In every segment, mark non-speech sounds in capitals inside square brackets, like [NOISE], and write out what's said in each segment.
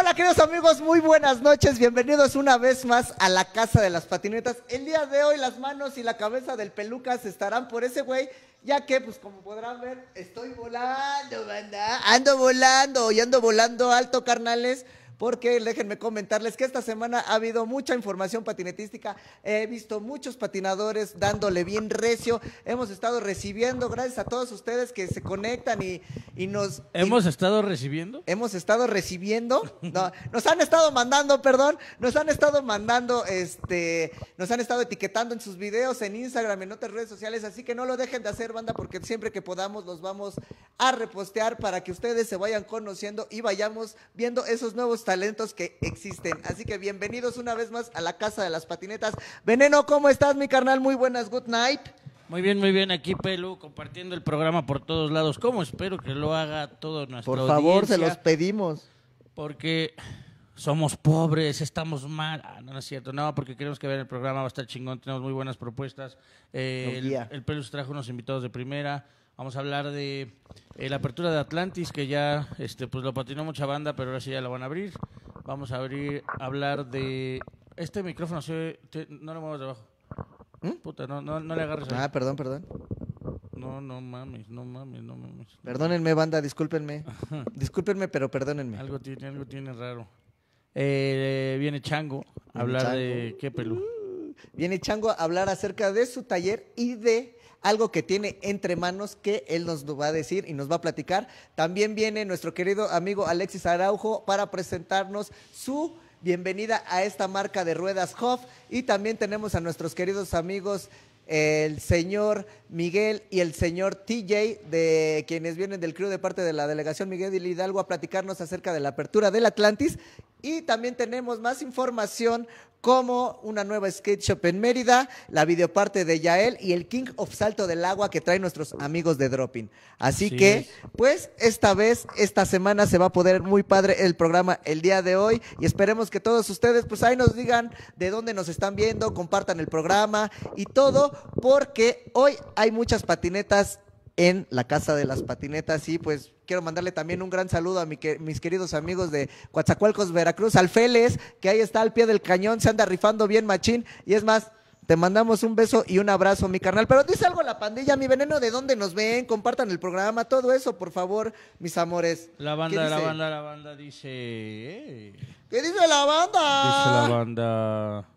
Hola queridos amigos, muy buenas noches, bienvenidos una vez más a la Casa de las Patinetas. El día de hoy las manos y la cabeza del pelucas estarán por ese güey, ya que pues como podrán ver, estoy volando, banda, ando volando y ando volando alto, carnales. Porque déjenme comentarles que esta semana ha habido mucha información patinetística. He visto muchos patinadores dándole bien recio. Hemos estado recibiendo, gracias a todos ustedes que se conectan y, y nos. ¿Hemos estado recibiendo? hemos estado recibiendo, no, nos han estado mandando, perdón, nos han estado mandando, este, nos han estado etiquetando en sus videos, en Instagram, en otras redes sociales, así que no lo dejen de hacer, banda, porque siempre que podamos los vamos a repostear para que ustedes se vayan conociendo y vayamos viendo esos nuevos talentos que existen. Así que bienvenidos una vez más a la Casa de las Patinetas. Veneno, ¿cómo estás, mi carnal? Muy buenas, good night. Muy bien, muy bien. Aquí Pelu compartiendo el programa por todos lados. ¿Cómo espero que lo haga todo nuestro Por favor, se los pedimos. Porque somos pobres, estamos mal. Ah, no, no es cierto. No, porque queremos que vean el programa, va a estar chingón. Tenemos muy buenas propuestas. Eh, el, el Pelu se trajo unos invitados de primera. Vamos a hablar de eh, la apertura de Atlantis, que ya este, pues lo patinó mucha banda, pero ahora sí ya la van a abrir. Vamos a abrir, hablar de... Este micrófono se... te- no lo muevas de abajo. ¿Mm? Puta, no, no, no le agarres ahí. Ah, perdón, perdón. No, no mames, no mames, no mames. Perdónenme, banda, discúlpenme. [LAUGHS] Discúlpenme, pero perdónenme. Algo tiene, algo tiene raro. Eh, viene Chango a hablar de qué pelú. Viene Chango a hablar acerca de su taller y de algo que tiene entre manos que él nos va a decir y nos va a platicar. También viene nuestro querido amigo Alexis Araujo para presentarnos su bienvenida a esta marca de ruedas Hoff y también tenemos a nuestros queridos amigos el señor Miguel y el señor TJ, de quienes vienen del crew de parte de la delegación Miguel Hidalgo a platicarnos acerca de la apertura del Atlantis. Y también tenemos más información como una nueva skate shop en Mérida, la videoparte de Yael y el King of Salto del Agua que traen nuestros amigos de Dropping. Así que, es. pues, esta vez, esta semana se va a poder muy padre el programa el día de hoy y esperemos que todos ustedes, pues ahí nos digan de dónde nos están viendo, compartan el programa y todo, porque hoy hay muchas patinetas en la casa de las patinetas y pues quiero mandarle también un gran saludo a mi que- mis queridos amigos de Coatzacoalcos, Veracruz, Alfeles, que ahí está al pie del cañón, se anda rifando bien machín y es más, te mandamos un beso y un abrazo, mi carnal. Pero dice algo la pandilla, mi veneno, de dónde nos ven, compartan el programa, todo eso, por favor, mis amores. La ¿Qué banda, la banda, la banda dice. eh, ¿Qué dice la banda? Dice la banda.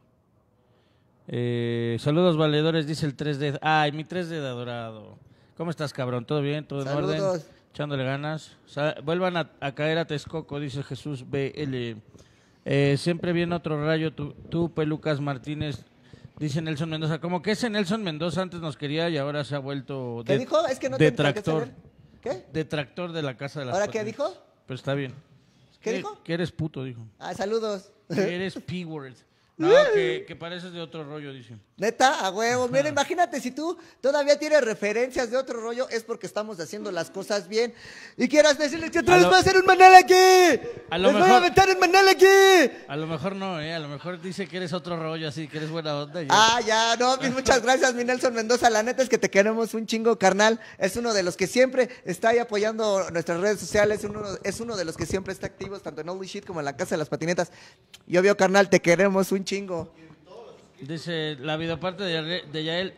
Eh, saludos valedores, dice el 3D. Ay, mi 3D de adorado. ¿Cómo estás, cabrón? ¿Todo bien? ¿Todo en Saludos. orden? Echándole ganas. Vuelvan a, a caer a Texcoco, dice Jesús BL. Eh, siempre viene otro rayo, tú, tú, Pelucas Martínez, dice Nelson Mendoza. Como que ese Nelson Mendoza antes nos quería y ahora se ha vuelto ¿Qué de- dijo? Es que no detractor. ¿Qué? Detractor de la casa de las ¿Ahora qué dijo? Pues está bien. ¿Qué Que- dijo? Que eres puto, dijo. Ah, saludos. Que eres P-word. [LAUGHS] No, que, que pareces de otro rollo, dice. Neta, a huevo. Mira, imagínate si tú todavía tienes referencias de otro rollo, es porque estamos haciendo las cosas bien. Y quieras decirles que otra vez va a hacer un manal aquí. A lo Les voy a mejor- aventar un manal aquí. A lo mejor no, ¿eh? A lo mejor dice que eres otro rollo así, que eres buena onda. y- Ah, ya, no, [LAUGHS] muchas gracias, mi Nelson Mendoza. La neta es que te queremos un chingo, carnal. Es uno de los que siempre está ahí apoyando nuestras redes sociales. Uno, es uno de los que siempre está activo, tanto en Holy Shit como en la Casa de las Patinetas. Y obvio, carnal, te queremos un chingo. Dice la videoparte de, de Yael.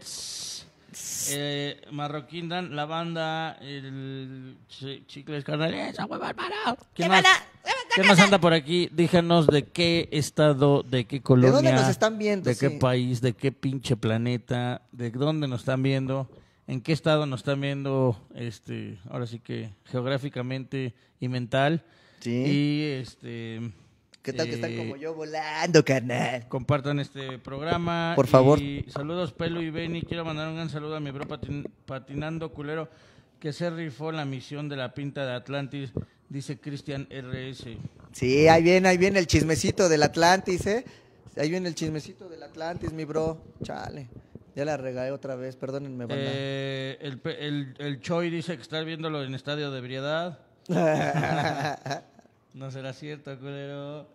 eh, Marroquín Dan, la banda, el chi- Chicles Carnales. ¿Quién más? ¿Quién más anda por aquí? Díganos de qué estado, de qué colonia. dónde nos están viendo? De qué Sí. país, de qué pinche planeta, de dónde nos están viendo, en qué estado nos están viendo, este, ahora sí que geográficamente y mental. Sí. Y este. ¿Qué tal que están eh, como yo volando, carnal? compartan este programa. Por favor. Y saludos, Pelo y Benny. Quiero mandar un gran saludo a mi bro patin- patinando culero que se rifó la misión de la pinta de Atlantis, dice Cristian RS. Sí, ahí viene, ahí viene el chismecito del Atlantis, ¿eh? Ahí viene el chismecito del Atlantis, mi bro. Chale. Ya la regalé otra vez, perdónenme, banda. Eh, el, el, el Choi dice que está viéndolo en estadio de ebriedad. [LAUGHS] No será cierto, culero.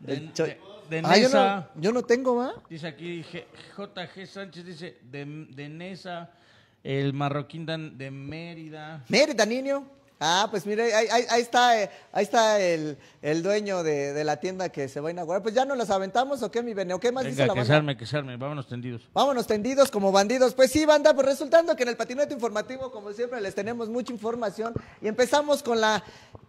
De, de- de Ah, yo, Nesa. no, yo no tengo, ¿va? Dice aquí JG Sánchez, dice de, de Nesa. El marroquín de Mérida. Mérida, niño. Ah, pues mire, ahí, ahí- ahí está, eh, ahí está el, el dueño de, de la tienda que se va a inaugurar. Pues ya nos las aventamos, ¿o qué, mi Bene? ¿O qué más dice Venga, la que banda? se arme, que se arme. Vámonos tendidos. Vámonos tendidos como bandidos. Pues sí, banda, pues resultando que en el patinete informativo, como siempre, les tenemos mucha información. Y empezamos con la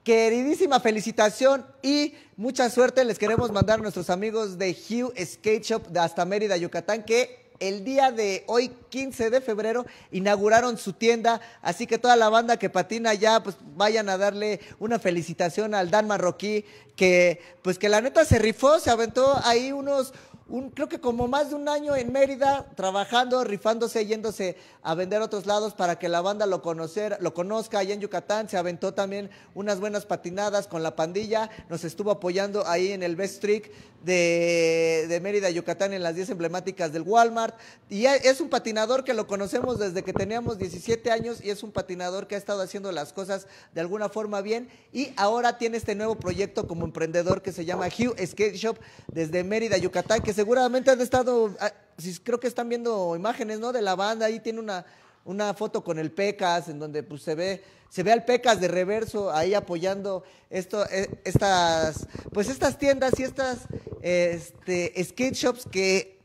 queridísima felicitación y mucha suerte. Les queremos mandar a nuestros amigos de Hugh Skate Shop de hasta Mérida, Yucatán, que el día de hoy, 15 de febrero, inauguraron su tienda. Así que toda la banda que patina ya, pues vayan a darle una felicitación al Dan Marroquí, que pues que la neta se rifó, se aventó ahí unos un, creo que como más de un año en Mérida, trabajando, rifándose, yéndose a vender a otros lados para que la banda lo conocer, lo conozca allá en Yucatán. Se aventó también unas buenas patinadas con la pandilla. Nos estuvo apoyando ahí en el Best Trick de, Mérida, Yucatán, en las 10 emblemáticas del Walmart. Y es un patinador que lo conocemos desde que teníamos 17 años y es un patinador que ha estado haciendo las cosas de alguna forma bien. Y ahora tiene este nuevo proyecto como emprendedor que se llama Hugh Skate Shop desde Mérida, Yucatán, que seguramente han estado, ah, creo que están viendo imágenes, ¿no? De la banda, ahí tiene una, una foto con el Pecas, en donde pues se ve, se ve al Pecas de reverso ahí apoyando esto, eh, estas, pues estas tiendas y estas este, skate shops que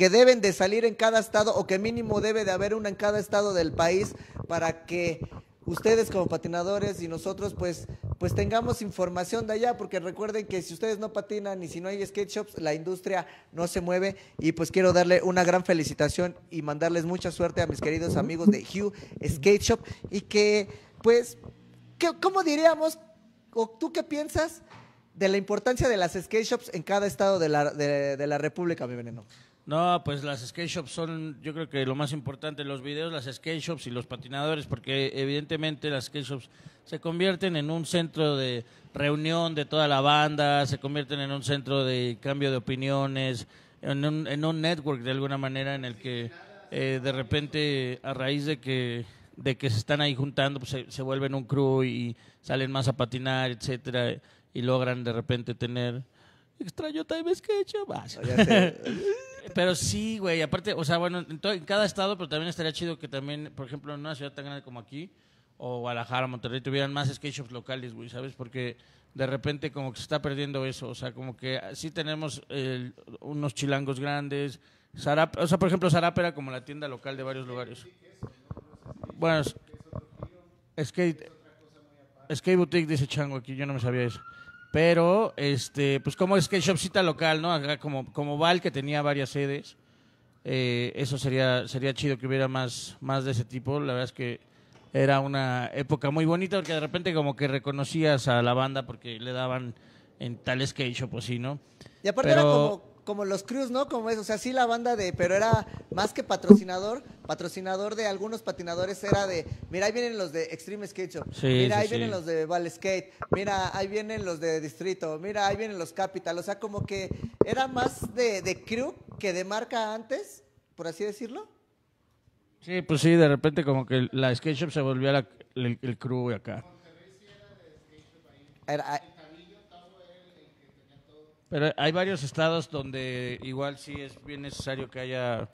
que deben de salir en cada estado o que mínimo debe de haber una en cada estado del país para que ustedes como patinadores y nosotros pues pues tengamos información de allá porque recuerden que si ustedes no patinan y si no hay skate shops la industria no se mueve y pues quiero darle una gran felicitación y mandarles mucha suerte a mis queridos amigos de Hugh Skate Shop y que pues ¿qué- ¿cómo diríamos o tú qué piensas de la importancia de las skate shops en cada estado de la, de, de la República, mi veneno? No, pues las skate shops son, yo creo que lo más importante, los videos, las skate shops y los patinadores, porque evidentemente las skate shops se convierten en un centro de reunión de toda la banda, se convierten en un centro de cambio de opiniones, en un, en un network de alguna manera en el que eh, de repente a raíz de que de que se están ahí juntando, pues se, se vuelven un crew y salen más a patinar, etcétera, y logran de repente tener extraño time skate shop. Ah. [LAUGHS] Pero sí, güey, aparte, o sea, bueno, en, to- en cada estado, pero también estaría chido que también, por ejemplo, en una ciudad tan grande como aquí, o Guadalajara, Monterrey, tuvieran más skate shops locales, güey, ¿sabes? Porque de repente como que se está perdiendo eso, o sea, como que sí tenemos el- unos chilangos grandes, o sea, por ejemplo, Sarap era como la tienda local de varios lugares. Bueno, skate, skate boutique dice Chango aquí, yo no me sabía eso. Pero, este, pues como skate shopcita local, ¿no? Acá como, como Val, que tenía varias sedes. Eh, eso sería, sería chido que hubiera más, más de ese tipo. La verdad es que era una época muy bonita porque de repente como que reconocías a la banda porque le daban en tal skate shop o sí, ¿no? Y aparte era como, como los crews, ¿no? Como es, o sea, sí la banda de, pero era más que patrocinador, patrocinador de algunos patinadores era de, mira, ahí vienen los de Extreme Skate Shop, Sí, mira, sí, ahí sí. vienen los de Vale Skate, mira, ahí vienen los de Distrito, mira, ahí vienen los Capital, o sea, como que era más de, de crew que de marca antes, por así decirlo. Sí, pues sí, de repente como que la skate shop se volvió la- el, el crew acá. Era- Pero hay varios estados donde igual sí es bien necesario que haya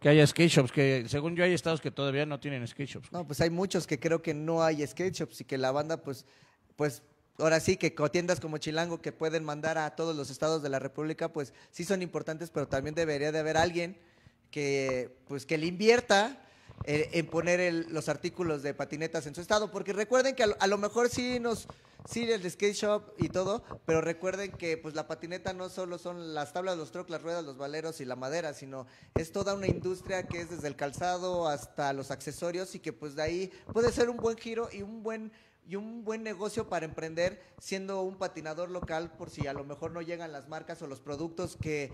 que haya skate shops, que según yo hay estados que todavía no tienen skate shops. No, pues hay muchos que creo que no hay skate shops y que la banda, pues, pues, ahora sí que tiendas como Chilango que pueden mandar a todos los estados de la República, pues sí son importantes, pero también debería de haber alguien que, pues, que le invierta eh, en poner el- los artículos de patinetas en su estado, porque recuerden que a lo, a lo mejor sí nos, sí el skate shop y todo, pero recuerden que pues la patineta no solo son las tablas, los trucks, las ruedas, los valeros y la madera, sino es toda una industria que es desde el calzado hasta los accesorios y que pues de ahí puede ser un buen giro y un buen y un buen negocio para emprender siendo un patinador local por si a lo mejor no llegan las marcas o los productos que,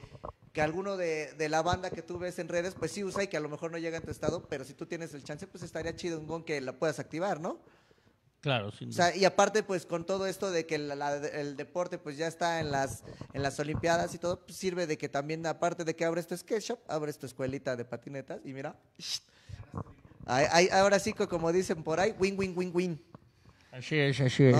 que alguno de, de la banda que tú ves en redes pues sí usa y que a lo mejor no llega en tu estado, pero si tú tienes el chance pues estaría chido un que la puedas activar, ¿no? Claro, sin O duda. sea, y aparte, pues con todo esto de que la- la- el deporte pues ya está en las, en las Olimpiadas y todo, pues, sirve de que también, aparte de que abres tu skate shop, abres tu escuelita de patinetas y mira. Ahí- ahí- ahora sí, que como dicen por ahí, win, win, win, win. Así es, así es.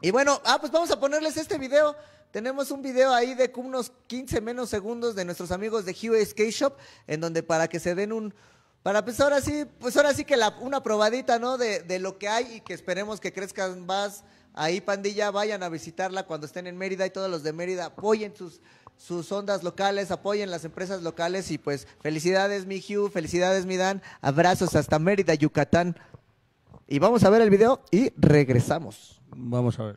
Y bueno, ah, pues vamos a ponerles este video. Tenemos un video ahí de unos 15 menos segundos de nuestros amigos de Huey Skate Shop, en donde para que se den un, para pues ahora sí, pues ahora sí que la, una probadita, ¿no? De, de lo que hay y que esperemos que crezcan más. Ahí, pandilla, vayan a visitarla cuando estén en Mérida y todos los de Mérida apoyen sus, sus ondas locales, apoyen las empresas locales y pues felicidades mi Hugh, felicidades mi Dan, abrazos hasta Mérida, Yucatán. Y vamos a ver el video y regresamos. Vamos a ver.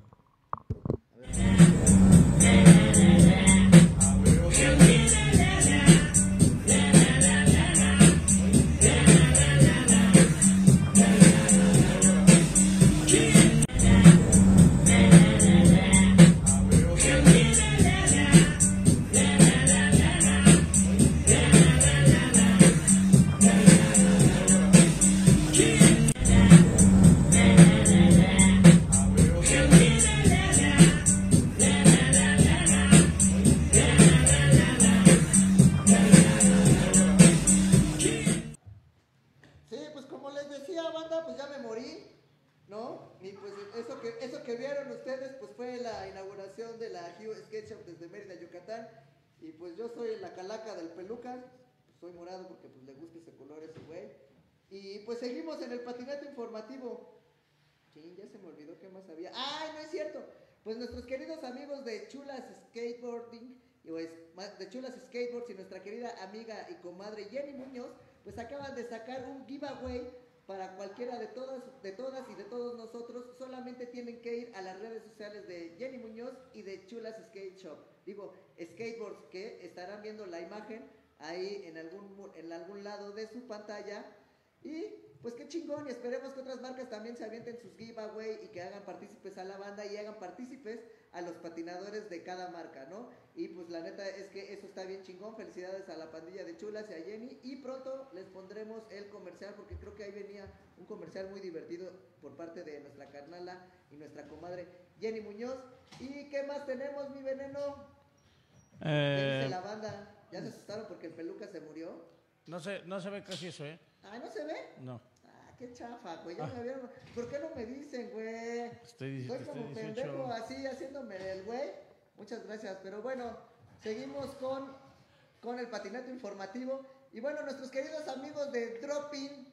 La inauguración de la Hugh Skate Shop desde Mérida, Yucatán. Y pues yo soy la calaca del peluca, soy morado porque pues le gusta ese color a ese güey. Y pues seguimos en el patinete informativo. Chin, ya se me olvidó qué más había. ¡Ay, no es cierto! Pues nuestros queridos amigos de Chulas Skateboarding, y pues, de Chulas Skateboards y nuestra querida amiga y comadre Jenny Muñoz, pues acaban de sacar un giveaway para cualquiera de todas, de todas y de todos nosotros. Solamente tienen que ir a las redes sociales de Jenny Muñoz y de Chulas Skate Shop. Digo, skateboards que estarán viendo la imagen ahí en algún, en algún lado de su pantalla. Y pues qué chingón, esperemos que otras marcas también se avienten sus giveaway y que hagan partícipes a la banda y hagan partícipes a los patinadores de cada marca, ¿no? Y pues la neta es que eso está bien chingón, felicidades a la pandilla de chulas y a Jenny y pronto les pondremos el comercial porque creo que ahí venía un comercial muy divertido por parte de nuestra carnala y nuestra comadre Jenny Muñoz. ¿Y qué más tenemos, mi veneno? ¿Qué Eh, dice la banda? ¿Ya se asustaron porque el peluca se murió? no, se, no se ve casi eso, ¿eh? Ah, ¿no se ve? No. Ah, qué chafa, güey. Ya me vieron. ¿Por qué no me dicen, güey? Estoy, Estoy estoy como 18. pendejo así haciéndome el güey. Muchas gracias. Pero bueno, seguimos con, con el patinete informativo. Y bueno, nuestros queridos amigos de Dropping,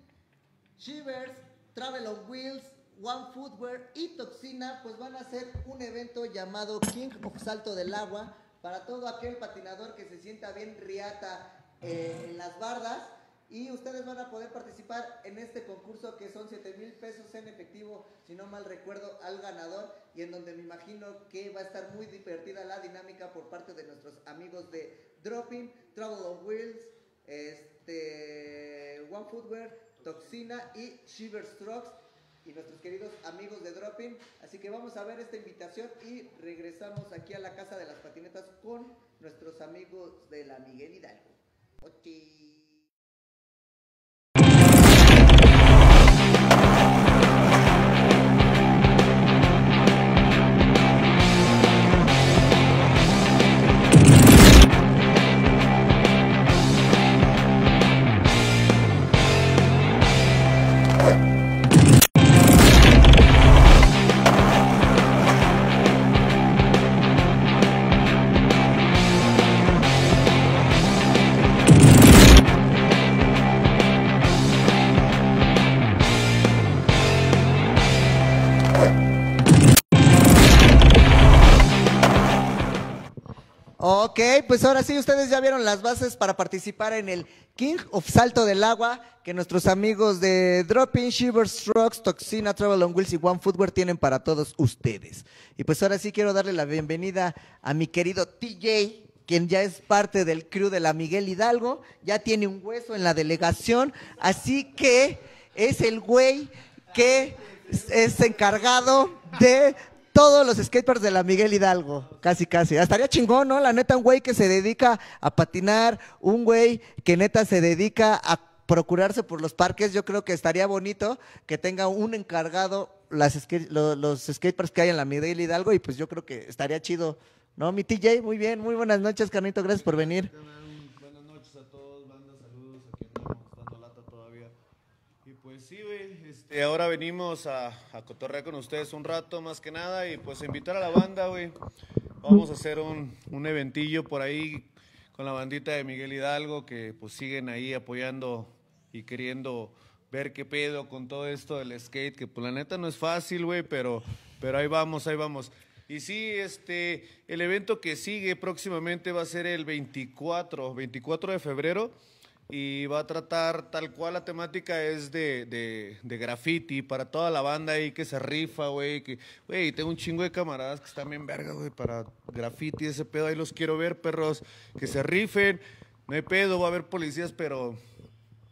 Shivers, Travel on Wheels, One Footwear y Toxina, pues van a hacer un evento llamado King of Salto del Agua para todo aquel patinador que se sienta bien riata eh, en las bardas. Y ustedes van a poder participar en este concurso que son 7 mil pesos en efectivo, si no mal recuerdo, al ganador. Y en donde me imagino que va a estar muy divertida la dinámica por parte de nuestros amigos de Dropping, Travel on Wheels, este, One Footwear, Toxina y Shiver Strokes. y nuestros queridos amigos de Dropping. Así que vamos a ver esta invitación y regresamos aquí a la Casa de las Patinetas con nuestros amigos de la Miguel Hidalgo. Ochi. Ok, pues ahora sí, ustedes ya vieron las bases para participar en el King of Salto del Agua que nuestros amigos de Dropping, Shiver Strokes, Toxina, Travel on Wheels y One Footwear tienen para todos ustedes. Y pues ahora sí quiero darle la bienvenida a mi querido TJ, quien ya es parte del crew de la Miguel Hidalgo, ya tiene un hueso en la delegación, así que es el güey que es- es encargado de todos los skateparks de la Miguel Hidalgo, casi casi. Ah, Estaría chingón, ¿no? La neta, un güey que se dedica a patinar, un güey que neta se dedica a procurarse por los parques, yo creo que estaría bonito que tenga un encargado las los skateparks que hay en la Miguel Hidalgo y pues yo creo que estaría chido, ¿no? Mi TJ, muy bien, muy buenas noches, carnito, gracias por venir. Buenas noches a todos, banda, saludos, aquí andamos dando lata todavía. Y pues sí, güey, este, ahora venimos a, a cotorrear con ustedes un rato más que nada y pues invitar a la banda, güey. Vamos a hacer un, un eventillo por ahí con la bandita de Miguel Hidalgo que pues siguen ahí apoyando y queriendo ver qué pedo con todo esto del skate, que pues la neta no es fácil, güey, pero, pero ahí vamos, ahí vamos. Y sí, este, el evento que sigue próximamente va a ser el 24, 24 de febrero y va a tratar tal cual la temática es de, de, graffiti para toda la banda ahí que se rifa, güey, que, güey, tengo un chingo de camaradas que están bien verga, güey, para graffiti, ese pedo, ahí los quiero ver, perros, que se rifen, no hay pedo, va a haber policías, pero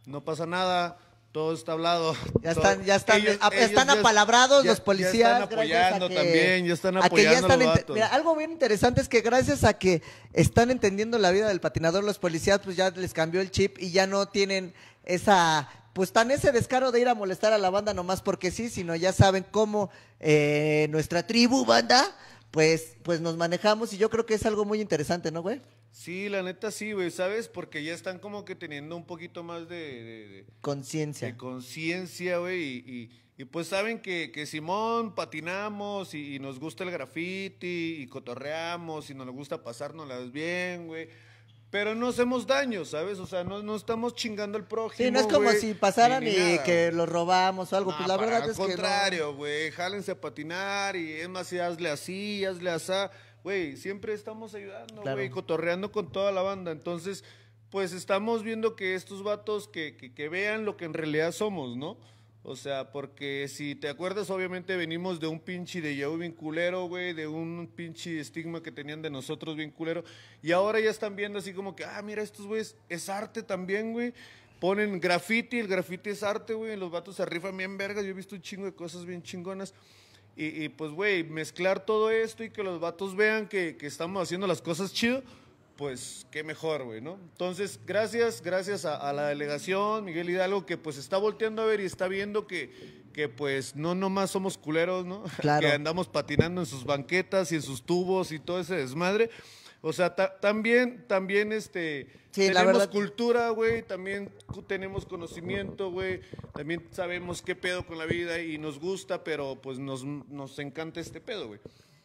no pasa nada, todo está hablado. Ya todo- están, ya están, ellos- a- ellos están apalabrados ya- los policías. Ya están apoyando que- también, ya están a que apoyando ya están los. Mira, algo bien interesante es que gracias a que están entendiendo la vida del patinador, los policías pues ya les cambió el chip y ya no tienen esa, pues tan ese descaro de ir a molestar a la banda nomás porque sí, sino ya saben cómo eh, nuestra tribu, banda, pues, pues nos manejamos y yo creo que es algo muy interesante, ¿no, güey? Sí, la neta sí, güey, ¿sabes? Porque ya están como que teniendo un poquito más de, de- de- Conciencia. de conciencia, güey, y, y- y pues saben que, que Simón patinamos y, y nos gusta el graffiti y cotorreamos y nos gusta pasárnoslas bien, güey. Pero no hacemos daño, ¿sabes? O sea, no, no estamos chingando al prójimo. Sí, no es como si pasaran ni y que los robamos o algo, pues No, la verdad al es que no. contrario, güey, jálense a patinar y es más, y hazle así, hazle así, güey, siempre estamos ayudando, Claro. güey, cotorreando con toda la banda, entonces, pues estamos viendo que estos vatos que, que, que vean lo que en realidad somos, ¿no? O sea, porque si te acuerdas, obviamente venimos de un pinche de Yahoo bien culero, güey, de un pinche estigma que tenían de nosotros bien culero. Y ahora ya están viendo así como que, ah, mira, estos güeyes es arte también, güey. Ponen graffiti, el graffiti es arte, güey. Los vatos se rifan bien vergas. Yo he visto un chingo de cosas bien chingonas. Y, y, pues, güey, mezclar todo esto y que los vatos vean que, que estamos haciendo las cosas chido, pues qué mejor, güey, ¿no? Entonces, gracias, gracias a, a la delegación, Miguel Hidalgo, que pues está volteando a ver y está viendo que, que pues no nomás somos culeros, ¿no? [LAUGHS] Claro. que andamos patinando en sus banquetas y en sus tubos y todo ese desmadre. O sea, ta- también, también, este, Sí, la tenemos verdad. cultura, güey, también tenemos conocimiento, güey, también sabemos qué pedo con la vida y nos gusta, pero pues nos, nos encanta este pedo, güey.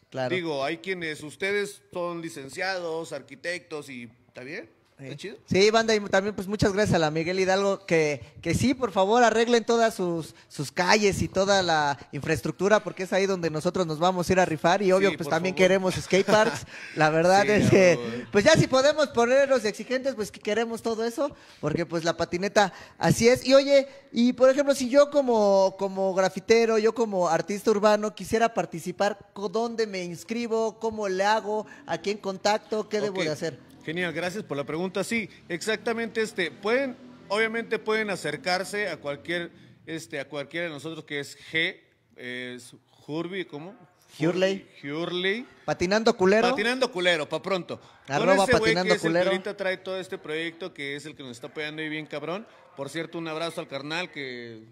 Claro. Digo, hay quienes, ustedes son licenciados, arquitectos y ¿está bien? ¿Está chido? Sí, banda, y también pues muchas gracias a la Miguel Hidalgo, que, que sí, por favor, arreglen todas sus, sus calles y toda la infraestructura, porque es ahí donde nosotros nos vamos a ir a rifar, y obvio, Sí, pues también favor. queremos skateparks. [LAUGHS] La verdad Sí, es que, pues ya si podemos ponernos exigentes, pues que queremos todo eso, porque pues la patineta así es. Y oye, y por ejemplo, si yo como, como grafitero, yo como artista urbano quisiera participar, ¿co- ¿dónde me inscribo? ¿Cómo le hago? ¿A quién contacto? ¿Qué debo de hacer? Genial, gracias por la pregunta. Sí, exactamente este. Pueden, obviamente pueden acercarse a cualquier este, a cualquiera de nosotros que es G, es Hurby, ¿cómo? Hurley. Hurley. Patinando culero. Patinando culero, pa' pronto. Arroba Con ese patinando que es el que culero. ahorita trae todo este proyecto, que es el que nos está apoyando ahí bien cabrón. Por cierto, un abrazo al carnal que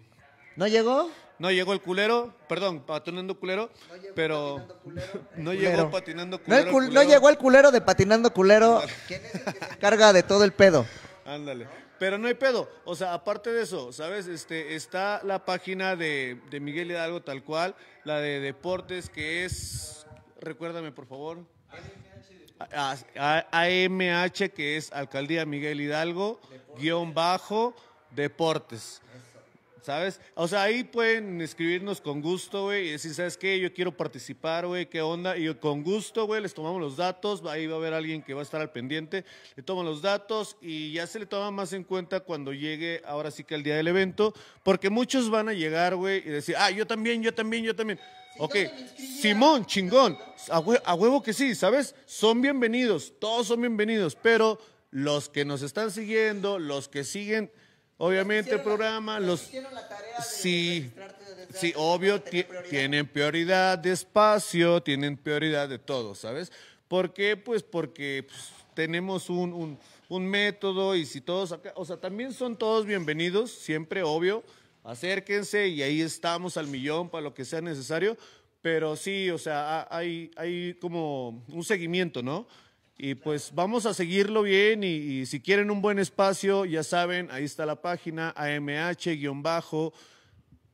¿No llegó? No llegó el culero, perdón, patinando culero, pero no Culero. llegó patinando No, culero. no culero. llegó el culero de patinando culero. ¿Quién es el que se encarga de todo el pedo? Ándale. Pero no hay pedo. O sea, aparte de eso, ¿sabes? Este, está la página de, de Miguel Hidalgo tal cual, la de deportes que es, recuérdame por favor. A- a- AMH que es Alcaldía Miguel Hidalgo, guion bajo, deportes. ¿Sabes? O sea, ahí pueden escribirnos con gusto, güey, y decir, ¿sabes qué? Yo quiero participar, güey, ¿qué onda? Y con gusto, güey, les tomamos los datos, ahí va a haber alguien que va a estar al pendiente, le toman los datos y ya se le toma más en cuenta cuando llegue, ahora sí que el día del evento, porque muchos van a llegar, güey, y decir, ah, yo también, yo también, yo también. ok, Simón, chingón, a, hue- a huevo que sí, ¿sabes? Son bienvenidos, todos son bienvenidos, pero los que nos están siguiendo, los que siguen, obviamente, el programa, los... Sí, sí, obvio, ti- tienen prioridad de espacio, tienen prioridad de todo, ¿sabes? ¿Por qué? Pues porque pues, tenemos un, un- un método y si todos acá, o sea, también son todos bienvenidos, siempre, obvio, acérquense y ahí estamos al millón para lo que sea necesario, pero sí, o sea, ha- hay, hay como un seguimiento, ¿no? Y pues vamos a seguirlo bien y, si quieren un buen espacio, ya saben, ahí está la página AMH-bajo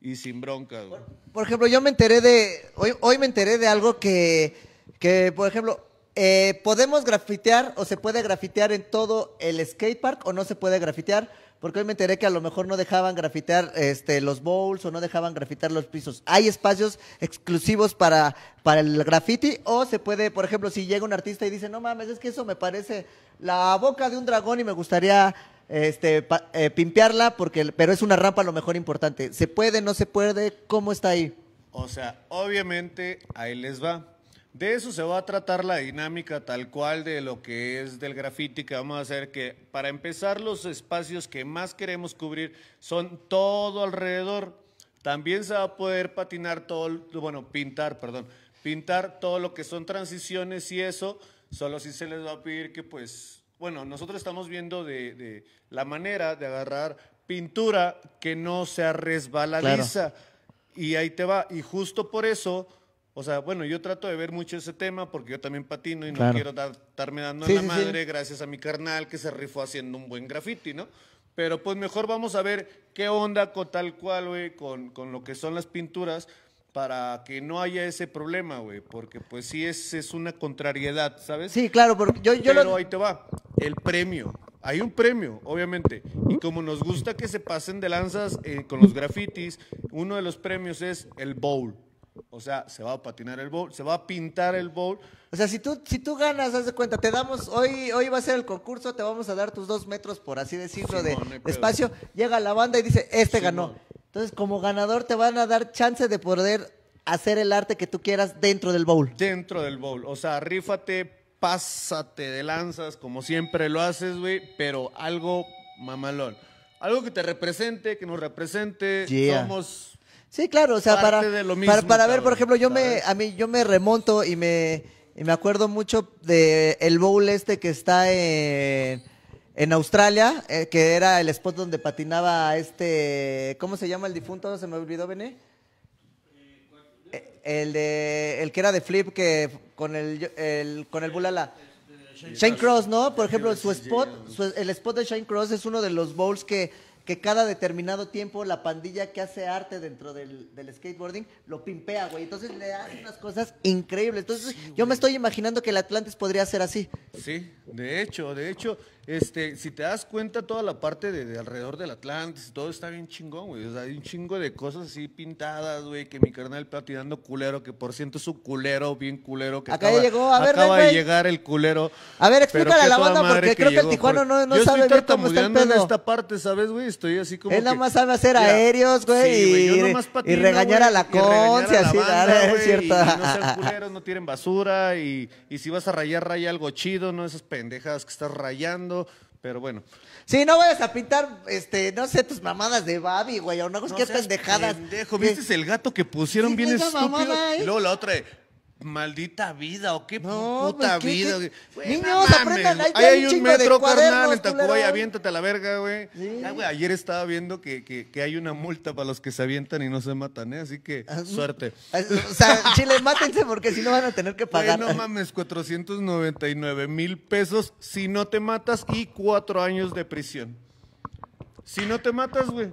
y sin bronca. Por ejemplo, yo me enteré de. Hoy, hoy me enteré de algo que. Que, por ejemplo, eh, podemos grafitear o se puede grafitear en todo el skatepark o no se puede grafitear. Porque hoy me enteré que a lo mejor no dejaban grafitear este, los bowls o no dejaban grafitear los pisos. ¿Hay espacios exclusivos para, para el graffiti? O se puede, por ejemplo, si llega un artista y dice, no mames, es que eso me parece la boca de un dragón y me gustaría este, pa- eh, pimpearla, porque, pero es una rampa a lo mejor importante. ¿Se puede, no se puede? ¿Cómo está ahí? O sea, obviamente ahí les va. De eso se va a tratar la dinámica tal cual de lo que es del graffiti que vamos a hacer, que para empezar los espacios que más queremos cubrir son todo alrededor. También se va a poder patinar todo, bueno, pintar, perdón, pintar todo lo que son transiciones y eso, solo si se les va a pedir que pues, bueno, nosotros estamos viendo de, de la manera de agarrar pintura que no sea resbaladiza. Y ahí te va. Y justo por eso, o sea, bueno, yo trato de ver mucho ese tema porque yo también patino y no Claro. quiero dar- estarme dando Sí, en la sí, sí. madre gracias a mi carnal que se rifó haciendo un buen graffiti, ¿no? Pero pues mejor vamos a ver qué onda con tal cual, güey, con, con lo que son las pinturas para que no haya ese problema, güey, porque pues sí es, es una contrariedad, ¿sabes? Sí, claro, porque yo, yo Pero lo... ahí te va, el premio. Hay un premio, obviamente. Y como nos gusta que se pasen de lanzas eh, con los grafitis, uno de los premios es el bowl. O sea, se va a patinar el bowl, se va a pintar el bowl. O sea, si tú, si tú ganas, haz de cuenta, te damos, hoy, hoy va a ser el concurso, te vamos a dar tus dos metros, por así decirlo, de, no espacio. Llega la banda y dice, este ganó. Entonces, como ganador, te van a dar chance de poder hacer el arte que tú quieras dentro del bowl. Dentro del bowl. O sea, rífate, pásate de lanzas, como siempre lo haces, güey, pero algo mamalón. Algo que te represente, que nos represente. Yeah. Somos Sí, claro, o sea, para, para, para ver, por ejemplo, yo me, a mí, yo me remonto y me, y me acuerdo mucho de el bowl este que está en, en Australia, eh, que era el spot donde patinaba este, ¿cómo se llama el difunto? Se me olvidó, Bené. Eh, El de, el que era de flip que con el, el con el bulala. Shane Cross, ¿no? Por ejemplo, su spot, su- el spot de Shane Cross es uno de los bowls que, que cada determinado tiempo la pandilla que hace arte dentro del, del skateboarding lo pimpea, güey. Entonces le hace unas cosas increíbles. Entonces yo me estoy imaginando que el Atlantis podría ser así. Sí, de hecho, de hecho, este, si te das cuenta, toda la parte de, de alrededor del Atlantis, todo está bien chingón, güey. O sea, hay un chingo de cosas así pintadas, güey, que mi carnal patinando culero, que por cierto es un culero, bien culero, que Acá acaba, ya llegó, a ver, acaba ven, de llegar el culero. A ver, explícale a la banda, porque creo que el tijuano no- no yo sabe ver cómo está el tartamudeando en pedo. esta parte, ¿sabes, güey? Estoy así como Él nada más sabe hacer Mira, aéreos, güey, sí, güey, yo y- regañar güey, a la y regañar Conce, a la así, banda, güey, cierto. Y no sean culeros, no tiren basura y, y si vas a rayar, raya algo chido, no esas pendejadas que estás rayando. Pero bueno. Sí, no vayas a pintar, este, no sé, tus mamadas de Babi, güey, o no, No qué seas pendejadas. Pendejo. ¿viste el gato que pusieron Sí, bien esa estúpido? mamada, ¿eh? Y luego la otra de, maldita vida, o qué No, puta pues, ¿qué- vida. qué? Güey, Niños, no mames, aprendan, ahí hay hay un un chingo de metro, carnal, en Tacubaya, aviéntate a la verga, güey. Sí. Ya, güey, ayer estaba viendo que, que, que hay una multa para los que se avientan y no se matan, ¿eh? Así que, Ah, suerte. O sea, Chile, mátense porque si no van a tener que Güey, pagar. no mames, 499 mil pesos si no te matas y cuatro años de prisión. Si no te matas, güey.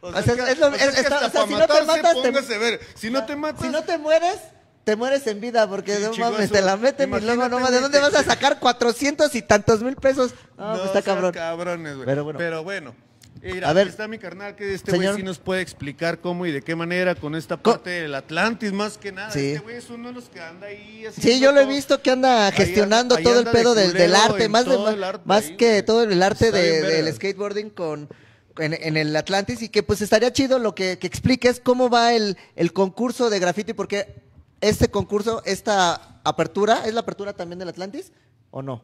O [LAUGHS] O sea, que- es lo- o sea es- está- o sea, si no te matas, te- ver. Si no te matas, Si no te mueres, te mueres en vida porque Sí, no mames, te la meten y luego no mames, ¿de dónde vas a sacar 400 y tantos mil pesos? No, pues está cabrón. cabrones, güey. Pero bueno. Pero bueno. Mira, A ver, está mi carnal que este güey sí nos puede explicar cómo y de qué manera con esta parte del Atlantis más que nada. Sí. Este güey es uno de los que anda ahí Sí, yo lo he visto que anda Ahí gestionando ahí todo el anda de pedo del, del culero arte, más, de, el arte más ahí, que todo el arte de- del skateboarding con en, en el Atlantis y que pues estaría chido lo que, que expliques cómo va el, el concurso de graffiti porque este concurso, esta apertura, ¿es la apertura también del Atlantis o no?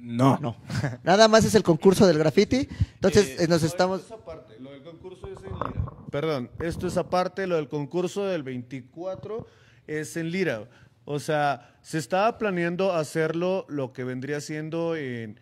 No. No. [LAUGHS] Nada más es el concurso del graffiti. Entonces eh, nos No, estamos... esto es aparte, lo del concurso es en Lira. Perdón, esto es aparte, lo del concurso del 24 es en Lira. O sea, se estaba planeando hacerlo lo que vendría siendo en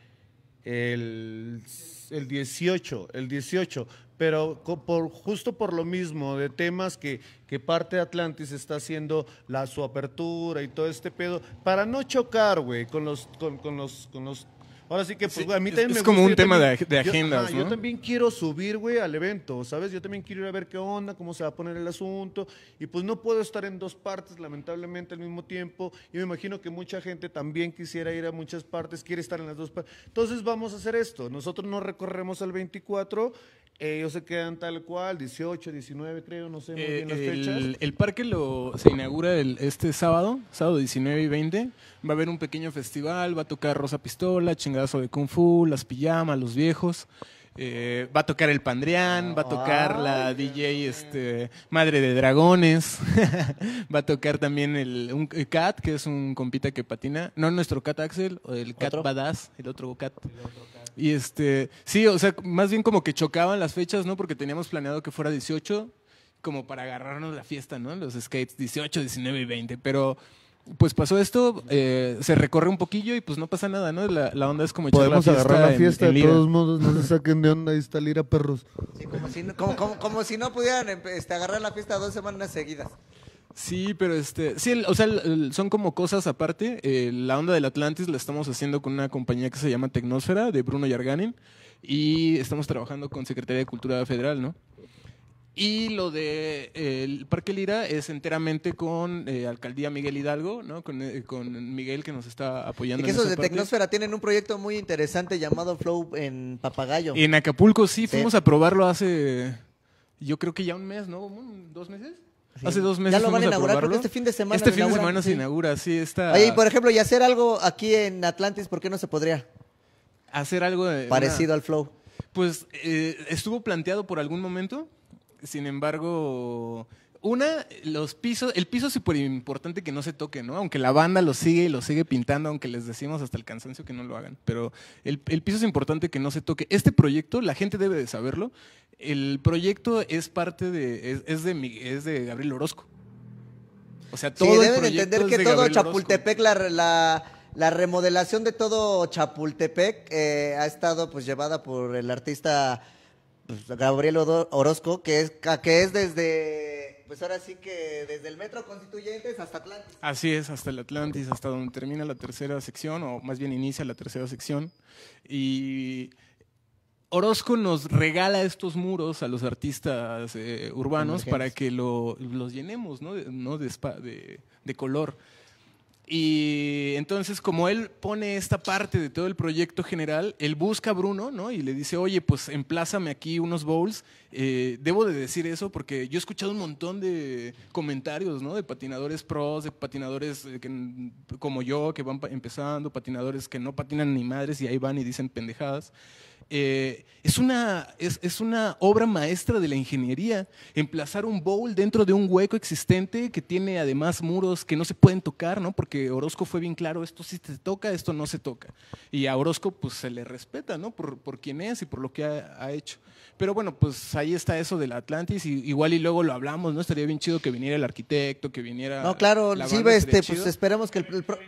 el, el 18, el 18, pero por, justo por lo mismo de temas que, que parte de Atlantis está haciendo la, su apertura y todo este pedo, para no chocar, güey, con los, con, con los, con los Ahora sí que, pues, güey, a mí es- también es me como gusta, un tema de también- ag- de yo- agendas, ajá, Yo también quiero subir, güey, al evento, ¿sabes? Yo también quiero ir a ver qué onda, cómo se va a poner el asunto. Y pues no puedo estar en dos partes, lamentablemente, al mismo tiempo. Y me imagino que mucha gente también quisiera ir a muchas partes, quiere estar en las dos partes. Entonces vamos a hacer esto. Nosotros no recorremos al 24, ellos se quedan tal cual, 18, 19, creo, no sé muy Eh, bien las el, fechas. el parque lo, se inaugura el- este sábado, sábado 19 y 20. Va a haber un pequeño festival, va a tocar Rosa Pistola, Chingadazo de Kung Fu, Las Pijamas, Los Viejos. eh, va a tocar el Pandrián, va a tocar la DJ este, Madre de Dragones, [LAUGHS] va a tocar también el, un, el Cat, que es un compita que patina, no nuestro Cat Axel, o el Cat ¿Otro? Badass, el otro Cat. Y este, sí, o sea, más bien como que chocaban las fechas, ¿no? Porque teníamos planeado que fuera 18, como para agarrarnos la fiesta, ¿no? Los skates 18, 19 y 20. Pero pues pasó esto, eh, se recorre un poquillo y pues no pasa nada, ¿no? La, la onda es como echar Podemos la fiesta agarrar la fiesta en de todos modos, no se saquen de onda, ahí está Lira, perros. Sí, como, si no, como, como- como si no pudieran empe- este, agarrar la fiesta dos semanas seguidas. Sí, pero este, sí, el- o sea, el- el- son como cosas aparte. Eh, la onda del Atlantis la estamos haciendo con una compañía que se llama Tecnosfera, de Bruno Yarganin, y estamos trabajando con Secretaría de Cultura Federal, ¿no? Y lo de eh, el Parque Lira es enteramente con eh, Alcaldía Miguel Hidalgo, ¿no? Con, eh, con Miguel que nos está Y apoyando. que en esos esa de parte. Tecnosfera tienen un proyecto muy interesante llamado Flow en Papagayo. En Acapulco sí, Sí. fuimos a probarlo hace, yo creo que ya un mes, ¿no? ¿Un- ¿Dos meses? Sí. Hace dos meses Ya lo van a inaugurar, creo que probarlo. este fin de semana Este fin de semana se sí. inaugura, sí, está... Oye, y por ejemplo, y hacer algo aquí en Atlantis, ¿por qué no se podría? hacer algo de Parecido una- al Flow. Pues eh, estuvo planteado por algún momento, sin embargo, una, los pisos, el piso es súper importante que no se toque, ¿no? Aunque la banda lo sigue y lo sigue pintando, aunque les decimos hasta el cansancio que no lo hagan, pero el, el piso es importante que no se toque. Este proyecto, la gente debe de saberlo, el proyecto es parte de, es, es de, es de Gabriel Orozco. O sea, todo Sí, deben entender que todo Gabriel. Chapultepec, la, la, la remodelación de todo Chapultepec eh, ha estado pues llevada por el artista pues, Gabriel Orozco, que es, que es desde, pues ahora sí que desde el Metro Constituyentes hasta Atlantis. Así es, hasta el Atlantis, hasta donde termina la tercera sección, o más bien inicia la tercera sección. Y Orozco nos regala estos muros a los artistas eh, urbanos para que lo- los llenemos ¿no? De, ¿no? de, spa- de- de color. Y entonces, como él pone esta parte de todo el proyecto general, él busca a Bruno, ¿no? Y le dice, oye, pues emplázame aquí unos bowls. Eh, debo de decir eso porque yo he escuchado un montón de comentarios, ¿no? De patinadores pros, de patinadores eh, que- como yo, que van empezando, patinadores que no patinan ni madres y ahí van y dicen pendejadas. Eh, es, una, es, es una obra maestra de la ingeniería. Emplazar un bowl dentro de un hueco existente que tiene además muros que no se pueden tocar, ¿no? Porque Orozco fue bien claro, esto sí se toca, esto no se toca. Y a Orozco pues se le respeta, ¿no? Por, por quién es y por lo que ha, ha hecho. Pero bueno, pues ahí está eso del Atlantis y igual y luego lo hablamos, ¿no? Estaría bien chido que viniera el arquitecto, que viniera No, claro, la sí, este, pues chido. esperemos que el, el pro-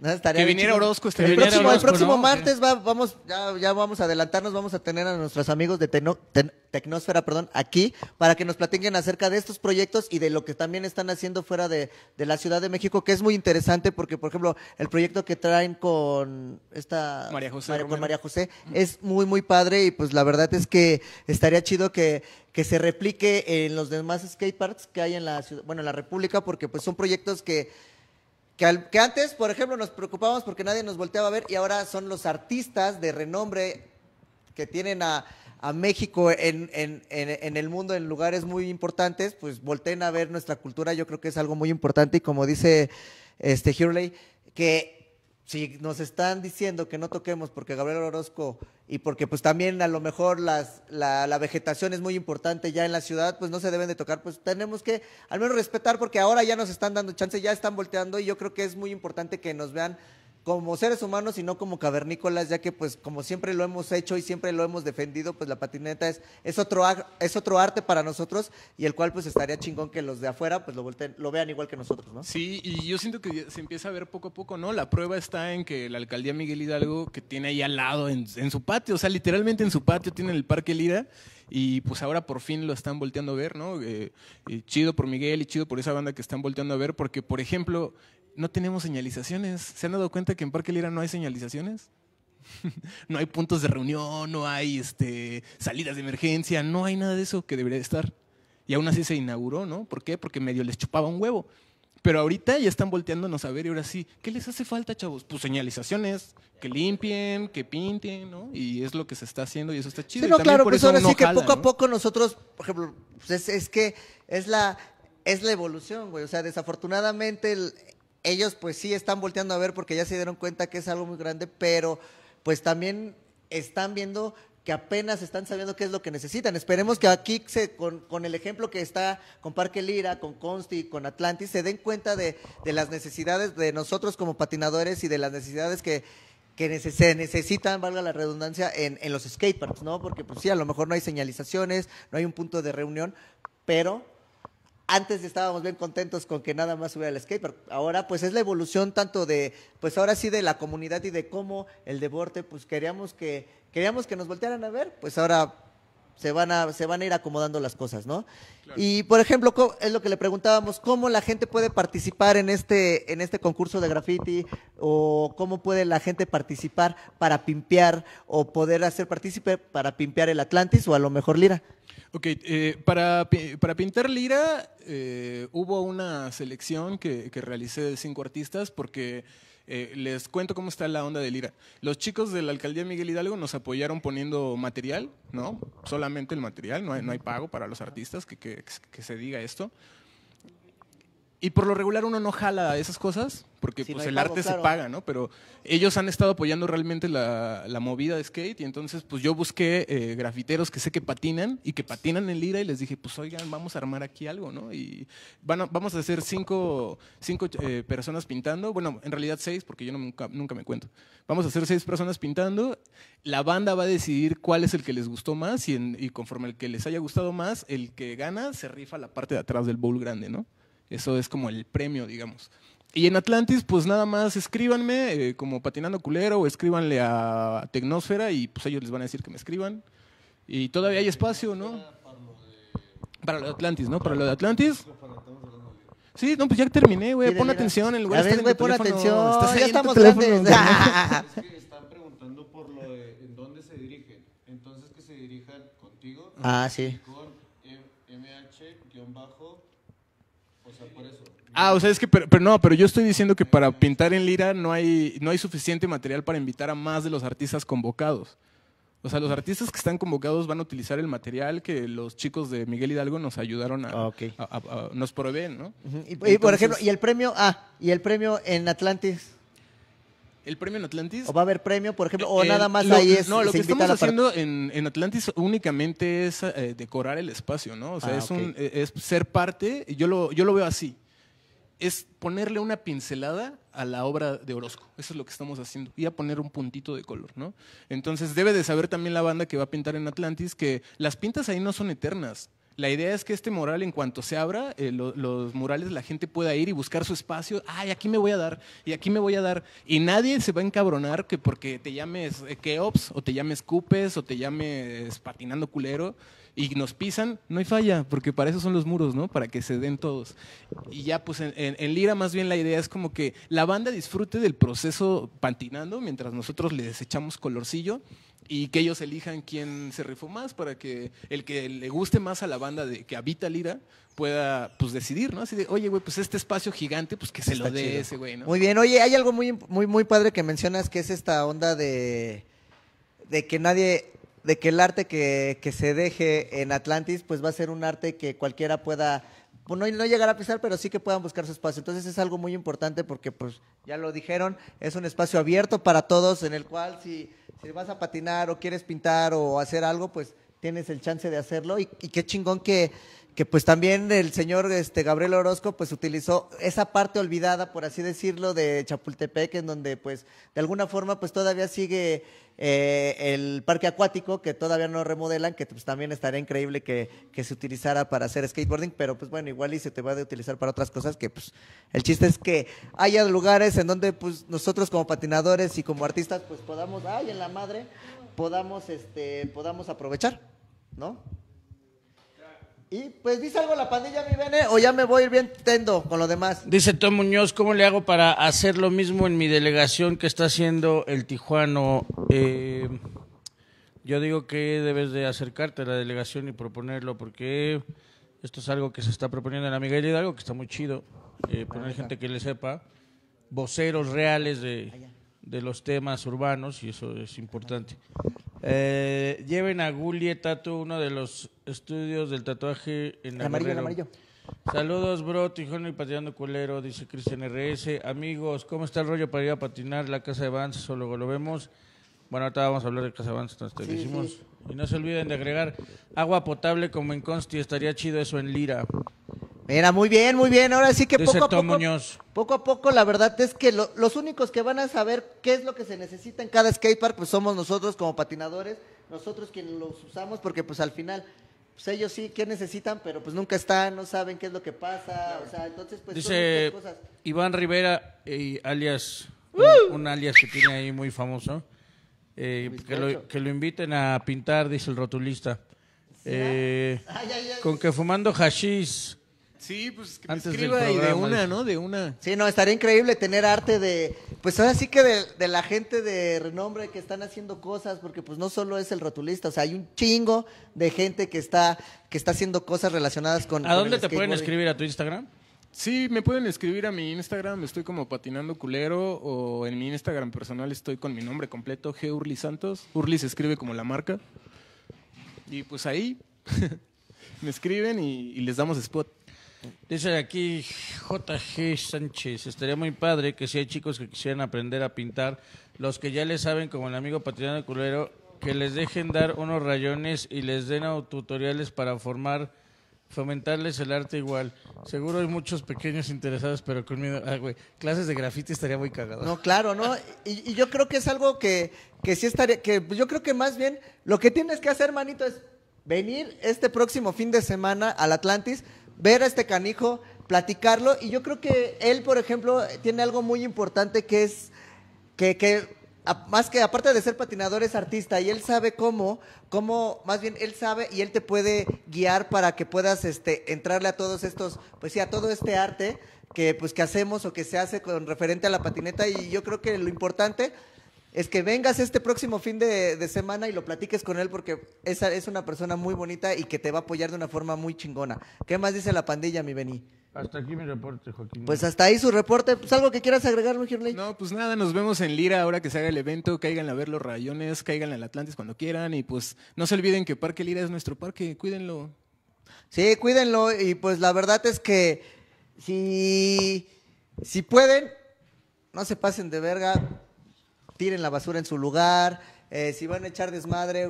No, Que viniera. Orozco, El estaría próximo, bien. el próximo ¿no? martes va- vamos, ya, ya vamos a adelantarnos, vamos a tener a nuestros amigos de Tecno- Ten- Tecnosfera, perdón, aquí, para que nos platiquen acerca de estos proyectos y de lo que también están haciendo fuera de, de la Ciudad de México, que es muy interesante porque, por ejemplo, el proyecto que traen con esta María José con Romero. María José es muy, muy padre y pues la verdad es que estaría chido que, que se replique en los demás skateparks que hay en la ciudad, bueno, en la República, porque pues son proyectos que que, antes, por ejemplo, nos preocupábamos porque nadie nos volteaba a ver y ahora son los artistas de renombre que tienen a, a México en, en- en- en el mundo en lugares muy importantes, pues volteen a ver nuestra cultura, yo creo que es algo muy importante y como dice este Hurley, que si nos están diciendo que no toquemos porque Gabriel Orozco y porque pues también a lo mejor las, la, la vegetación es muy importante ya en la ciudad, pues no se deben de tocar, pues tenemos que al menos respetar porque ahora ya nos están dando chance, ya están volteando y yo creo que es muy importante que nos vean como seres humanos y no como cavernícolas, ya que pues como siempre lo hemos hecho y siempre lo hemos defendido, pues la patineta es, es, otro, es otro arte para nosotros y el cual pues estaría chingón que los de afuera pues lo, volteen, lo vean igual que nosotros, ¿no? Sí, y yo siento que se empieza a ver poco a poco, ¿no? La prueba está en que la alcaldía Miguel Hidalgo, que tiene ahí al lado, en, en su patio, o sea, literalmente en su patio tiene el Parque Lira, y pues ahora por fin lo están volteando a ver, ¿no? Eh, y chido por Miguel y chido por esa banda que están volteando a ver, porque, por ejemplo, no tenemos señalizaciones. ¿Se han dado cuenta que en Parque Lira no hay señalizaciones? [LAUGHS] no hay puntos de reunión, no hay este, salidas de emergencia, no hay nada de eso que debería estar. Y aún así se inauguró, ¿no? ¿Por qué? Porque medio les chupaba un huevo. Pero ahorita ya están volteándonos a ver y ahora sí, ¿qué les hace falta, chavos? Pues señalizaciones, que limpien, que pinten, ¿no? Y es lo que se está haciendo y eso está chido. Sí, no, claro, por pues eso ahora no sí que jala, poco a poco nosotros, por ejemplo, pues es, es que es la, es la evolución, güey. O sea, desafortunadamente el- ellos pues sí están volteando a ver porque ya se dieron cuenta que es algo muy grande, pero pues también están viendo que apenas están sabiendo qué es lo que necesitan. Esperemos que aquí, se, con, el ejemplo que está con Parque Lira, con Consti, con Atlantis, se den cuenta de, de las necesidades de nosotros como patinadores y de las necesidades que, que se necesitan, valga la redundancia, en, en los skateparks, ¿no? Porque pues sí, a lo mejor no hay señalizaciones, no hay un punto de reunión, pero antes estábamos bien contentos con que nada más hubiera el skatepark. Ahora pues es la evolución tanto de, pues ahora sí de la comunidad y de cómo el deporte, pues queríamos que, queríamos que nos voltearan a ver, pues ahora se van a, se van a ir acomodando las cosas, ¿no? Y por ejemplo, es lo que le preguntábamos, ¿cómo la gente puede participar en este, en este concurso de graffiti? ¿O cómo puede la gente participar para pimpear o poder hacer partícipe para pimpear el Atlantis o a lo mejor Lira? Ok, eh, para, para pintar Lira eh, hubo una selección que, que realicé de cinco artistas porque eh, les cuento cómo está la onda de Lira. Los chicos de la alcaldía Miguel Hidalgo nos apoyaron poniendo material, ¿no? Solamente el material, no hay, no hay pago para los artistas, que, que- que se diga esto. Y por lo regular uno no jala esas cosas, porque Si pues, el pago, arte claro. se paga, ¿no? Pero ellos han estado apoyando realmente la, la movida de skate y entonces pues yo busqué eh, grafiteros que sé que patinan y que patinan en lira y les dije, pues oigan, vamos a armar aquí algo, ¿no? Y van a- vamos a hacer cinco, cinco eh, personas pintando, bueno, en realidad seis, porque yo no- nunca, nunca me cuento. Vamos a hacer seis personas pintando, la banda va a decidir cuál es el que les gustó más y, en- y conforme el que les haya gustado más, el que gana se rifa la parte de atrás del bowl grande, ¿no? Eso es como el premio, digamos. Y en Atlantis, pues nada más escríbanme eh, como Patinando Culero o escríbanle a Tecnosfera y pues ellos les van a decir que me escriban. Y todavía hay espacio, ¿no? Para lo de Atlantis, ¿no? Para lo de Atlantis. Sí, no, pues ya terminé, güey. Pon atención en lugar de estar en güey, pon atención. Estás ya estamos grandes. [LAUGHS] Es que están preguntando por lo de en dónde se dirigen. Entonces que se dirijan contigo ah, sí. con MH-bajo. O sea, por eso. Ah, o sea, es que, pero, pero no, pero yo estoy diciendo que para pintar en Lira no hay, no hay suficiente material para invitar a más de los artistas convocados. O sea, los artistas que están convocados van a utilizar el material que los chicos de Miguel Hidalgo nos ayudaron a, Ah, ok. a- a- a- nos proveen, ¿no? Y, y por ejemplo, y el premio, ah, y el premio en Atlantis. El premio en Atlantis. ¿O va a haber premio, por ejemplo? ¿O El- nada más lo- ahí es No, lo se que estamos haciendo en, en Atlantis únicamente es eh, decorar el espacio, ¿no? O sea, Ah, es, un, eh, es ser parte, yo lo, yo lo veo así. Es ponerle una pincelada a la obra de Orozco. Eso es lo que estamos haciendo. Y a poner un puntito de color, ¿no? Entonces debe de saber también la banda que va a pintar en Atlantis que las pintas ahí no son eternas. La idea es que este mural, en cuanto se abra, eh, lo- los murales, la gente pueda ir y buscar su espacio. Ay, aquí me voy a dar, y aquí me voy a dar. Y nadie se va a encabronar que porque te llames eh, Keops, o te llames Cupes, o te llames Patinando Culero, y nos pisan, no hay falla, porque para eso son los muros, ¿no? Para que se den todos. Y ya, pues en, en- en Lira, más bien la idea es como que la banda disfrute del proceso patinando, mientras nosotros les echamos colorcillo y que ellos elijan quién se rifó más para que el que le guste más a la banda de que habita Lira pueda pues decidir, ¿no? Así de, oye, güey, pues este espacio gigante, pues que se lo dé chido. ese güey, ¿no? Muy bien, oye, hay algo muy, muy, muy padre que mencionas que es esta onda de, de que nadie, de que el arte que, que se deje en Atlantis, pues va a ser un arte que cualquiera pueda, pues, no, no llegar a pisar, pero sí que puedan buscar su espacio. Entonces es algo muy importante porque, pues, ya lo dijeron, es un espacio abierto para todos en el cual si, si vas a patinar o quieres pintar o hacer algo, pues tienes el chance de hacerlo y, y qué chingón que, que pues también el señor este Gabriel Orozco pues utilizó esa parte olvidada por así decirlo de Chapultepec en donde pues de alguna forma pues todavía sigue eh, el parque acuático que todavía no remodelan que pues también estaría increíble que, que se utilizara para hacer skateboarding pero pues bueno igual y se te va a utilizar para otras cosas que pues el chiste es que haya lugares en donde pues nosotros como patinadores y como artistas pues podamos ay en la madre podamos este podamos aprovechar ¿no? Y pues dice algo la pandilla, mi bene, o ya me voy a ir bien tendo con lo demás. Dice Tom Muñoz, ¿cómo le hago para hacer lo mismo en mi delegación que está haciendo el Tijuano? Eh, yo digo que debes de acercarte a la delegación y proponerlo, porque esto es algo que se está proponiendo en la Miguel Hidalgo, que está muy chido. eh, poner gente que le sepa, voceros reales de, de los temas urbanos, y eso es importante. Eh, lleven a Gulie Tatu, uno de los estudios del tatuaje en El amarillo, Guerrero. amarillo. Saludos, bro, Tijuana y pateando culero, dice Cristian RS. Amigos, ¿cómo está el rollo para ir a patinar la casa de Vance? O luego lo vemos. Bueno, ahorita vamos a hablar de casa de Vance, entonces te Sí, decimos. sí. Y no se olviden de agregar agua potable como en Consti, estaría chido eso en Lira. Mira, muy bien, muy bien. Ahora sí que Dice poco a Tom poco, Muñoz. poco a poco, la verdad es que lo- los únicos que van a saber qué es lo que se necesita en cada skatepark, pues somos nosotros como patinadores, nosotros quienes los usamos, porque pues al final, pues ellos sí, ¿qué necesitan? Pero pues nunca están, no saben qué es lo que pasa, o sea, entonces pues son Dice muchas cosas. Iván Rivera, eh, alias, ¡Uh! un, un alias que tiene ahí muy famoso, eh, que, lo, que lo inviten a pintar, dice el rotulista. Eh, [LAUGHS] Ay, ay, ay. con que fumando hashish Sí, pues que me Antes del escriba y de programa, una. ¿no? De una. Sí, no, estaría increíble tener arte de, pues ahora sí que de, de la gente de renombre que están haciendo cosas, porque pues no solo es el rotulista, o sea, hay un chingo de gente que está, que está haciendo cosas relacionadas con. ¿A con dónde el te pueden skateboarding. escribir? ¿A tu Instagram? Sí, me pueden escribir a mi Instagram, estoy como patinando culero, o en mi Instagram personal estoy con mi nombre completo, G. Urli Santos. Urli se escribe como la marca. Y pues ahí [LAUGHS] me escriben y, y les damos spot. Dice aquí JG Sánchez, estaría muy padre que si hay chicos que quisieran aprender a pintar, los que ya le saben como el amigo patinando culero, que les dejen dar unos rayones y les den tutoriales para formar, fomentarles el arte igual. Seguro hay muchos pequeños interesados, pero con. Ah, güey, clases de grafiti estaría muy cagado. No, claro, ¿no? Y, y yo creo que es algo que, que sí estaría, que yo creo que más bien lo que tienes que hacer, manito, es venir este próximo fin de semana al Atlantis, ver a este canijo, platicarlo, y yo creo que él, por ejemplo, tiene algo muy importante que es que, que más que aparte de ser patinador es artista. Y él sabe cómo, cómo, más bien él sabe y él te puede guiar para que puedas este entrarle a todos estos, pues sí, a todo este arte que pues que hacemos o que se hace con referente a la patineta. Y yo creo que lo importante es que vengas este próximo fin de, de semana y lo platiques con él porque esa es una persona muy bonita y que te va a apoyar de una forma muy chingona. ¿Qué más dice la pandilla, mi Beni? Hasta aquí mi reporte, Joaquín. Pues hasta ahí su reporte. Pues algo que quieras agregar, mi Girley? No, pues nada, nos vemos en Lira ahora que se haga el evento. Caigan a ver los rayones, caigan al Atlantis cuando quieran. Y pues no se olviden que Parque Lira es nuestro parque, cuídenlo. Sí, cuídenlo y pues la verdad es que si, si pueden, no se pasen de verga. Tiren la basura en su lugar. eh, si van a echar desmadre,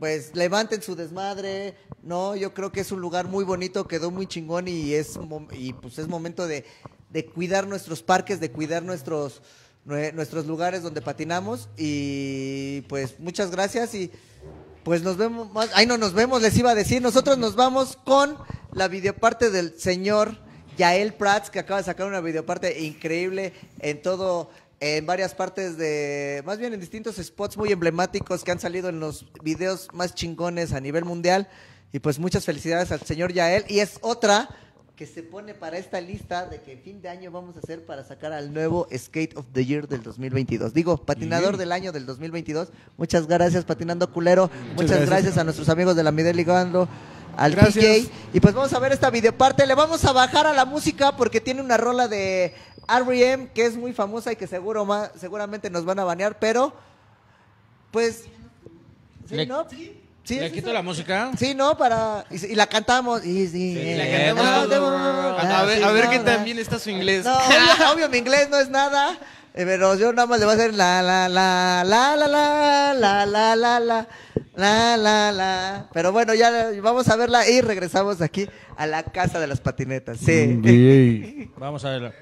pues levanten su desmadre. No, yo creo que es un lugar muy bonito, quedó muy chingón y es y pues es momento de, de cuidar nuestros parques, de cuidar nuestros nue- nuestros lugares donde patinamos y pues muchas gracias y pues nos vemos más. Ay, no nos vemos, les iba a decir. Nosotros nos vamos con la videoparte del señor Yael Prats, que acaba de sacar una videoparte increíble en todo, en varias partes de, más bien en distintos spots muy emblemáticos que han salido en los videos más chingones a nivel mundial. Y pues muchas felicidades al señor Yael. Y es otra que se pone para esta lista de que fin de año vamos a hacer para sacar al nuevo Skate of the Year del 2022. Digo, patinador del año del 2022. Muchas gracias, Patinando Culero. Muchas, gracias. gracias. a nuestros amigos de la Midel Ligando, al. DJ. Y pues vamos a ver esta videoparte. Le vamos a bajar a la música porque tiene una rola de R.E.M. que es muy famosa y que seguro ma- seguramente nos van a banear, pero pues... ¿sí, Le- no? Sí, ¿Le es quito eso. la música? Sí, ¿no? Para... Y, y la cantamos. Y, sí, Sí, la eh, cantamos. A, ver, sí, a ver no, qué bien está su inglés. No, obvio, obvio, mi inglés no es nada. eh, Pero yo nada más le voy a hacer la, la, la, la, la, la, la, la, la, la, la, la, la. Pero bueno, ya vamos a verla y regresamos aquí a la casa de las patinetas. Sí. Vamos a verla.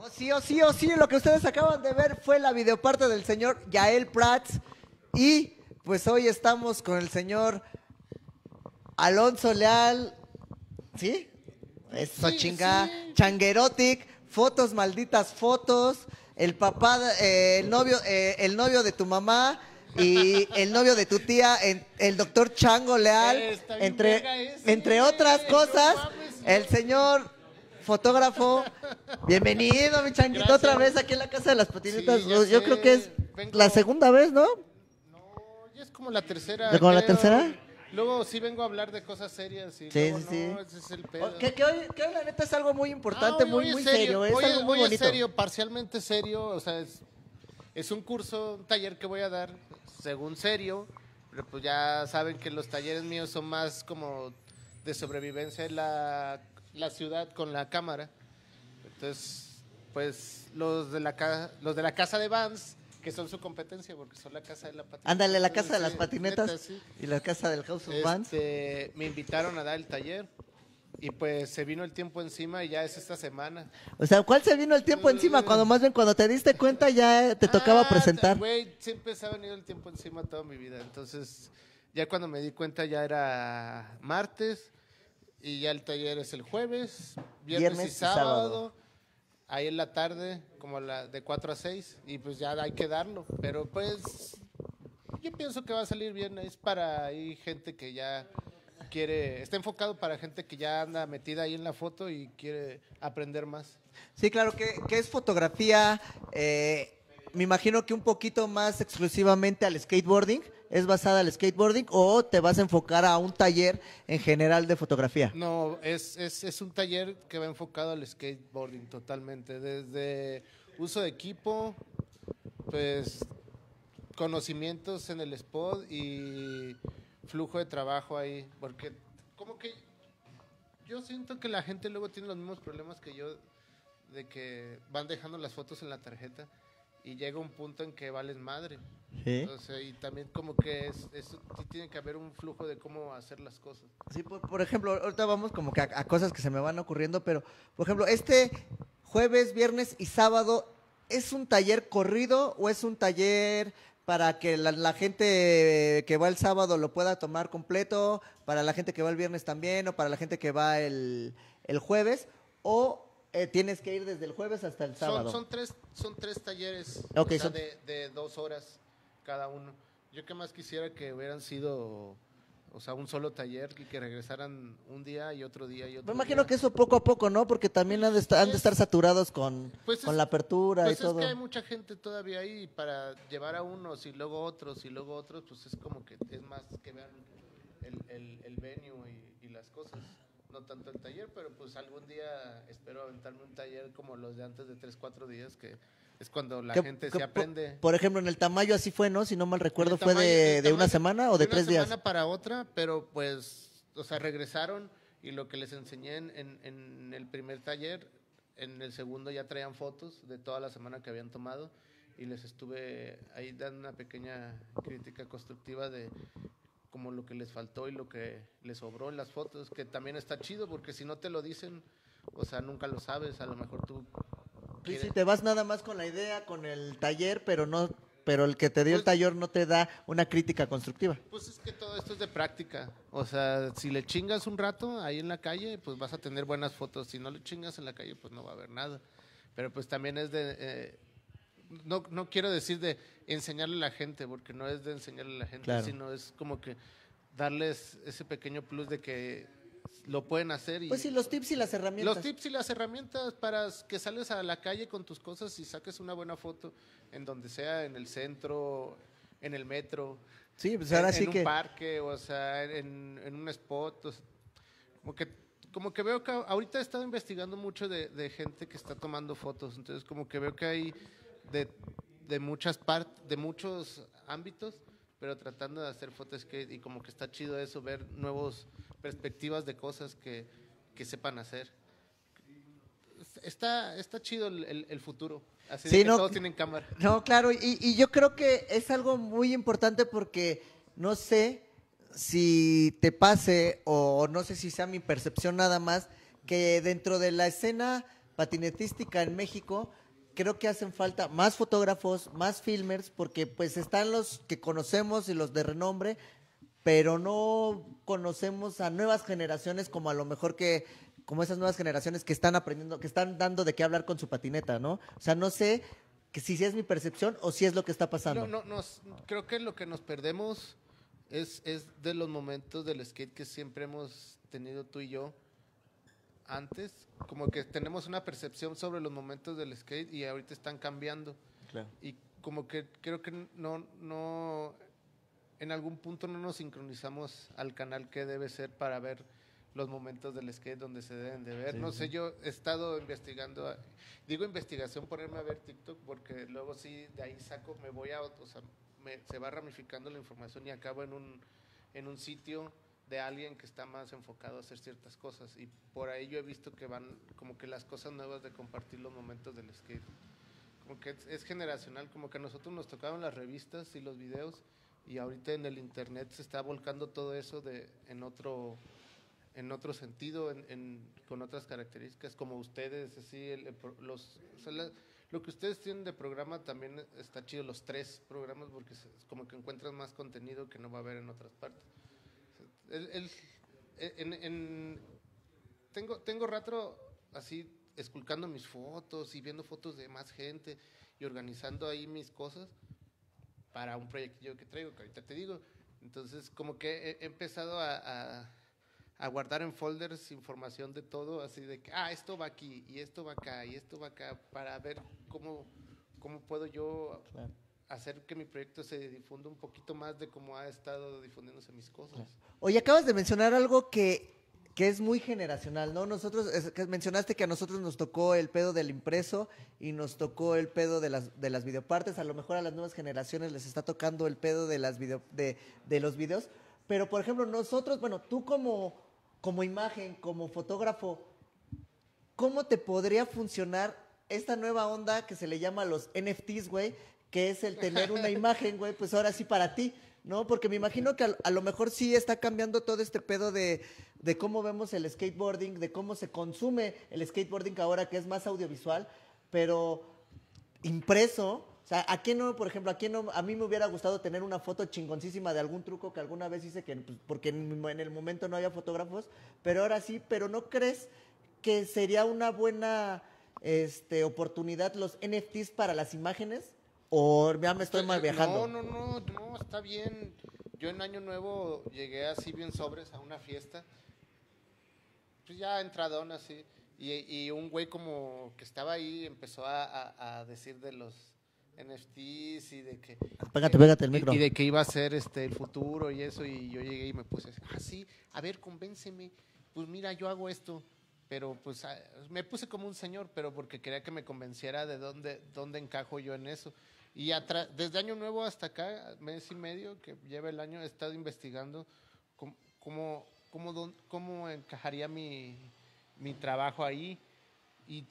Oh, sí, o sí, o sí, lo que ustedes acaban de ver fue la videoparte del señor Yael Prats. Y pues hoy estamos con el señor Alonso Leal. ¿Sí? Eso Sí, chinga. sí. Changuerotic, fotos, malditas fotos. El papá, eh, el novio, eh, el novio de tu mamá y el novio de tu tía, en- el doctor Chango Leal, entre, entre otras cosas, el señor fotógrafo. Bienvenido, mi changuito, Gracias. otra vez aquí en la casa de las patinetas. Sí, Yo sé. creo que es Vengo- la segunda vez, ¿no? No, ya es como la tercera. ¿Ya como la tercera? Luego sí vengo a hablar de cosas serias. Y Sí, luego sí, no, ese es el pedo. Que, que hoy, que hoy la neta es algo muy Ah, importante, hoy- muy, hoy muy es serio. Es Hoy algo muy hoy bonito. es serio, parcialmente serio. O sea, es, es un curso, un taller que voy a dar, según serio. Pero pues ya saben que los talleres míos son más como de sobrevivencia en la, la ciudad con la cámara. Entonces, pues los de la, ca- los de la casa de Vans, que son su competencia, porque son la casa de la patineta. Ándale, la casa de las patinetas neta, sí. y la casa del House of Bands. Este, me invitaron a dar el taller y pues se vino el tiempo encima y ya es esta semana. O sea, ¿cuál se vino el tiempo encima? Cuando más bien cuando te diste cuenta ya te tocaba Ah, presentar. Güey, siempre se ha venido el tiempo encima toda mi vida. Entonces, ya cuando me di cuenta ya era martes y ya el taller es el jueves, viernes, Viernes y y sábado. sábado. Ahí en la tarde, como la de 4 a 6 y pues ya hay que darlo. Pero pues yo pienso que va a salir bien. Es para ahí gente que ya quiere, está enfocado para gente que ya anda metida ahí en la foto y quiere aprender más. Sí, claro, que, que es fotografía, eh, me imagino que un poquito más exclusivamente al skateboarding, es basada al skateboarding o te vas a enfocar a un taller en general de fotografía. No, es, es, es un taller que va enfocado al skateboarding totalmente, desde uso de equipo, pues conocimientos en el spot y flujo de trabajo ahí, porque como que yo siento que la gente luego tiene los mismos problemas que yo, de que van dejando las fotos en la tarjeta y llega un punto en que vales madre. Sí. Sea, y también como que es, es- sí tiene que haber un flujo de cómo hacer las cosas. Sí, por, por ejemplo, ahorita vamos como que a, a cosas que se me van ocurriendo, pero, por ejemplo, este jueves, viernes y sábado, ¿es un taller corrido o es un taller para que la, la gente que va el sábado lo pueda tomar completo, para la gente que va el viernes también, o para la gente que va el, el jueves, o eh, tienes que ir desde el jueves hasta el sábado? Son, son tres, son tres talleres Ok, o sea, son- de, de dos horas cada uno. Yo que más quisiera que hubieran sido, o sea, un solo taller y que regresaran un día y otro día y otro Me imagino día. que eso poco a poco, ¿no? Porque también han de estar, han de estar saturados con, Pues con es- la apertura Pues y es todo. que hay mucha gente todavía ahí para llevar a unos y luego otros y luego otros, pues es como que es más que vean el, el, el venue y, y las cosas, no tanto el taller, pero pues algún día espero aventarme un taller como los de antes de 3, 4 días, que es cuando la Que- gente que se aprende. Por ejemplo, en el Tamayo así fue, ¿no? Si no mal recuerdo, fue de, de una semana o de tres una días. semana para otra, pero pues, o sea, regresaron y lo que les enseñé en, en- en el primer taller, en el segundo ya traían fotos de toda la semana que habían tomado y les estuve ahí dando una pequeña crítica constructiva de como lo que les faltó y lo que les sobró en las fotos, que también está chido porque si no te lo dicen, o sea, nunca lo sabes, a lo mejor tú Sí, te vas nada más con la idea, con el taller, pero no, pero el que te dio el Pues- taller no te da una crítica constructiva. Pues es que todo esto es de práctica. O sea, si le chingas un rato ahí en la calle, pues vas a tener buenas fotos. Si no le chingas en la calle, pues no va a haber nada. Pero pues también es de... eh, no, no quiero decir de enseñarle a la gente, porque no es de enseñarle a la gente, Claro. sino es como que darles ese pequeño plus de que lo pueden hacer. Y Pues sí, los tips y las herramientas. los tips y las herramientas para que sales a la calle con tus cosas y saques una buena foto en donde sea, en el centro, en el metro Sí, pues ahora en, sí en que... un parque, o sea, en, en un spot. o sea, como que como que veo que ahorita he estado investigando mucho de, de gente que está tomando fotos, entonces como que veo que hay de, de muchas partes, de muchos ámbitos, pero tratando de hacer fotos y como que está chido eso, ver nuevas perspectivas de cosas que, que sepan hacer. Está, está chido el, el- el futuro, así Sí, de que no- todos tienen cámara. No, claro, y, y yo creo que es algo muy importante porque no sé si te pase o no sé si sea mi percepción nada más, que dentro de la escena patinetística en México, creo que hacen falta más fotógrafos, más filmers, porque pues están los que conocemos y los de renombre, pero no conocemos a nuevas generaciones como a lo mejor que como esas nuevas generaciones que están aprendiendo, que están dando de qué hablar con su patineta, ¿no? O sea, no sé que si es mi percepción o si es lo que está pasando. No, no, nos- creo que lo que nos perdemos es, es de los momentos del skate que siempre hemos tenido tú y yo antes. Como que tenemos una percepción sobre los momentos del skate y ahorita están cambiando. Y como que creo que no, no, en algún punto no nos sincronizamos al canal que debe ser para ver los momentos del skate donde se deben de ver. no sé, yo he estado investigando, digo investigación, ponerme a ver TikTok porque luego sí de ahí saco, me voy a, o sea, me- se va ramificando la información y acabo en un, en un sitio de alguien que está más enfocado a hacer ciertas cosas. Y por ahí yo he visto que van como que las cosas nuevas de compartir los momentos del skate. Como que es, es generacional, como que a nosotros nos tocaban las revistas y los videos y ahorita en el internet se está volcando todo eso de en otro en otro sentido, en, en- con otras características, como ustedes, así, el- los, o sea, la- lo que ustedes tienen de programa también está chido, los tres programas, porque es como que encuentran más contenido que no va a haber en otras partes. El- el- en, en- tengo, tengo rato así esculcando mis fotos y viendo fotos de más gente y organizando ahí mis cosas para un proyecto que traigo, que ahorita te digo. Entonces, como que he, empezado a, a- a guardar en folders información de todo, así de que, ah, esto va aquí, y esto va acá, y esto va acá, para ver cómo, cómo puedo yo hacer que mi proyecto se difunda un poquito más de cómo ha estado difundiéndose mis cosas. Oye, acabas de mencionar algo que, que es muy generacional, ¿no? Nosotros, es que mencionaste que a nosotros nos tocó el pedo del impreso y nos tocó el pedo de las, de las videopartes. A lo mejor a las nuevas generaciones les está tocando el pedo de, las video, de, de los videos. Pero, por ejemplo, nosotros, bueno, tú como, como imagen, como fotógrafo, ¿cómo te podría funcionar esta nueva onda que se le llama los NFTs, güey? Que es el tener una [LAUGHS] imagen, güey, pues ahora sí para ti, ¿no? Porque me imagino que a, lo mejor sí está cambiando todo este pedo de, de cómo vemos el skateboarding, de cómo se consume el skateboarding ahora que es más audiovisual, pero impreso. O sea, ¿a quién no, por ejemplo, a quién no, a mí me hubiera gustado tener una foto chingoncísima de algún truco que alguna vez hice que, pues, porque en, en el momento no había fotógrafos, pero ahora sí, pero ¿no crees que sería una buena este, oportunidad los NFTs para las imágenes? ¿O ya me estoy mal viajando? No, no, no, no, está bien. Yo en Año Nuevo llegué así bien sobres a una fiesta. Pues ya entradón así. Y, y un güey como que estaba ahí empezó a, a- a decir de los NFTs y de que... Pégate, pégate el micro. Y de que iba a ser este, el futuro y eso. Y yo llegué y me puse, ah, sí, a ver, convénceme. Pues mira, yo hago esto. Pero pues me puse como un señor, pero porque quería que me convenciera de dónde, dónde encajo yo en eso. Y desde Año Nuevo hasta acá, mes y medio que lleva el año, he estado investigando cómo, cómo, cómo, cómo encajaría mi, mi trabajo ahí. Y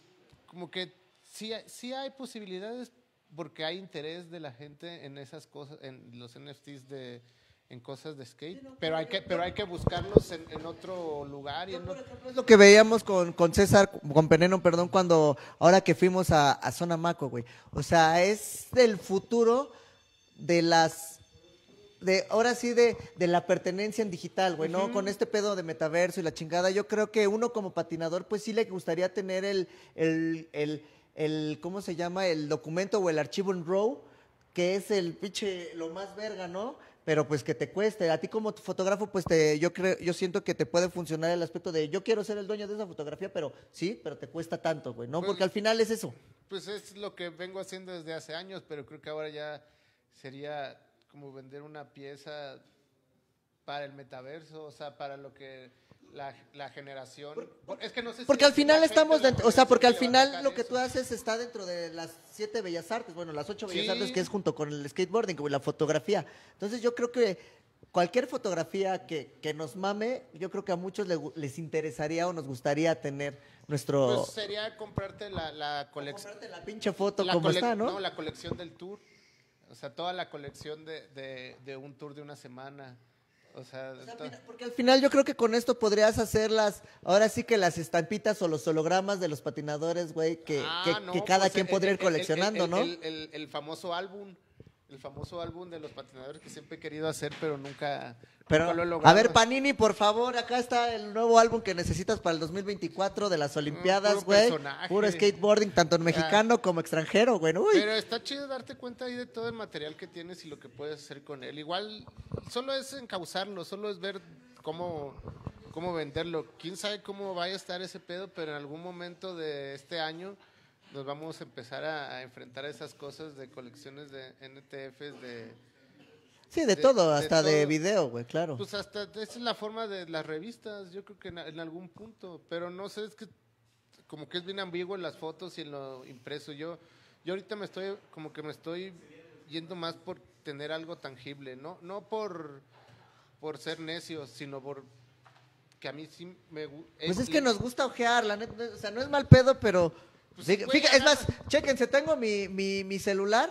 como que sí, sí hay posibilidades porque hay interés de la gente en esas cosas, en los NFTs de en cosas de skate, pero hay que pero hay que buscarlos en, en otro lugar y en otro- Es lo que veíamos con, con César, con Peneno, perdón, cuando ahora que fuimos a, a Zona Maco, güey. O sea, es el futuro de las de ahora sí de, de la pertenencia en digital, güey, ¿no? Con este pedo de metaverso y la chingada, yo creo que uno como patinador, pues sí le gustaría tener el, el, el, el ¿cómo se llama? El documento o el archivo en RAW, que es el pinche, lo más verga, ¿no? Pero pues que te cueste. A ti como fotógrafo, pues te, yo creo, yo siento que te puede funcionar el aspecto de yo quiero ser el dueño de esa fotografía, pero sí, pero te cuesta tanto, güey, ¿no? Pues- Porque al final es eso. Pues es lo que vengo haciendo desde hace años, pero creo que ahora ya sería como vender una pieza para el metaverso, o sea, para lo que la, la generación... por- es que no sé si Porque al final estamos, dentro, o sea, porque al final lo que eso. tú haces está dentro de las siete bellas artes, bueno, las ocho bellas Sí. artes que es junto con el skateboarding, güey, la fotografía. Entonces yo creo que cualquier fotografía que, que nos mame, yo creo que a muchos le les interesaría o nos gustaría tener nuestro... Pues sería comprarte la, la colección... comprarte la pinche foto la como está, ¿no? la colección del tour. O sea, toda la colección de, de, de un tour de una semana. O sea, O sea, to- mira, porque al final yo creo que con esto podrías hacer las, ahora sí que las estampitas o los hologramas de los patinadores, güey, que, Ah, que- no, que cada pues, quien el- podría el- ir coleccionando, el- ¿no? El famoso álbum, el famoso álbum de los patinadores que siempre he querido hacer, pero nunca, Pero, lo he a logrado. ver, Panini, por favor, acá está el nuevo álbum que necesitas para el 2024 de las Olimpiadas, puro güey. personaje. Puro skateboarding, tanto en mexicano como extranjero, güey. Uy. Pero está chido darte cuenta ahí de todo el material que tienes y lo que puedes hacer con él. Igual, solo es encauzarlo, solo es ver cómo, cómo venderlo. Quién sabe cómo vaya a estar ese pedo, pero en algún momento de este año nos vamos a empezar a, a enfrentar a esas cosas de colecciones de NTFs, de... sí, de, de- todo, de hasta de video, güey, claro. Pues hasta esa es la forma de las revistas, yo creo que en, en algún punto, pero no sé, es que como que es bien ambiguo en las fotos y en lo impreso. Yo, yo ahorita me estoy, como que me estoy yendo más por tener algo tangible, no, no por, por ser necio, sino por que a mí sí me gusta. Pues es que nos gusta ojear, la neta, o sea, no es mal pedo, pero... Pues, fíjate, güey, es más, chéquense, tengo mi, mi, mi celular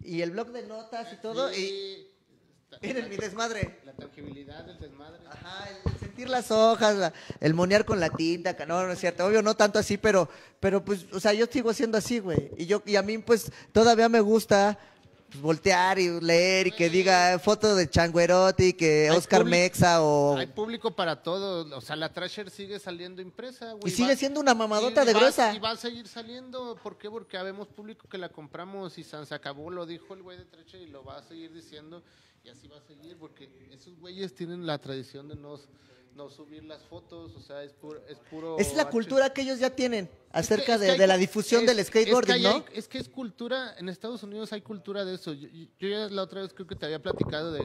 y el blog de notas y todo, y miren mi desmadre. La tangibilidad del desmadre. Ajá, el, el sentir las hojas, la- el monear con la tinta, que no, no es cierto, obvio no tanto así, pero, pero pues, o sea, yo sigo siendo así, güey. Y yo, y a mí, pues, todavía me gusta pues, voltear y leer y que diga foto de Changuerotti, que Hay Oscar Mexa o... Hay público para todo, o sea, la Trasher sigue saliendo impresa, güey. Y sigue siendo una mamadota y de va- gruesa. Y va a seguir saliendo, ¿por qué? Porque habemos público que la compramos y San se acabó, lo dijo el güey de Trasher y lo va a seguir diciendo y así va a seguir, porque esos güeyes tienen la tradición de no, no subir las fotos, o sea, es puro... Es, puro es la cultura que ellos ya tienen acerca Es que- de, es que de hay la difusión del skateboarding, ¿no? hay- es que es cultura, en Estados Unidos hay cultura de eso. Yo, yo ya la otra vez creo que te había platicado de,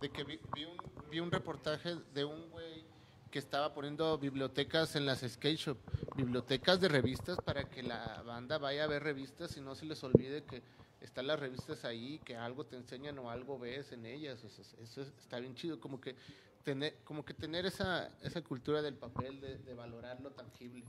de que vi, vi un, vi un reportaje de un güey que estaba poniendo bibliotecas en las skate shop, bibliotecas de revistas para que la banda vaya a ver revistas y no se les olvide que están las revistas ahí, que algo te enseñan o algo ves en ellas. o sea, eso es- está bien chido, como que tener, como que tener esa, esa cultura del papel, de, de valorar lo tangible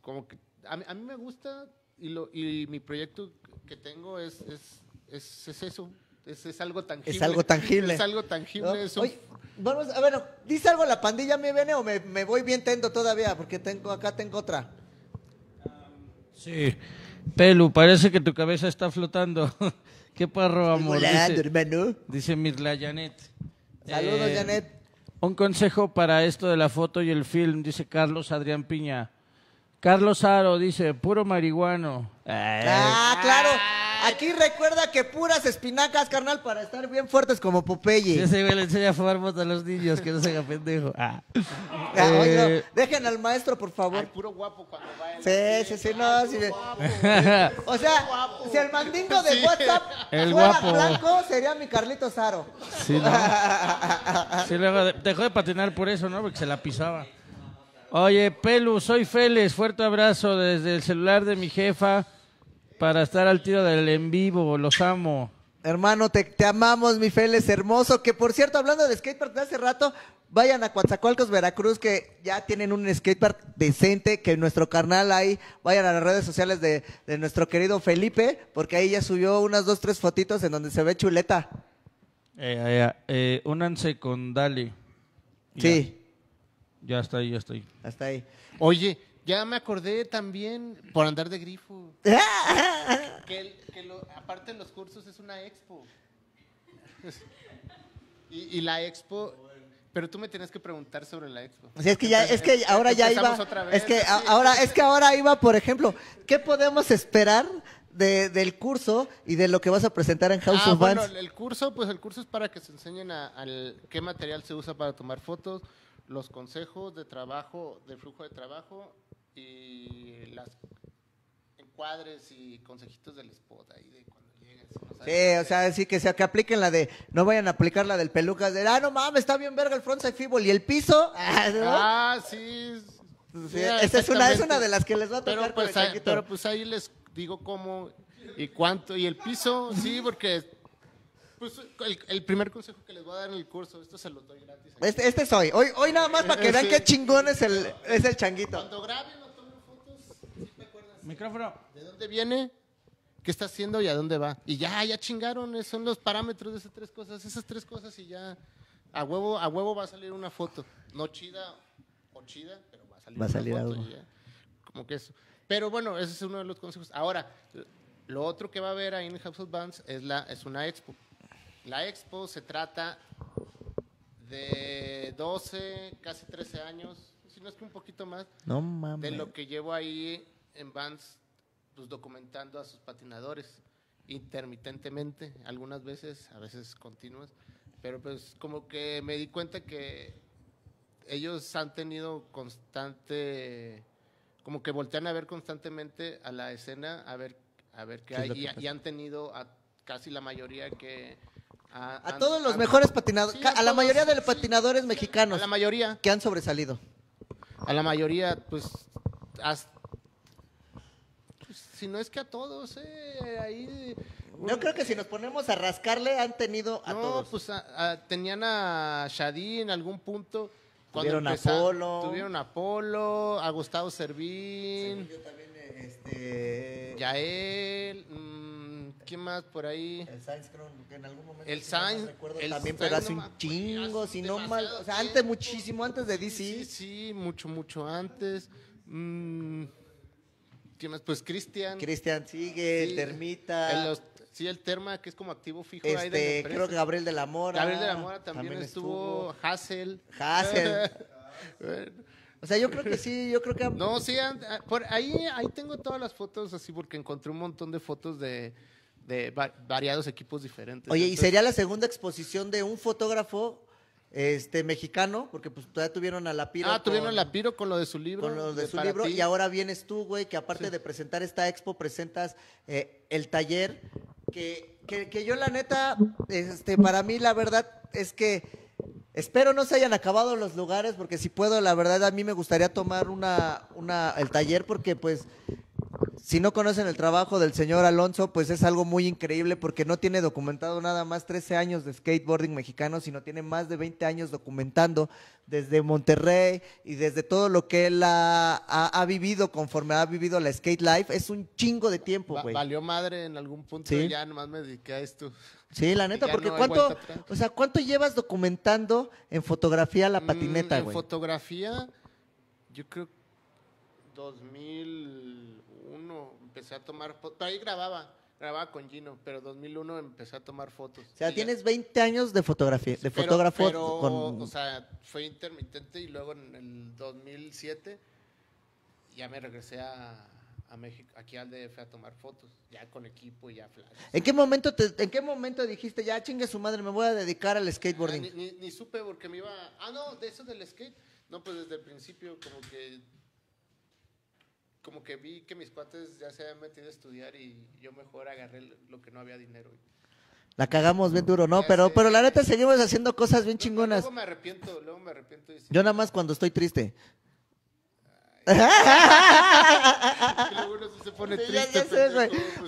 como que a mí, a mí me gusta y lo y mi proyecto que tengo es es, es, es eso es, es algo tangible algo tangible. [LAUGHS] es algo tangible ¿no? es un- Oye, vamos, a ver, ¿dice algo la pandilla me viene o me, me voy bien tendo todavía? Porque tengo acá tengo otra. Sí. Pelu, parece que tu cabeza está flotando. [LAUGHS] Qué parro, amor. Volando, Dice, hermano. dice Mirla Janet. Saludos, Eh, Janet. Un consejo para esto de la foto y el film, dice Carlos Adrián Piña. Carlos Aro dice, puro marihuano. Ah, claro. Aquí recuerda que puras espinacas, carnal, para estar bien fuertes como Popeye. Sí, ese güey le enseña a fumar mota a los niños, que no se haga pendejo. Ah. [LAUGHS] Ah, Eh, dejen al maestro, por Ay, favor. puro guapo cuando va en Sí, sí, sí, no. sí. [LAUGHS] O sea, si el mandingo de [LAUGHS] Sí. WhatsApp El fuera guapo. blanco, sería mi Carlito Saro. Sí, ¿no? Sí, luego de- dejó de patinar por eso, ¿no? Porque se la pisaba. Oye, Pelu, soy Félix. Fuerte abrazo desde el celular de mi jefa para estar al tiro del en vivo. Los amo. Hermano, te, te amamos, mi Félix hermoso. Que por cierto, hablando de skatepark de hace rato, vayan a Coatzacoalcos, Veracruz, que ya tienen un skatepark decente, que nuestro carnal ahí, vayan a las redes sociales de, de nuestro querido Felipe, porque ahí ya subió unas dos, tres fotitos en donde se ve chuleta. Eh, eh, eh, únanse con Dali. Sí, Ya, ya está ahí, ya está ahí. hasta ahí. oye ya me acordé también por andar de grifo. [LAUGHS] Que, el- que lo- aparte de los cursos es una expo. [LAUGHS] Y, y la expo pero tú me tienes que preguntar sobre la expo. O sea, es que ya, es que ahora ya iba, Empezamos otra vez, es que a- ahora, es que ahora iba, por ejemplo, ¿qué podemos esperar de, del curso y de lo que vas a presentar en House Ah, of bueno, Bands? el curso, pues el curso es para que se enseñen a, al qué material se usa para tomar fotos, los consejos de trabajo, de flujo de trabajo y las encuadres y consejitos del spot ahí de cuando llegues. si no Sí, o sea, sí que sea que apliquen la de, no vayan a aplicar la del pelucas de, ah, no mames, está bien verga el frontside fútbol y el piso. [LAUGHS] Ah. Ah, sí. Sí, esa es una, es una de las que les va a tocar Pero pues, ahí, pero pues ahí les digo cómo y cuánto. Y el piso, sí, porque pues, el, el primer consejo que les voy a dar en el curso, esto se lo doy gratis. Este, este es hoy. hoy. Hoy nada más para que [LAUGHS] vean Sí. qué chingón es el, es el changuito. Cuando graben o tomen fotos, ¿sí te acuerdas Micrófono. de dónde viene, qué está haciendo y a dónde va. Y ya, ya chingaron, esos son los parámetros de esas tres cosas, esas tres cosas y ya A huevo, a huevo va a salir una foto. No chida o chida, pero va a salir Va a una salir foto algo. y ya. Como que eso. Pero bueno, ese es uno de los consejos. Ahora, lo otro que va a haber ahí en House of Bands es, la, es una expo. La expo se trata de 12, casi 13 años, si no es que un poquito más, No de mames. lo que llevo ahí en Vans, pues documentando a sus patinadores intermitentemente, algunas veces, a veces continuas, pero pues como que me di cuenta que ellos han tenido constante, como que voltean a ver constantemente a la escena, a ver, a ver qué ¿Qué es hay, que y, y han tenido a casi la mayoría que... ha- A han- todos los han- mejores patinadores, Sí, a, a la todos, mayoría de los sí. patinadores a mexicanos la mayoría, que han sobresalido. a la mayoría, pues, has- pues, si no es que a todos, eh, ahí... Yo creo que si nos ponemos a rascarle han tenido a no, todos. pues a- a- tenían a Shadi en algún punto. Tuvieron a empeza- Polo. Tuvieron a Polo, a Gustavo Servín, Yo también, este... Yael, mm, ¿quién más por ahí? El Sainz creo que en algún momento El no Sainz, el también, Sainz pero hace no un chingo, si no mal, o sea, antes muchísimo antes de DC. Sí, sí, mucho, mucho antes. Mm, ¿Quién más? Pues Cristian. Cristian sigue, Sí, Termita, el sí, el Terma, que es como activo fijo ahí de la este, empresa. creo que Gabriel de la Mora. Gabriel de la Mora también, estuvo, Hassel. Hassel. [LAUGHS] Bueno, O sea, yo creo que sí, yo creo que... no, sí, ah, por ahí, ahí tengo todas las fotos así porque encontré un montón de fotos de, de va- variados equipos diferentes. Oye, y sería la segunda exposición de un fotógrafo este mexicano, porque pues todavía tuvieron a la Piro Ah, tuvieron con- a la Piro con lo de su libro. con lo de su libro ti. y ahora vienes tú, güey, que aparte Sí. de presentar esta expo, presentas eh, el taller, que, que, que yo la neta, este, para mí la verdad es que espero no se hayan acabado los lugares, porque si puedo, la verdad a mí me gustaría tomar una, una, el taller, porque pues si no conocen el trabajo del señor Alonso, pues es algo muy increíble porque no tiene documentado nada más 13 años de skateboarding mexicano, sino tiene más de 20 años documentando desde Monterrey y desde todo lo que él ha, ha- ha vivido conforme ha vivido la skate life. Es un chingo de tiempo, Va- güey. valió madre en algún punto Sí. y ya nomás me dediqué a esto. Sí, la neta, porque no cuánto, o sea, ¿cuánto llevas documentando en fotografía la patineta, Mm, en güey? fotografía, yo creo 2001 empecé a tomar fotos. Ahí grababa, grababa con Gino, pero 2001 empecé a tomar fotos. o sea, Y ya- tienes 20 años de fotografía, de pero- fotógrafo pero, con... O sea, fue intermitente y luego en el 2007 ya me regresé a, a México, aquí al DF a tomar fotos, ya con equipo y ya flash. ¿En qué momento te, en qué momento dijiste, ya chingue su madre, me voy a dedicar al Ah, skateboarding? ni, ni- ni supe porque me iba. Ah, no, de eso del skate. No, pues desde el principio, como que. Como que vi que mis cuates ya se habían metido a estudiar y yo mejor agarré lo que no había dinero. La cagamos bien duro, ¿no? Pero, pero la neta seguimos haciendo cosas bien chingonas. Luego me arrepiento, luego me arrepiento. Yo nada más cuando estoy triste. [LAUGHS]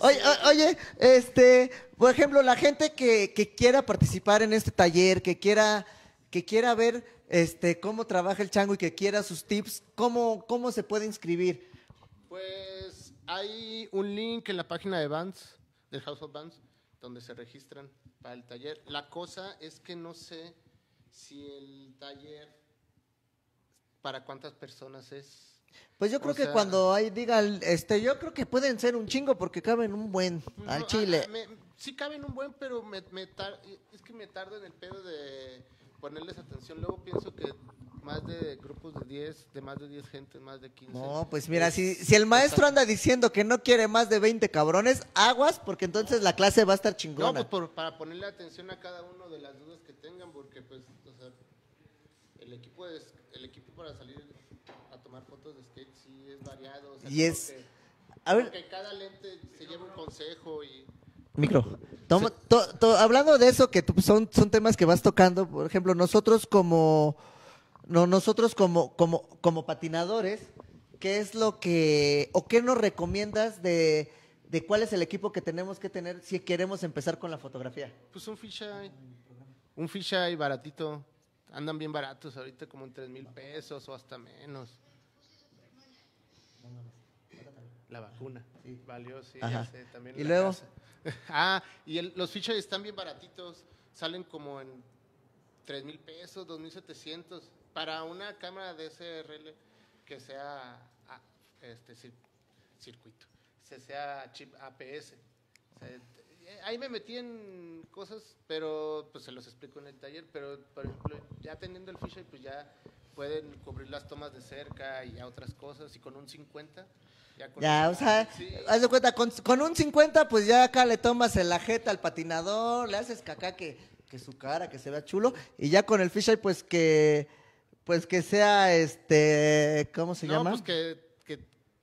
Oye, oye, este, por ejemplo, la gente que, que quiera participar en este taller, que quiera, que quiera ver este cómo trabaja el chango y que quiera sus tips, ¿cómo, cómo se puede inscribir? Pues hay un link en la página de Bands, del House of Bands, donde se registran para el taller. La cosa es que no sé si el taller para cuántas personas es. Pues yo O creo que sea- cuando ahí digan, este, yo creo que pueden ser un chingo porque caben un buen al chile. me- sí caben un buen, pero me, me tar- es que me tardo en el pedo de ponerles atención. Luego pienso que más de grupos de 10, de más de 10 gente, más de 15. No, pues mira, si, si el maestro anda diciendo que no quiere más de 20 cabrones, aguas, porque entonces la clase va a estar No, chingona. pues por- para ponerle atención a cada uno de las dudas que tengan, porque pues, o sea, el equipo es, el equipo para salir a tomar fotos de skate sí es variado. o sea, Y es- que- a ver, como que cada lente se lleva un consejo y Micro. Toma- to- to- hablando de eso, que son, son temas que vas tocando, por ejemplo, nosotros como, no, nosotros como, como, como patinadores, ¿qué es lo que, o qué nos recomiendas de, de cuál es el equipo que tenemos que tener si queremos empezar con la fotografía? pues un fisheye, un fisheye baratito. Andan bien baratos ahorita como en 3 mil pesos o hasta menos. La vacuna. Valió, sí, ya sé. También ¿Y luego? casa. [LAUGHS] ah, y el- los fisheyes están bien baratitos. Salen como en 3 mil pesos, 2.700 para una cámara DSRL que sea ah, este cir- circuito, que sea chip APS. O sea, eh, ahí me metí en cosas, pero pues se los explico en el taller, pero por ejemplo, ya teniendo el fisheye, pues ya pueden cubrir las tomas de cerca y a otras cosas, y con un 50, ya con Ya, o sea, sí. haz de cuenta, con, con un 50, pues ya acá le tomas el ajeta al patinador, le haces caca que, que su cara, que se vea chulo, y ya con el fisheye, pues que, pues que sea, este, ¿cómo se no, llama? pues que, que,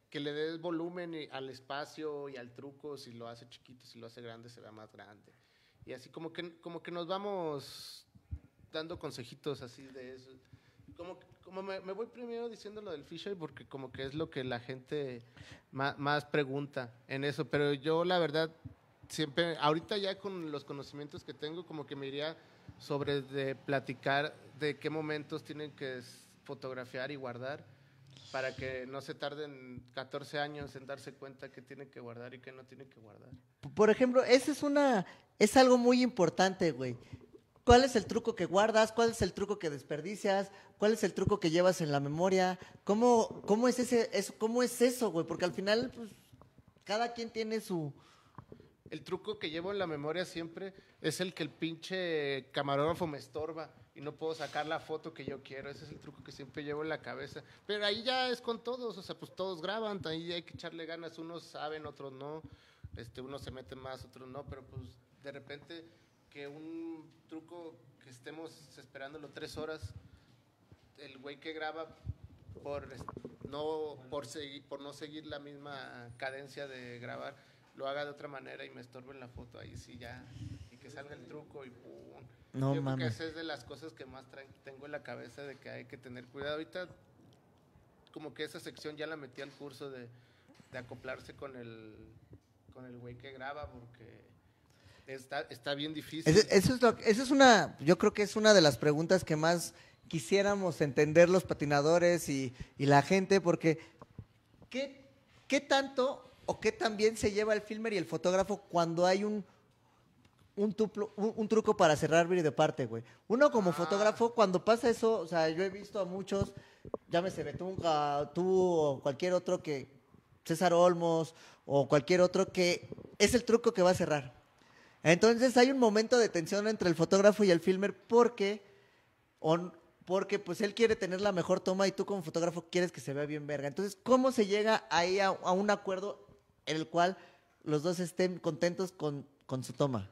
que le des volumen y- al espacio y al truco, si lo hace chiquito, si lo hace grande, se vea más grande. Y así como que, como que nos vamos dando consejitos así de eso. Como, como me, me voy primero diciendo lo del fisheye porque como que es lo que la gente más, más pregunta en eso, pero yo la verdad siempre, ahorita ya con los conocimientos que tengo, como que me iría sobre de platicar de qué momentos tienen que fotografiar y guardar para que no se tarden 14 años en darse cuenta que tienen que guardar y que no tienen que guardar. Por ejemplo, ese es una, es algo muy importante, güey. ¿Cuál es el truco que guardas? ¿Cuál es el truco que desperdicias? ¿Cuál es el truco que llevas en la memoria? ¿Cómo, cómo es ese, eso, cómo es eso, güey? Porque al final, pues, cada quien tiene su, El truco que llevo en la memoria siempre es el que el pinche camarógrafo me estorba y no puedo sacar la foto que yo quiero. Ese es el truco que siempre llevo en la cabeza. Pero ahí ya es con todos, o sea, pues todos graban, ahí hay que echarle ganas. Unos saben, otros no. Este, unos se meten más, otros no. Pero pues de repente que un truco que estemos esperándolo tres horas, el güey que graba por no por seguir, por no seguir la misma cadencia de grabar lo haga de otra manera y me estorbe en la foto ahí sí ya y que salga el truco y pum. No Yo creo que mames. esa es de las cosas que más tengo en la cabeza de que hay que tener cuidado ahorita como que esa sección ya la metí al curso de, de acoplarse con el con el güey que graba porque está está bien difícil eso es lo, eso es una, yo creo que es una de las preguntas que más quisiéramos entender los patinadores y, y la gente, porque ¿qué, ¿qué tanto o qué tan bien se lleva el filmer y el fotógrafo cuando hay un, un, tuplo- un, un truco para cerrar de parte, güey? Uno como fotógrafo, cuando pasa eso, o sea, yo he visto a muchos, llámese Betunga, tú o cualquier otro que, César Olmos o cualquier otro que es el truco que va a cerrar. Entonces hay un momento de tensión entre el fotógrafo y el filmer porque, on- porque pues él quiere tener la mejor toma y tú como fotógrafo quieres que se vea bien verga. Entonces, ¿cómo se llega ahí a, a un acuerdo en el cual los dos estén contentos con, con su toma?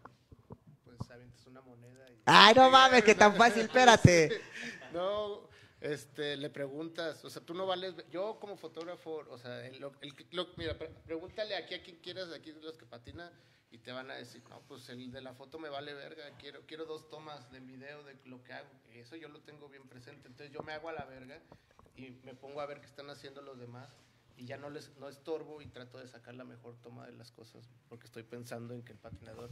pues avientas una moneda y Ay, no mames, que tan fácil, espérate. [LAUGHS] No, este, le preguntas, o sea, tú no vales, yo como fotógrafo, o sea, el, el lo- mira, pre- pregúntale aquí a quien quieras, aquí los que patina, y te van a decir, no, pues el de la foto me vale verga, quiero, quiero dos tomas de video de lo que hago, eso yo lo tengo bien presente, entonces yo me hago a la verga y me pongo a ver qué están haciendo los demás y ya no les no estorbo y trato de sacar la mejor toma de las cosas, porque estoy pensando en que el patinador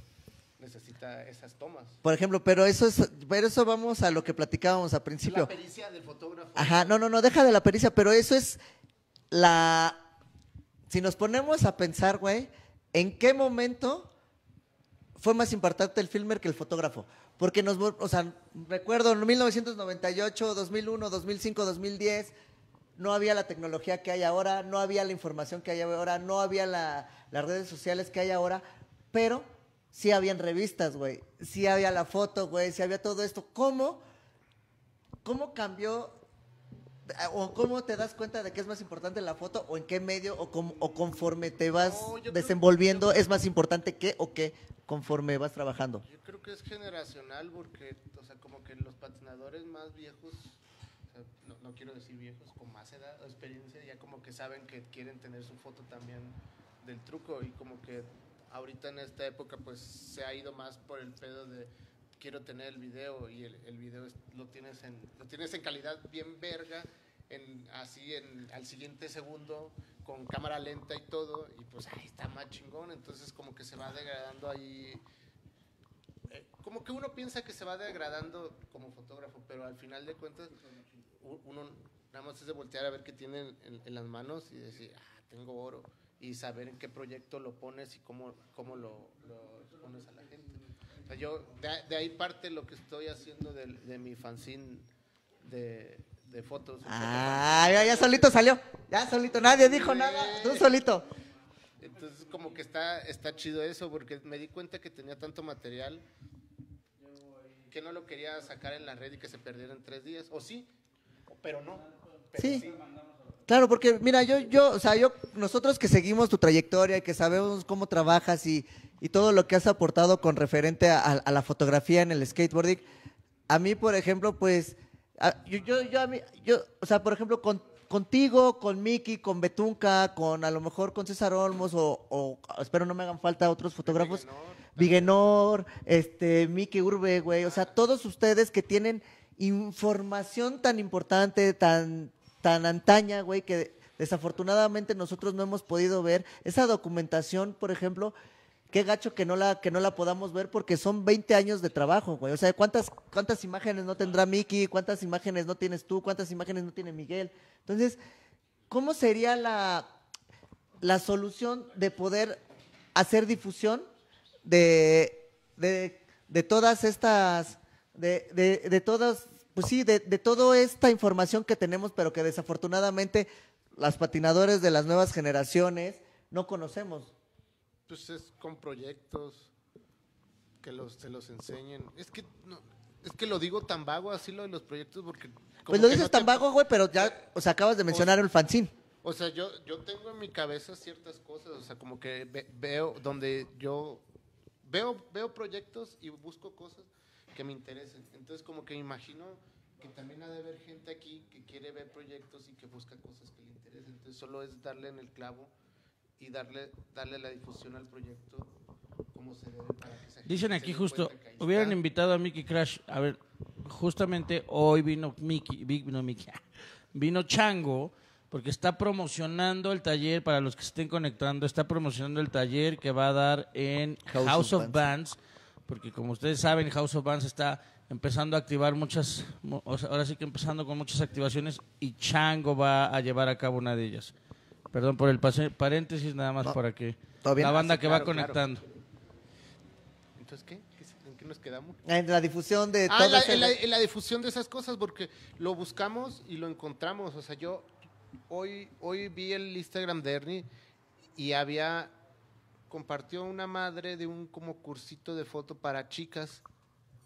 necesita esas tomas. Por ejemplo, pero eso es, pero eso vamos a lo que platicábamos al principio. La pericia del fotógrafo. Ajá, no, no, no, deja de la pericia, pero eso es la... Si nos ponemos a pensar, güey, ¿en qué momento fue más importante el filmer que el fotógrafo? Porque nos, o sea, recuerdo en 1998, 2001, 2005, 2010, no había la tecnología que hay ahora, no había la información que hay ahora, no había la- las redes sociales que hay ahora, pero sí habían revistas, güey, sí había la foto, güey, sí había todo esto. ¿Cómo? ¿Cómo cambió o cómo te das cuenta de que es más importante la foto o en qué medio o, com- o conforme te vas No, yo creo- desenvolviendo es más importante que o qué conforme vas trabajando? Yo creo que es generacional porque, o sea, como que los patinadores más viejos, o sea, no, no quiero decir viejos, con más edad o experiencia, ya como que saben que quieren tener su foto también del truco y como que ahorita en esta época pues se ha ido más por el pedo de quiero tener el video y el, video lo tienes en lo tienes en calidad bien verga así en al siguiente segundo con cámara lenta y todo y pues ahí está más chingón. Entonces como que se va degradando ahí eh, como que uno piensa que se va degradando como fotógrafo, pero al final de cuentas uno nada más es de voltear a ver qué tiene en, en las manos y decir, ah, tengo oro, y saber en qué proyecto lo pones y cómo, cómo lo, lo pones a la gente. O sea, yo, de, de ahí parte lo que estoy haciendo de, de mi fanzine de, de fotos. Ah, ya, ya solito salió. Ya solito, nadie dijo nada. Tú solito. Entonces como que está, está chido eso porque me di cuenta que tenía tanto material que no lo quería sacar en la red y que se perdiera en tres días. O sí, pero no. Pero Sí. Claro, porque mira, yo, yo, o sea, yo, nosotros que seguimos tu trayectoria, que sabemos cómo trabajas y, y todo lo que has aportado con referente a, a la fotografía en el skateboarding, a mí, por ejemplo, pues, a- yo, yo, yo, a mí- yo, o sea, por ejemplo, con, contigo, con Miki, con Betunca, con a lo mejor con César Olmos o, o espero no me hagan falta otros fotógrafos, Vigenor, este, Miki Urbe, güey, o sea, todos ustedes que tienen información tan importante, tan, tan antaña, güey, que desafortunadamente nosotros no hemos podido ver. Esa documentación, por ejemplo, qué gacho que no la, que no la podamos ver porque son 20 años de trabajo, güey. O sea, ¿cuántas, cuántas imágenes no tendrá Miki? ¿Cuántas imágenes no tienes tú? ¿Cuántas imágenes no tiene Miguel? Entonces, ¿cómo sería la, la solución de poder hacer difusión de, de, de todas estas, de, de, de todas, pues sí, de, de toda esta información que tenemos, pero que desafortunadamente las patinadores de las nuevas generaciones no conocemos. Pues es con proyectos que los, se los enseñen. Es que no, es que lo digo tan vago así lo de los proyectos porque... como Pues lo dices no te- tan vago, güey, pero ya, o sea, acabas de mencionar el fanzine. O sea, yo, yo tengo en mi cabeza ciertas cosas, o sea, como que ve- veo donde yo veo, veo proyectos y busco cosas que me interesen. Entonces, como que me imagino que también ha de haber gente aquí que quiere ver proyectos y que busca cosas que le interesen. Entonces, solo es darle en el clavo y darle, darle la difusión al proyecto como se debe para que gente Dicen se aquí dé justo, hubieran está. invitado a Mickey Crash. A ver, justamente hoy vino Mickey, vino Mickey, [LAUGHS] vino Chango, porque está promocionando el taller, para los que se estén conectando, está promocionando el taller que va a dar en House House, of of Bands, porque como ustedes saben, House of Bands está empezando a activar muchas, mo- o sea, ahora sí que empezando con muchas activaciones y Chango va a llevar a cabo una de ellas. Perdón por el pase- paréntesis, nada más No, para que la banda Ah, sí, que va claro. conectando. Entonces, ¿qué? ¿Qué se- ¿En qué nos quedamos? En la difusión de Ah, la, en la, en la difusión de esas cosas, porque lo buscamos y lo encontramos. O sea, yo hoy, hoy vi el Instagram de Ernie y había compartió una madre de un como cursito de foto para chicas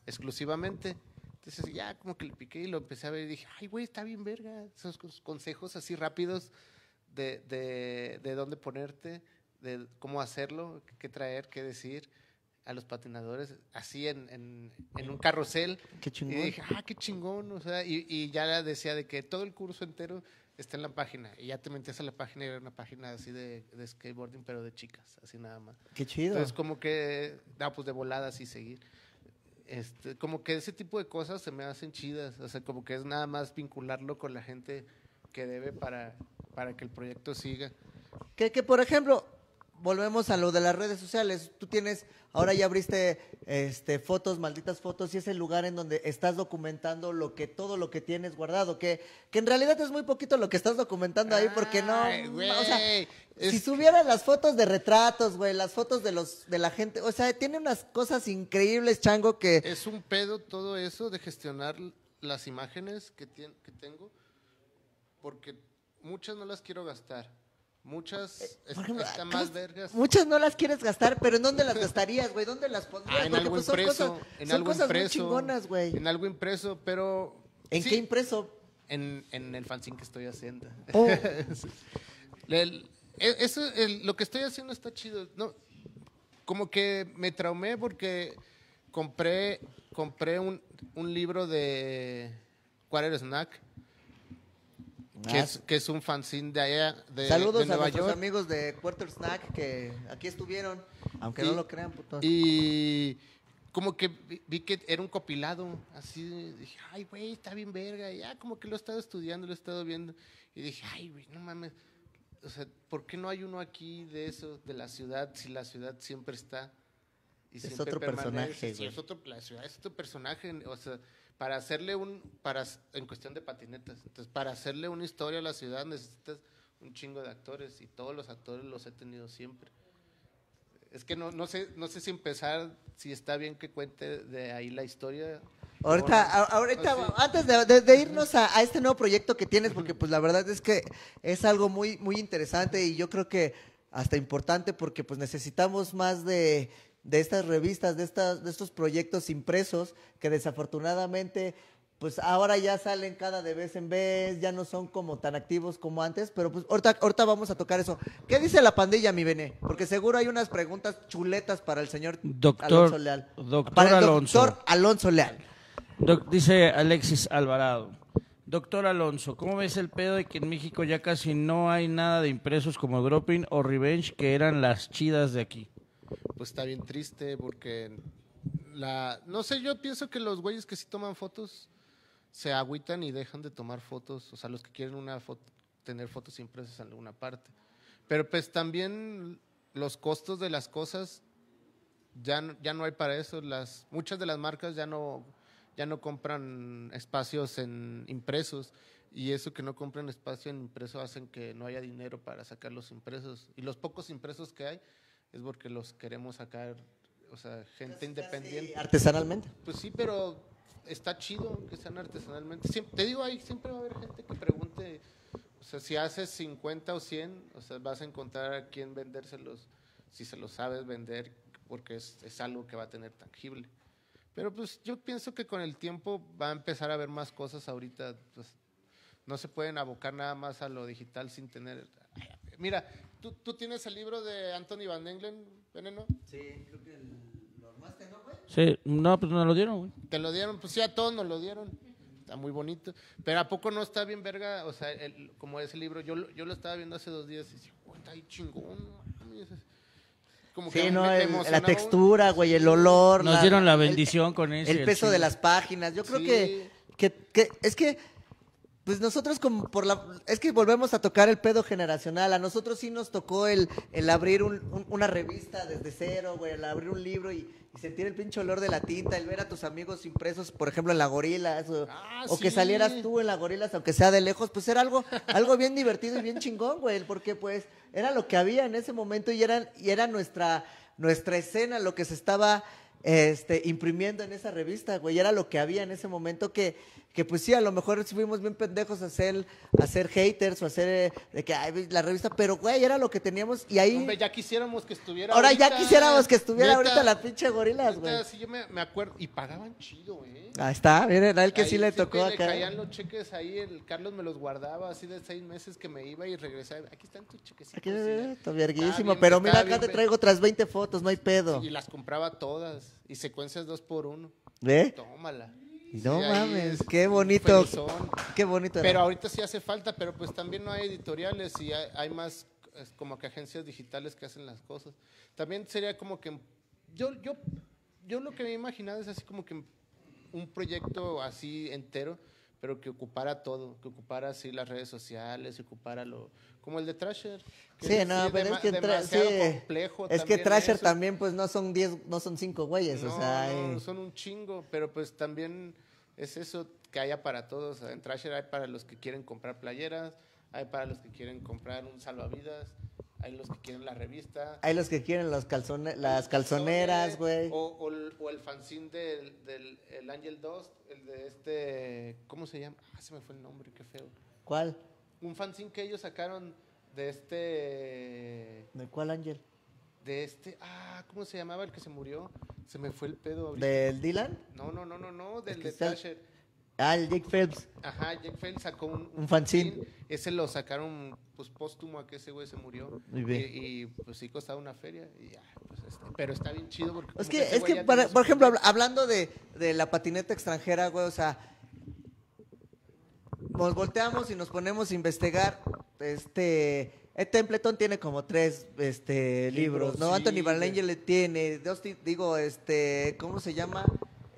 exclusivamente. Entonces ya como que le piqué y lo empecé a ver y dije, ay, güey, está bien verga. Esos consejos así rápidos de, de, de dónde ponerte, de cómo hacerlo, qué traer, qué decir a los patinadores, así en, en, en un carrusel. Qué chingón. Y dije, ah, qué chingón. O sea, y, y ya decía de que todo el curso entero está en la página. Y ya te metías a la página y era una página así de, de skateboarding, pero de chicas, así nada más. Qué chido. Entonces, como que, ah, pues de voladas y seguir. Este, como que ese tipo de cosas se me hacen chidas. O sea, como que es nada más vincularlo con la gente que debe para, para que el proyecto siga. Que, que, por ejemplo, volvemos a lo de las redes sociales. Tú tienes, ahora ya abriste este, fotos, malditas fotos, y es el lugar en donde estás documentando lo que, todo lo que tienes guardado. Que, que en realidad es muy poquito lo que estás documentando ahí, porque no. Ay, o sea, güey, si subieras las fotos de retratos, güey, las fotos de los, de la gente, o sea, tiene unas cosas increíbles, chango, que. Es un pedo todo eso de gestionar las imágenes que, que tengo, porque muchas no las quiero gastar. Muchas Eh, ejemplo, están más vergas. Muchas no las quieres gastar, pero ¿en dónde las gastarías, güey? ¿Dónde las pondrías? Ah, en Porque, algo pues, son impreso, cosas, en son algo cosas muy impreso. chingonas, güey. En algo impreso, pero... ¿En sí, qué impreso? En, en el fanzine que estoy haciendo. Oh. [LAUGHS] El- e- eso, el- lo que estoy haciendo está chido. No, como que me traumé porque compré, compré un, un libro de Quarter Snack, que, es, que es un fanzine de allá, de, Saludos de a Nueva nuestros York. amigos de Quarter Snack que aquí estuvieron, aunque no Y- lo crean, puto. Y como que vi, que era un compilado, así, dije, ay, güey, está bien verga, y ya como que lo he estado estudiando, lo he estado viendo, y dije, ay, güey, no mames, o sea, ¿por qué no hay uno aquí de eso, de la ciudad, si la ciudad siempre está? Y Es siempre otro permanece? personaje, güey. es otro, la ciudad es otro personaje, o sea, para hacerle un, para, en cuestión de patinetas, entonces, para hacerle una historia a la ciudad necesitas un chingo de actores, y todos los actores los he tenido siempre Es que no, no sé, no sé si empezar, si está bien que cuente de ahí la historia. Ahorita, no. ahorita, O sí. antes de, de- de irnos a, a este nuevo proyecto que tienes, porque pues la verdad es que es algo muy, muy interesante y yo creo que hasta importante porque pues necesitamos más de, de estas revistas, de, estas, de estos proyectos impresos que desafortunadamente pues ahora ya salen cada de vez en vez, ya no son como tan activos como antes, pero pues ahorita, ahorita vamos a tocar eso. ¿Qué dice la pandilla, mi Bene? Porque seguro hay unas preguntas chuletas para el señor Doctor- Alonso Leal. doctor para el Alonso. Leal. Doc- dice Alexis Alvarado. Doctor Alonso, ¿cómo ves el pedo de que en México ya casi no hay nada de impresos como Dropping o Revenge, que eran las chidas de aquí? Pues está bien triste porque la no sé, yo pienso que los güeyes que sí toman fotos se agüitan y dejan de tomar fotos, o sea, los que quieren una foto, tener fotos impresas en alguna parte. Pero pues también los costos de las cosas ya ya no hay para eso, las muchas de las marcas ya no ya no compran espacios en impresos. Y eso que no compran espacio en impreso hacen que no haya dinero para sacar los impresos. Y los pocos impresos que hay es porque los queremos sacar, o sea, gente independiente. Artesanalmente. Pues sí, pero está chido que sean artesanalmente. Siempre, te digo, ahí siempre va a haber gente que pregunte, o sea, si haces 50 o 100, o sea, vas a encontrar a quién vendérselos, si se los sabes vender, porque es, es algo que va a tener tangible. Pero pues yo pienso que con el tiempo va a empezar a haber más cosas ahorita, pues no se pueden abocar nada más a lo digital sin tener... Mira, ¿tú, tú tienes el libro de Anthony Van Engelen, Veneno? Sí, creo que lo armaste, ¿no, güey? Sí, no, pues no lo dieron, güey. Te lo dieron, pues sí, a todos nos lo dieron. Está muy bonito. Pero ¿a poco no está bien verga? O sea, el- como ese libro, yo, lo- yo lo estaba viendo hace dos días y dije, "Oh, está ahí chingón. no mames". Como Sí, me- no, me el- la textura, güey, el olor. Nos dieron la bendición con ese, El el peso de las páginas. Yo creo Sí. que, que, que- es que, pues nosotros como por la, es que volvemos a tocar el pedo generacional. A nosotros sí nos tocó el, el abrir un- un- una revista desde cero, güey, el abrir un libro y, y sentir el pinche olor de la tinta, el ver a tus amigos impresos, por ejemplo, en la Gorilas, o, Ah, o que salieras tú en la Gorilas, aunque sea de lejos, pues era algo, algo bien divertido y bien chingón, güey, porque pues era lo que había en ese momento y era, y era nuestra, nuestra escena, lo que se estaba este, imprimiendo en esa revista, güey, y era lo que había en ese momento que, que pues sí, a lo mejor sí fuimos bien pendejos a ser, a ser haters o a hacer eh, de que ay, la revista, pero güey, era lo que teníamos y ahí... Hombre, ya quisiéramos que estuviera Ahora ya quisiéramos que estuviera Neta, ahorita la pinche gorilas, güey. sí, yo me, me acuerdo. Y pagaban chido, ¿eh? Ahí está, miren, a él que Ahí sí le tocó Le acá. caían los cheques ahí, el Carlos me los guardaba así de seis meses que me iba y regresaba. Aquí están tus chequecitos. Aquí, está verguísimo, pero mira, acá te traigo otras 20 fotos, no hay pedo. Y las compraba todas. Y secuencias dos por uno. ¿Ve? Tómala. No Sí, mames, es qué bonito. Qué bonito era. Pero ahorita sí hace falta, pero pues también no hay editoriales y hay, hay más como que agencias digitales que hacen las cosas. También sería como que yo yo yo lo que me he imaginado es así como que un proyecto así entero, pero que ocupara todo, que ocupara así las redes sociales, que ocupara lo como el de Trasher. Sí, es no, pero es que, tra- demasiado sí. complejo es que Trasher eso. también, pues no son 10, no son 5 güeyes, No, o sea, no, son un chingo, pero pues también es eso que haya para todos. En Trasher hay para los que quieren comprar playeras, hay para los que quieren comprar un salvavidas, hay los que quieren la revista. hay los que quieren los calzone- las calzoneras, güey. O, o el, o el fanzine del, del el Angel 2, el de este, ¿cómo se llama? Ah, se me fue el nombre, qué feo. ¿Cuál? Un fanzine que ellos sacaron de este, ¿De cuál Ángel? de este, ah, ¿cómo se llamaba el que se murió? Se me fue el pedo ahorita. ¿Del Dylan? No, no, no, no, no, del de Thrasher. Ah, el Jake Phelps. Ajá, Jack Fell sacó un, Un fanzine. Ese lo sacaron pues póstumo a que ese güey se murió. Muy bien. y, pues sí costaba una feria. Y, ya, pues, este, pero está bien chido porque... Es que, es que para- por ejemplo, hablando de, de la patineta extranjera, güey, o sea, nos volteamos y nos ponemos a investigar, este, el Templeton tiene como tres, este, libros, Libros, ¿no? sí, Anthony Van güey. Angel le tiene, digo, este, ¿cómo se llama?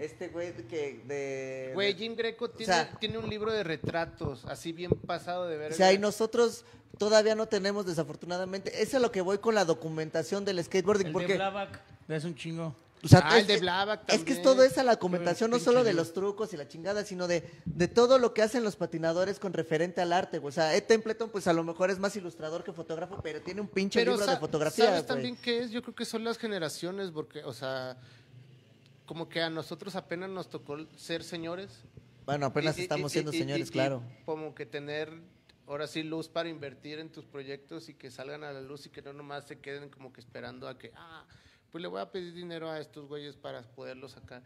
Este güey que, de... Güey, Jim Greco tiene, sea- tiene un libro de retratos, así bien pasado de ver. O sea, y nosotros todavía no tenemos, desafortunadamente, eso es lo que voy con la documentación del skateboarding, El porque... de Blavac, es un chingo. O sea, Ah, el es, de Blavac es que es todo esa la comentación, no solo de los trucos y la chingada, sino de, de todo lo que hacen los patinadores con referente al arte, güey. O sea, Ed Templeton, pues a lo mejor es más ilustrador que fotógrafo, pero tiene un pinche Pero libro de fotografía, ¿Sabes güey. también qué es? Yo creo que son las generaciones, porque, o sea, como que a nosotros apenas nos tocó ser señores. Bueno, apenas Y- estamos y- siendo y- señores, claro. Como que tener, ahora sí, luz para invertir en tus proyectos y que salgan a la luz y que no nomás se queden como que esperando a que, ah, pues le voy a pedir dinero a estos güeyes para poderlo sacar.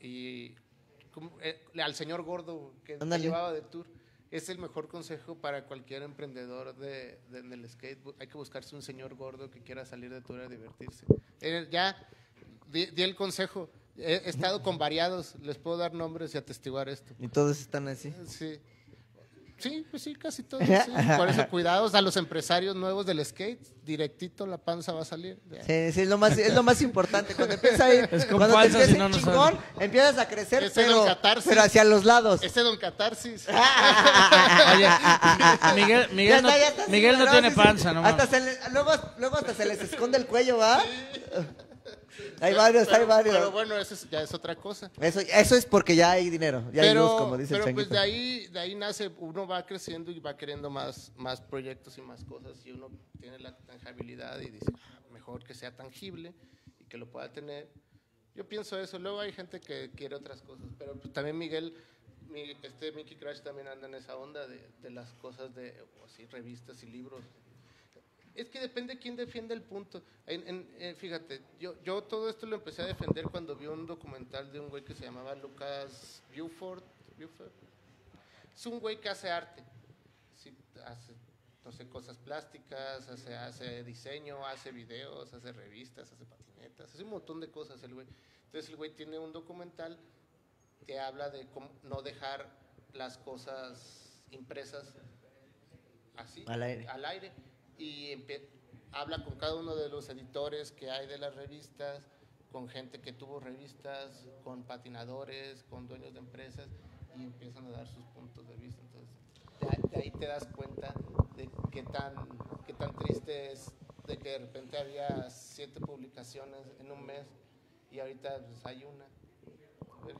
Y como, eh, al señor gordo que, llevaba de tour. Es el mejor consejo para cualquier emprendedor de, de- en el skate. Hay que buscarse un señor gordo que quiera salir de tour a divertirse. Eh, ya di, di el consejo. He, he estado con variados. Les puedo dar nombres y atestiguar esto. Y todos están así. Sí. Sí, pues sí, casi todos. [LAUGHS] sí. Por eso, cuidados a los empresarios nuevos del skate. Directito la panza va a salir. Ya. Sí, sí, es lo más, es lo más importante. Cuando empieza a ir, [LAUGHS] Es con cuando te panza, empieza si no, chingón, empiezas a crecer, Ese pero, don catarsis. pero hacia los lados. Ese don Catarsis. [LAUGHS] Oye, Miguel, Miguel, Ya no, está, ya está, Miguel no sí, tiene sí, panza, sí. no hasta mames. se le- luego, luego hasta se les esconde el cuello, ¿va? Hay varios, hay varios. Pero bueno, eso es- ya es otra cosa. Eso, eso es porque ya hay dinero, ya hay pero luz, como dice pero el pues de ahí, de ahí nace, uno va creciendo y va queriendo más, más proyectos y más cosas y uno tiene la tangibilidad y dice, "Ah, mejor que sea tangible y que lo pueda tener. Yo pienso eso, luego hay gente que quiere otras cosas, pero pues también Miguel, mi- este Mickey Crash también anda en esa onda de, de las cosas de o así, revistas y libros. Es que depende quién defiende el punto. En- en- eh, fíjate, yo, yo todo esto lo empecé a defender cuando vi un documental de un güey que se llamaba Lucas Buford. Buford. Es un güey que hace arte. Sí, hace, no sé, cosas plásticas, hace, hace diseño, hace videos, hace revistas, hace patinetas, hace un montón de cosas el güey. Entonces el güey tiene un documental que habla de cómo no dejar las cosas impresas así, Al aire. al aire. Y habla con cada uno de los editores que hay de las revistas, con gente que tuvo revistas, con patinadores, con dueños de empresas, y empiezan a dar sus puntos de vista. Entonces, de ahí te das cuenta de qué tan, qué tan triste es de que de repente había siete publicaciones en un mes y ahorita pues, hay una.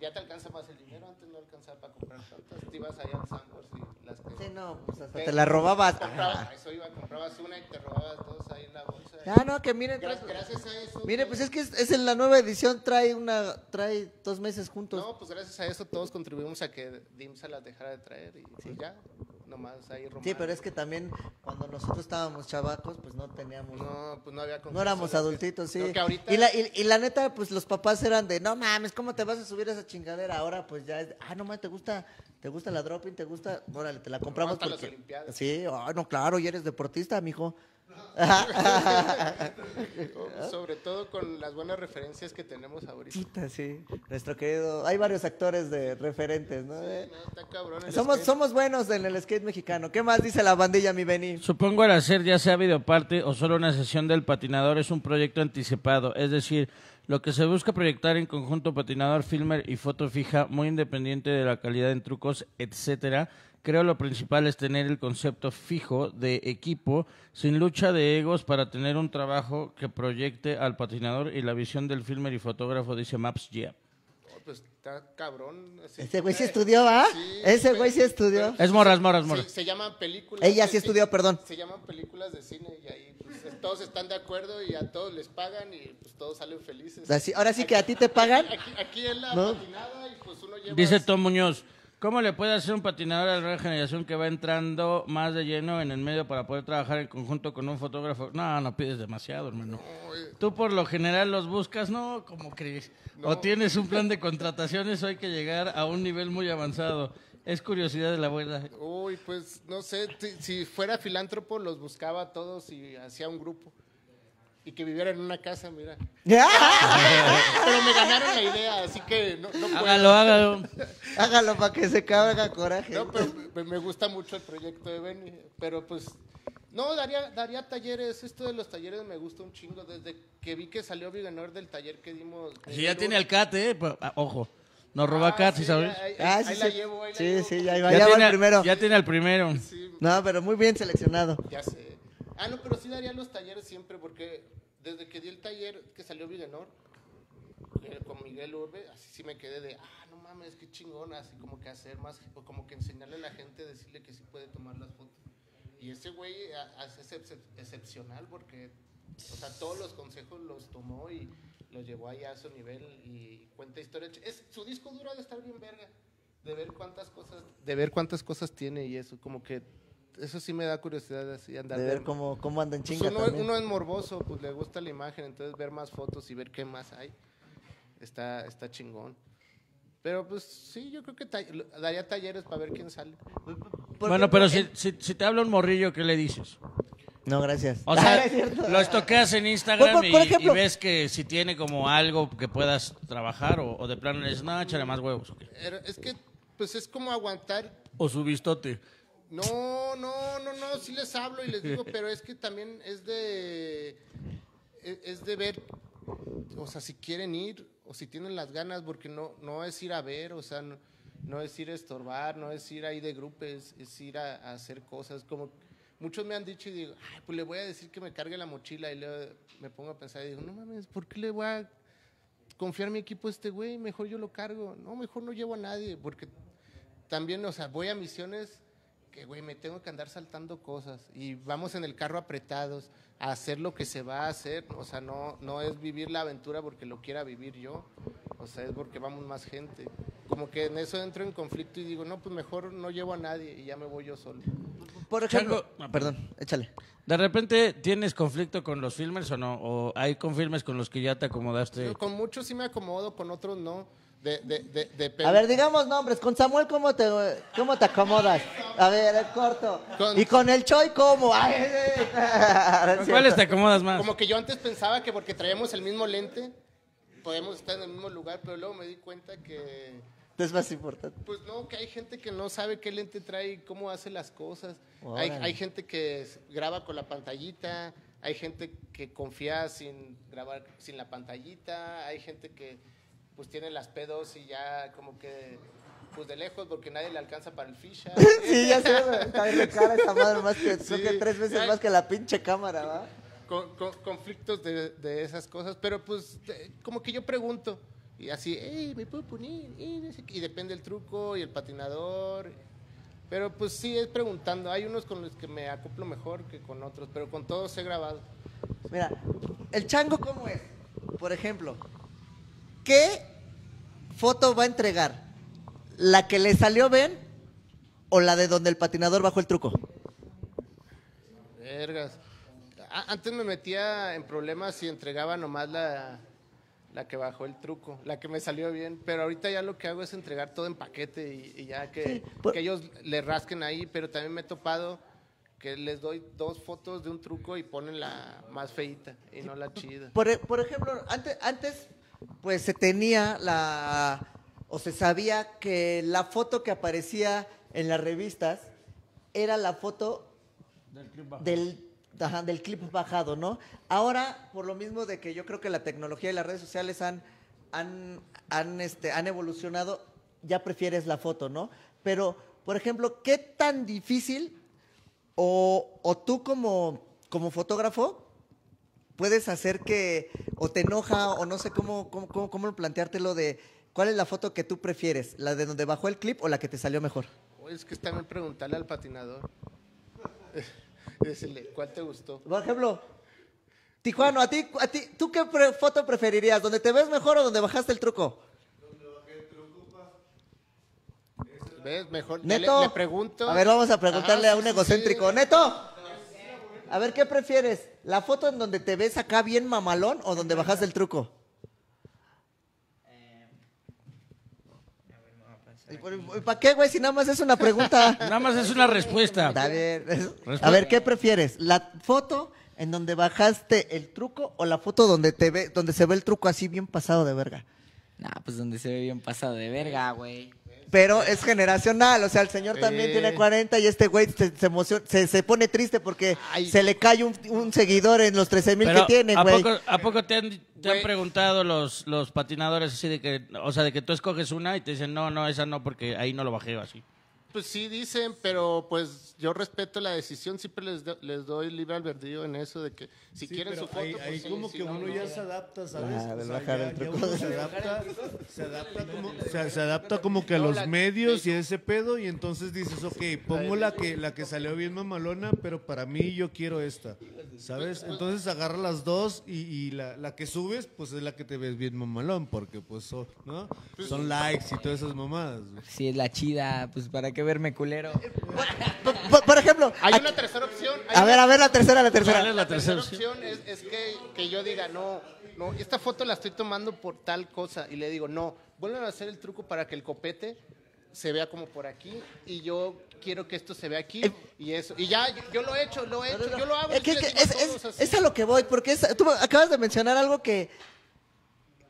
Ya te alcanza más el dinero, antes no alcanzaba para comprar tantas. Te ibas allá al Sandwich y las que... Sí, no, pues hasta Te- te la robabas. Comprabas, eso iba, comprabas una y te robabas dos ahí en la bolsa. Ah, no, que miren, gracias a eso. mire, pues es que es, es en la nueva edición, trae una, trae dos meses juntos. No, pues gracias a eso todos contribuimos a que DIMSA las dejara de traer y pues ya, nomás ahí. Sí, pero es que también cuando nosotros estábamos chavacos, pues no teníamos... No, pues no había No éramos adultitos, sí. Que ahorita... Y, la, y, y la neta, pues los papás eran de, no mames, ¿cómo te vas a subir a esa chingadera? Ahora, pues ya es, ah, no mames, ¿te gusta, te gusta la dropping? ¿Te gusta? Órale, te la compramos las porque... Olimpiadas. Sí, ah, no, claro, y eres deportista, mijo. [LAUGHS] Sobre todo con las buenas referencias que tenemos ahorita. Sí. Nuestro querido... Hay varios actores de referentes, ¿no? Eh, No, está cabrón el somos, skate. somos buenos en el skate mexicano. ¿Qué más dice la bandilla, mi Beni? Supongo el hacer ya sea videoparte o solo una sesión del patinador es un proyecto anticipado, es decir, lo que se busca proyectar en conjunto patinador, filmer y foto fija, muy independiente de la calidad en trucos, etcétera. Creo lo principal es tener el concepto fijo de equipo, sin lucha de egos para tener un trabajo que proyecte al patinador y la visión del filmer y fotógrafo, dice Maps Yeah. Oh, pues está cabrón. así. Ese güey sí estudió, ¿ah? Sí, Ese güey sí estudió. Es morras, morras, Sí, morras. se llaman películas. Ella sí estudió, perdón. Se llaman películas de cine y ahí pues, todos están de acuerdo y a todos les pagan y pues todos salen felices. Así- ahora sí que a ti te pagan. Aquí, aquí es la ¿No? patinada y pues uno lleva... Dice Tom Muñoz, ¿cómo le puede hacer un patinador a la nueva generación que va entrando más de lleno en el medio para poder trabajar en conjunto con un fotógrafo? No, no pides demasiado, hermano. Tú por lo general los buscas, ¿no? Como crees. O tienes un plan de contrataciones o hay que llegar a un nivel muy avanzado. Es curiosidad de la buena. Uy, pues no sé, si- si fuera filántropo los buscaba a todos y hacía un grupo. Y que vivieran en una casa, mira. [LAUGHS] Pero me ganaron la idea, así que no, no puedo. Hágalo, hágalo. Hágalo para que se caiga coraje. No, pero me- me gusta mucho el proyecto de Benny. Pero pues, no, daría, daría talleres. Esto de los talleres me gusta un chingo. Desde que vi que salió Viganor del taller que dimos. Si ya tiene el CAT, ¿eh? Pues, ojo, nos roba Ah, CAT, sí, ¿sí sabes? Ahí, ahí- Ah, ahí sí, la sí. llevo, ahí la Sí, llevo. sí, ya va, Ya ya va tiene, el primero. ya tiene el primero. Sí, No, pero muy bien seleccionado. ya sé. Ah, no, pero sí daría los talleres siempre porque desde que di el taller que salió Viganor, Miguel- con Miguel Urbe, así sí me quedé de, ah, no mames, qué chingón, así como que hacer más, o como que enseñarle a la gente, decirle que sí puede tomar las fotos. Y ese güey es excep- excepcional porque, o sea, todos los consejos los tomó y los llevó allá a su nivel y cuenta historias. Es, su disco duro de estar bien verga, de ver cuántas cosas, de ver cuántas cosas tiene y eso, como que, eso sí me da curiosidad así andar. De ver ver- cómo, cómo anda en pues uno, uno es morboso, pues le gusta la imagen, entonces ver más fotos y ver qué más hay, está, está chingón. Pero pues sí, yo creo que ta- daría talleres para ver quién sale. Por bueno, pero si, si, si te habla un morrillo, ¿qué le dices? No, gracias. O sea, [LAUGHS] Ah, lo estoqueas en Instagram Por- por- por y- ejemplo- y, ves que si tiene como algo que puedas trabajar o, o de plano le dices, no, échale más huevos. ¿o qué? Era- Es que pues es como aguantar. O su bistote. No, no, no, no, sí les hablo y les digo, [LAUGHS] pero es que también es de es, es de ver, o sea, si quieren ir o si tienen las ganas, porque no no es ir a ver, o sea, no, no es ir a estorbar, no es ir ahí de grupos, es ir a, a hacer cosas como muchos me han dicho y digo, ay, pues le voy a decir que me cargue la mochila y luego me pongo a pensar y digo, no mames, ¿por qué le voy a confiar mi equipo a este güey? Mejor yo lo cargo. No, mejor no llevo a nadie, porque también, o sea, voy a misiones que, güey, me tengo que andar saltando cosas y vamos en el carro apretados a hacer lo que se va a hacer. O sea, no, no es vivir la aventura porque lo quiera vivir yo, o sea, es porque vamos más gente. Como que en eso entro en conflicto y digo, no, pues mejor no llevo a nadie y ya me voy yo solo. Por ejemplo, Chango- ah, perdón, échale. ¿De repente tienes conflicto con los filmers o no? ¿O hay con filmes con los que ya te acomodaste? Yo con muchos sí me acomodo, con otros no. De, de, de, depende. A ver, digamos nombres. Con Samuel, ¿cómo te, cómo te acomodas? A ver, el corto. Con- Y con el Choi, ¿cómo? Ay, [LAUGHS] ¿Con ¿Con cuáles te acomodas más? Como que yo antes pensaba que porque traíamos el mismo lente, podemos estar en el mismo lugar, pero luego me di cuenta que, Es más importante. pues no, que hay gente que no sabe qué lente trae y cómo hace las cosas. Hay, hay gente que graba con la pantallita, hay gente que confía sin grabar sin la pantallita, hay gente que pues tiene las P2 y ya como que pues de lejos porque nadie le alcanza para el ficha. [LAUGHS] Sí, ya güey. Está de cara esa madre más que, Sí. que tres veces más que la pinche cámara, ¿va? con, con- conflictos de, de esas cosas, pero pues de- como que yo pregunto y así, hey, ¿me puedo qué", y depende el truco y el patinador, pero pues sí es preguntando, hay unos con los que me acoplo mejor que con otros, pero con todos he grabado. Mira, el chango, ¿cómo es? Por ejemplo, ¿qué foto va a entregar? ¿La que le salió bien o la de donde el patinador bajó el truco? Vergas. Antes me metía en problemas si entregaba nomás la, la que bajó el truco, la que me salió bien, pero ahorita ya lo que hago es entregar todo en paquete y, y ya que, Sí, por- que ellos le rasquen ahí, pero también me he topado que les doy dos fotos de un truco y ponen la más feita y no la chida. Por, e- por ejemplo, antes, antes, pues se tenía la, o se sabía que la foto que aparecía en las revistas era la foto del, ajá, del clip bajado, ¿no? Ahora, por lo mismo de que yo creo que la tecnología y las redes sociales han, han, han, este, han evolucionado, ya prefieres la foto, ¿no? Pero, por ejemplo, ¿qué tan difícil o, o tú como, como fotógrafo puedes hacer que o te enoja o no sé cómo, cómo, cómo, cómo planteártelo de cuál es la foto que tú prefieres, la de donde bajó el clip o la que te salió mejor? Es que es también preguntarle al patinador. [LAUGHS] Decirle, ¿cuál te gustó? Por ejemplo, Tijuano, a ti, a ti, ¿tú qué pre- foto preferirías? ¿Donde te ves mejor o donde bajaste el truco? ¿Ves? Mejor ya le, Neto, le pregunto. a ver, vamos a preguntarle a un sí, egocéntrico. sí. Neto, a ver, ¿qué prefieres? ¿La foto en donde te ves acá bien mamalón o donde bajaste el truco? ¿Y para qué, güey? Si nada más es una pregunta. [LAUGHS] Nada más es una respuesta. Está bien. A ver, ¿qué prefieres? ¿La foto en donde bajaste el truco o la foto donde te ve, donde se ve el truco así bien pasado de verga? Nah, pues donde se ve bien pasado de verga, güey. Pero es generacional, o sea, el señor también tiene 40 y este güey se, se, emociona- se, se pone triste porque Ay. se le cae un, un seguidor en los 13 mil que tiene, ¿a güey. poco, ¿a poco te han, te han preguntado los, los patinadores así de que, o sea, de que tú escoges una y te dicen, no, no, esa no, porque ahí no lo bajé así? Pues sí dicen, pero pues yo respeto la decisión, siempre les, do- les doy libre albedrío en eso de que si Sí, quieren su foto, ahí, pues sí, como si que no, uno no. ya se adapta, ¿sabes? Ah, O del sea, bajar ya- el truco. se adapta, se adapta como, se, se adapta como que a los medios y a ese pedo y entonces dices, ok, pongo la que, la que salió bien mamalona, pero para mí yo quiero esta, ¿sabes? Entonces agarra las dos y, y la, la que subes, pues es la que te ves bien mamalón, porque pues son, ¿no? Son likes y todas esas mamadas. Si es la chida, pues para verme culero. Por, por- por ejemplo, Hay aquí- una tercera opción. a ver, a ver la tercera, la ¿Cuál tercera. es la tercera La tercera opción? opción es, es que, que yo diga, no, no, esta foto la estoy tomando por tal cosa. Y le digo, no, vuelven a hacer el truco para que el copete se vea como por aquí. Y yo quiero que esto se vea aquí. Y eso. Y ya, yo, yo lo he hecho, lo he hecho, yo lo hago. Es, que- que es, es- a lo que voy, porque es- tú acabas de mencionar algo que,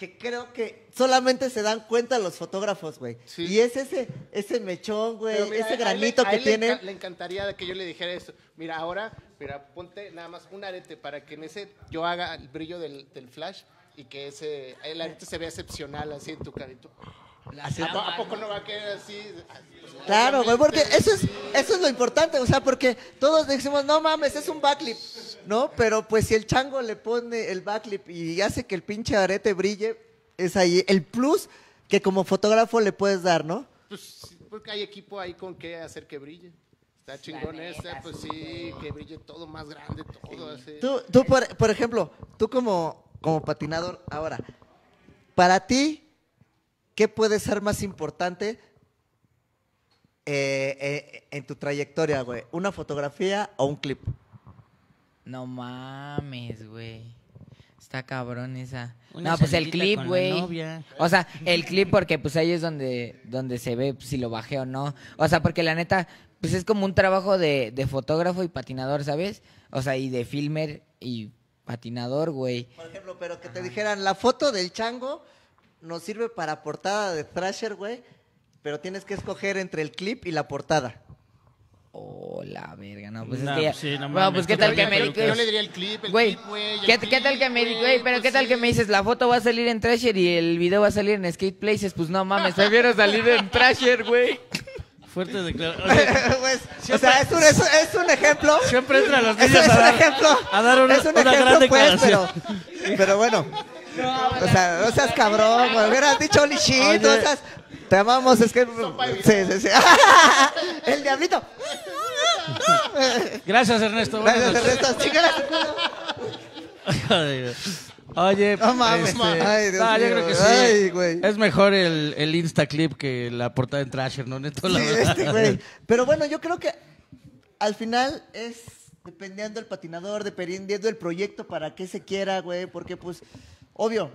que creo que solamente se dan cuenta los fotógrafos, güey. Sí. Y es ese, ese mechón, güey, ese a él granito a que le tiene. Le encantaría que yo le dijera esto. Mira, ahora, mira, ponte nada más un arete para que en ese yo haga el brillo del, del flash y que ese el arete se vea excepcional así en tu carito. ¿A, po- a poco no va a quedar así? Claro, güey, porque eso es, eso es lo importante, o sea, porque todos decimos, no mames, es un backflip, ¿no? Pero pues si el chango le pone el backflip y hace que el pinche arete brille, es ahí el plus que como fotógrafo le puedes dar, ¿no? Pues sí, porque hay equipo ahí con que hacer que brille. Está chingón esta, pues sí, que brille todo más grande, todo así. Tú, tú por, por ejemplo, tú como, como patinador, ahora, para ti, ¿qué puede ser más importante eh, eh, en tu trayectoria, güey? ¿Una fotografía o un clip? No mames, güey. Está cabrón esa. Una no, pues el clip, güey. novia. O sea, el clip porque pues ahí es donde, donde se ve si lo bajé o no. O sea, porque la neta, pues es como un trabajo de, de fotógrafo y patinador, ¿sabes? O sea, y de filmer y patinador, güey. Por ejemplo, pero que te dijeran, la foto del chango nos sirve para portada de Thrasher, güey, pero tienes que escoger entre el clip y la portada. Oh, la verga, no, pues No, es que ya- pues sí, no Bueno, pues qué tal que me peluquear. Yo le diría el clip, el Güey, clip, güey. el ¿qué, clip, qué tal que me, güey, güey, pero pues qué tal sí. que me dices, la foto va a salir en Trasher y el video va a salir en Skate Places? Pues no mames, prefiero salir en Trasher, güey. Fuerte declaración. [LAUGHS] Pues, o sea, es un, es, un- es un ejemplo. Siempre entran los niños es a un dar, ejemplo. a dar una, es un una gran pues, pero, declaración. pero bueno. O sea, no seas cabrón, güey. Hubieras dicho holy shit, Oye. no seas- Te amamos, es que. [LAUGHS] Sí, sí, sí. [LAUGHS] El diablito. Gracias, Ernesto. Gracias. Ernesto. Oye, No mames. este, Ay, Dios no, yo creo que sí. Ay, güey. Es mejor el, el Instaclip que la portada en Trasher, ¿no? Neto, la Sí, verdad. este, güey. Pero bueno, yo creo que al final es dependiendo del patinador, dependiendo del proyecto para qué se quiera, güey, porque pues, obvio,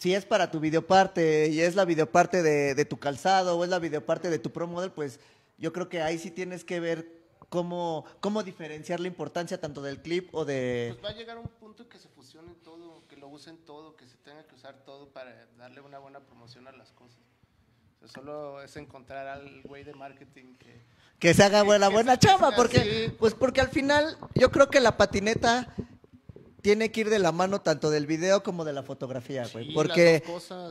si es para tu videoparte y es la videoparte de, de tu calzado o es la videoparte de tu pro model, pues yo creo que ahí sí tienes que ver cómo, cómo diferenciar la importancia tanto del clip o de... Pues va a llegar un punto que se fusione todo, que lo usen todo, que se tenga que usar todo para darle una buena promoción a las cosas. O sea, solo es encontrar al güey de marketing que... que se haga buena, que buena se- chamba, que porque, pues porque al final yo creo que la patineta tiene que ir de la mano tanto del video como de la fotografía, güey. Sí, porque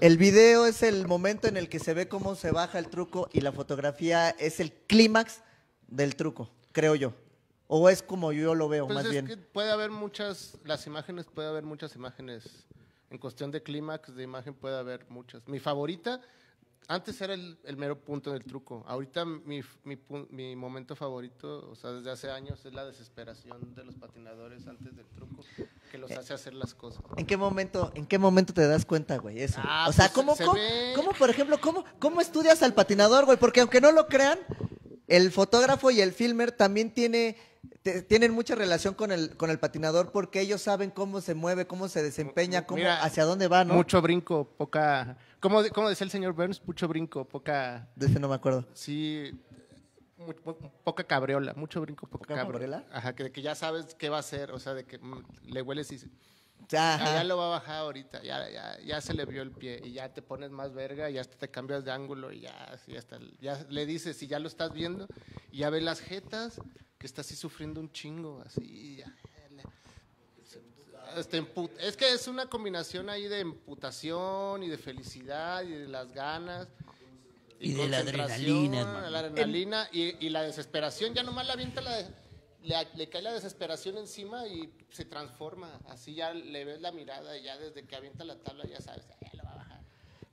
el video es el momento en el que se ve cómo se baja el truco y la fotografía es el clímax del truco, creo yo. O es como yo lo veo, Pues más es bien. que puede haber muchas, las imágenes, puede haber muchas imágenes. En cuestión de clímax de imagen puede haber muchas. Mi favorita, antes era el, el mero punto del truco. Ahorita mi, mi, mi momento favorito, o sea, desde hace años, es la desesperación de los patinadores antes del truco, que Eh, los hace hacer las cosas. ¿En qué momento, en qué momento te das cuenta, güey? Eso. Ah, o sea, pues, ¿cómo, se cómo, ve. cómo, por ejemplo, cómo, cómo estudias al patinador, güey? Porque aunque no lo crean, el fotógrafo y el filmer también tiene, te- tienen mucha relación con el, con el patinador porque ellos saben cómo se mueve, cómo se desempeña, cómo, Mira, hacia dónde va, ¿no? Mucho brinco, poca... ¿Cómo, cómo decía el señor Burns? Mucho brinco, poca... De ese no me acuerdo. Sí, mu- mu- poca cabreola, mucho brinco, poca, ¿Poca cabreola? Ajá, que, que ya sabes qué va a hacer, o sea, de que mm, le hueles y dices, Ajá. "Ah, ya lo va a bajar ahorita, ya, ya, ya se le vio el pie y ya te pones más verga y ya hasta te cambias de ángulo y ya, así hasta, ya le dices y ya lo estás viendo y ya ves las jetas que está así sufriendo un chingo, así, ya, este, es que es una combinación ahí de emputación y de felicidad y de las ganas Y de la adrenalina. La adrenalina y, y la desesperación. Ya nomás la avienta la... Le, le cae la desesperación encima y se transforma. Así ya le ves la mirada y ya desde que avienta la tabla ya sabes, "Ah, ya lo va a bajar.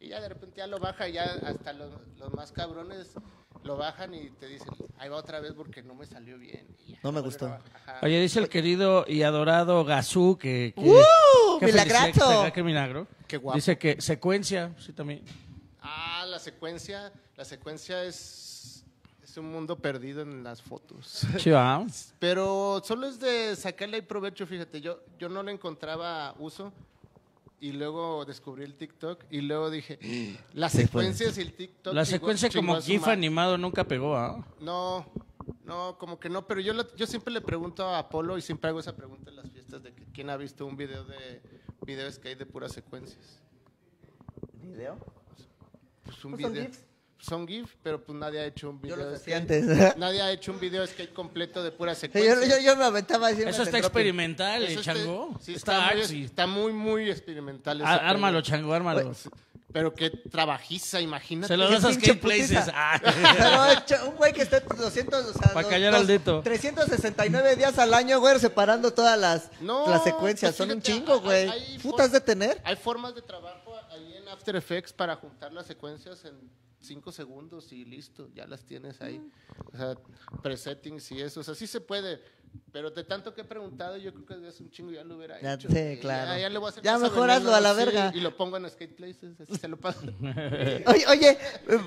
Y ya de repente ya lo baja y ya hasta los, los más cabrones lo bajan y te dicen, ahí va otra vez porque no me salió bien. Y ya No me gustó. Ajá. Oye, dice el querido y adorado Gazú que... que ¡Uh! qué ¡Milagrazo! felicidad, ¡Qué milagro! Qué guapo. Dice que secuencia, sí también. Ah, la secuencia, la secuencia es, es un mundo perdido en las fotos. [LAUGHS] Pero solo es de sacarle provecho, fíjate, yo, yo no le encontraba uso y luego descubrí el TikTok y luego dije, [GASPS] las secuencias y el TikTok. La secuencia chingó como GIF animado nunca pegó, ¿ah? No, no, como que no, pero yo, lo- yo siempre le pregunto a Apolo y siempre hago esa pregunta en las fiestas de que quién ha visto un video de videos que hay de puras secuencias. ¿Video? Pues un Pues son video. GIFs. Son GIF, pero pues nadie ha hecho un Yo video. los skate. hacía antes. [LAUGHS] Nadie ha hecho un video skate completo de pura Sí, secuencia. yo, yo, yo me aventaba. Eso está experimental, Eso eh, está- Chango. sí, está está, muy, está muy, muy experimental. Ármalo, Chango, ármalo. Pero que trabajiza, imagínate. Se lo qué das a Skate Places. Ah. [LAUGHS] Un güey que esté 200, o sea, Pa' dos- callar dos- al dito. 369 días al año, güey, separando todas las, No, las secuencias. pues Son un chingo, güey. hay Putas de tener. Hay formas de trabajo ahí en After Effects para juntar las secuencias en 5 segundos y listo, ya las tienes ahí. O sea, presettings y eso. O sea, sí se puede. Pero de tanto que he preguntado, yo creo que desde hace un chingo ya lo hubiera Ya hecho. Y claro. Ya, ya le voy a hacer Ya mejor hazlo a la sí, verga. Y lo pongo en Skate Places, así se lo paso. [LAUGHS] Oye, oye. [LAUGHS]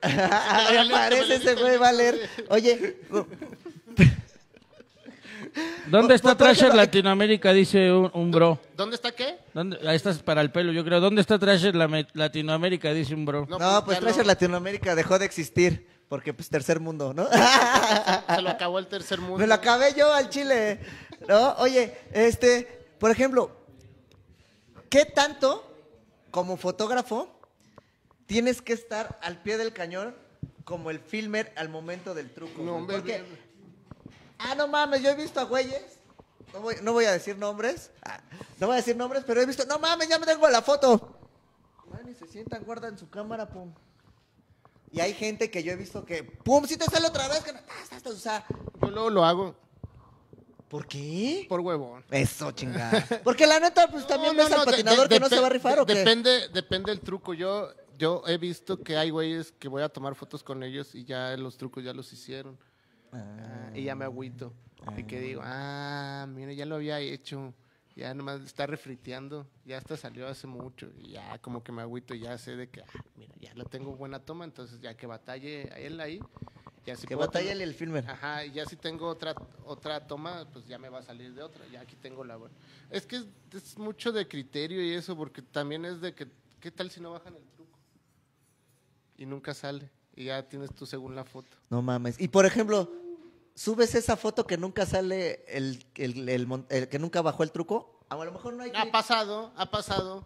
Me parece ese güey, va a leer. Oye, ¿Dónde está Por- por Trasher ejemplo, Latinoamérica? Dice un, un bro. ¿Dónde está qué? ¿Dónde? Ahí estás para el pelo, yo creo. ¿Dónde está Trasher la- Latinoamérica? Dice un bro. no, pues Treasure no. Latinoamérica dejó de existir. Porque, pues, tercer mundo, ¿no? [LAUGHS] Se lo acabó el tercer mundo. Me lo acabé yo al chile. ¿No? Oye, este, por ejemplo, ¿qué tanto como fotógrafo tienes que estar al pie del cañón como el filmer al momento del truco? No, güey? hombre, Porque, bien. ah, no mames, yo he visto a güeyes, no voy, no voy a decir nombres, ah, no voy a decir nombres, pero he visto, no mames, ya me tengo la foto. Van y se sientan, guardan su cámara, pum. Y hay gente que yo he visto que, pum, si te sale otra vez, que no, ah, o sea, Yo luego lo hago ¿por qué? por huevón. Eso, chingada. Porque la neta, pues [LAUGHS] también No, ves al de- patinador de- que no se va a rifar o qué. Depende, depende del truco. Yo, yo he visto que hay güeyes que voy a tomar fotos con ellos y ya los trucos ya los hicieron. Ah, y ya me agüito. Y que digo, ah, mira, ya lo había hecho. Ya nomás está refriteando. Ya hasta salió hace mucho. Y ya como que me agüito y ya sé de que, ah, mira, ya lo tengo buena toma. Entonces ya que batalle a él ahí. Ya si Que batalla el filmer. Ajá, y ya si tengo otra otra toma, pues ya me va a salir de otra. Ya aquí tengo la buena. Es que es, es mucho de criterio y eso, porque también es de que, ¿qué tal si no bajan el truco? Y nunca sale. Y ya tienes tú según la foto. No mames. Y por ejemplo, subes esa foto que nunca sale el, el, el mon- el que nunca bajó el truco. A lo mejor no hay Ha pasado, ha pasado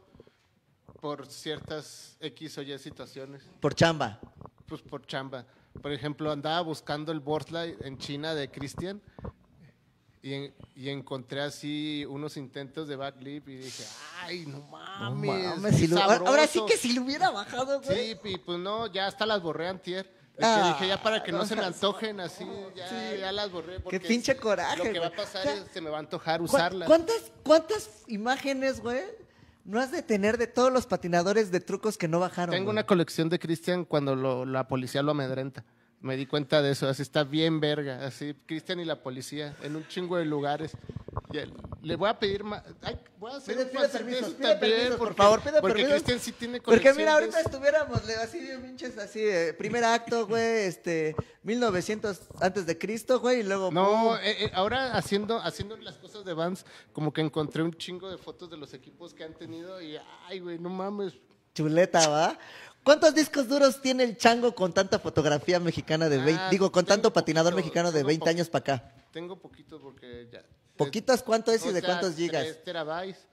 por ciertas X o Y situaciones, Por chamba. pues por chamba. Por ejemplo, andaba buscando el Boardslide en China de Christian y, en- y encontré así unos intentos de backflip y dije, ay, no No mames. si lo- ahora sí sabroso". que si lo hubiera bajado, güey. Sí, y pues no, ya hasta las borré antier. Que Ah, dije, ya para que no, no se me seas- antojen así, ya, Sí. ya las borré. porque pinche coraje, Lo que va a pasar O sea, es se me va a antojar ¿Cu- usarlas. ¿Cuántas, ¿Cuántas imágenes, güey, no has de tener de todos los patinadores de trucos que no bajaron? Tengo güey? una colección de Cristian cuando lo- la policía lo amedrenta. Me di cuenta de eso, así está bien verga, así Cristian y la policía en un chingo de lugares. Le voy a pedir más, ay, voy a hacer Pide, un pide también, permisos, por favor, pide Porque. Cristian sí tiene Porque mira, ahorita estuviéramos le- así de pinches, así de primer acto, güey, este, 1900 antes de Cristo, güey, y luego... No, eh, eh, ahora haciendo, haciendo las cosas de Vans, como que encontré un chingo de fotos de los equipos que han tenido y, ay, güey, no mames. Chuleta, ¿va? ¿Cuántos discos duros tiene el chango con tanta fotografía mexicana de 20, Ah, digo, con tanto patinador poquito, mexicano de tengo 20 po- años para acá? Tengo poquitos porque ya. ¿Poquitos cuánto es y o de sea, cuántos gigas? tres terabytes,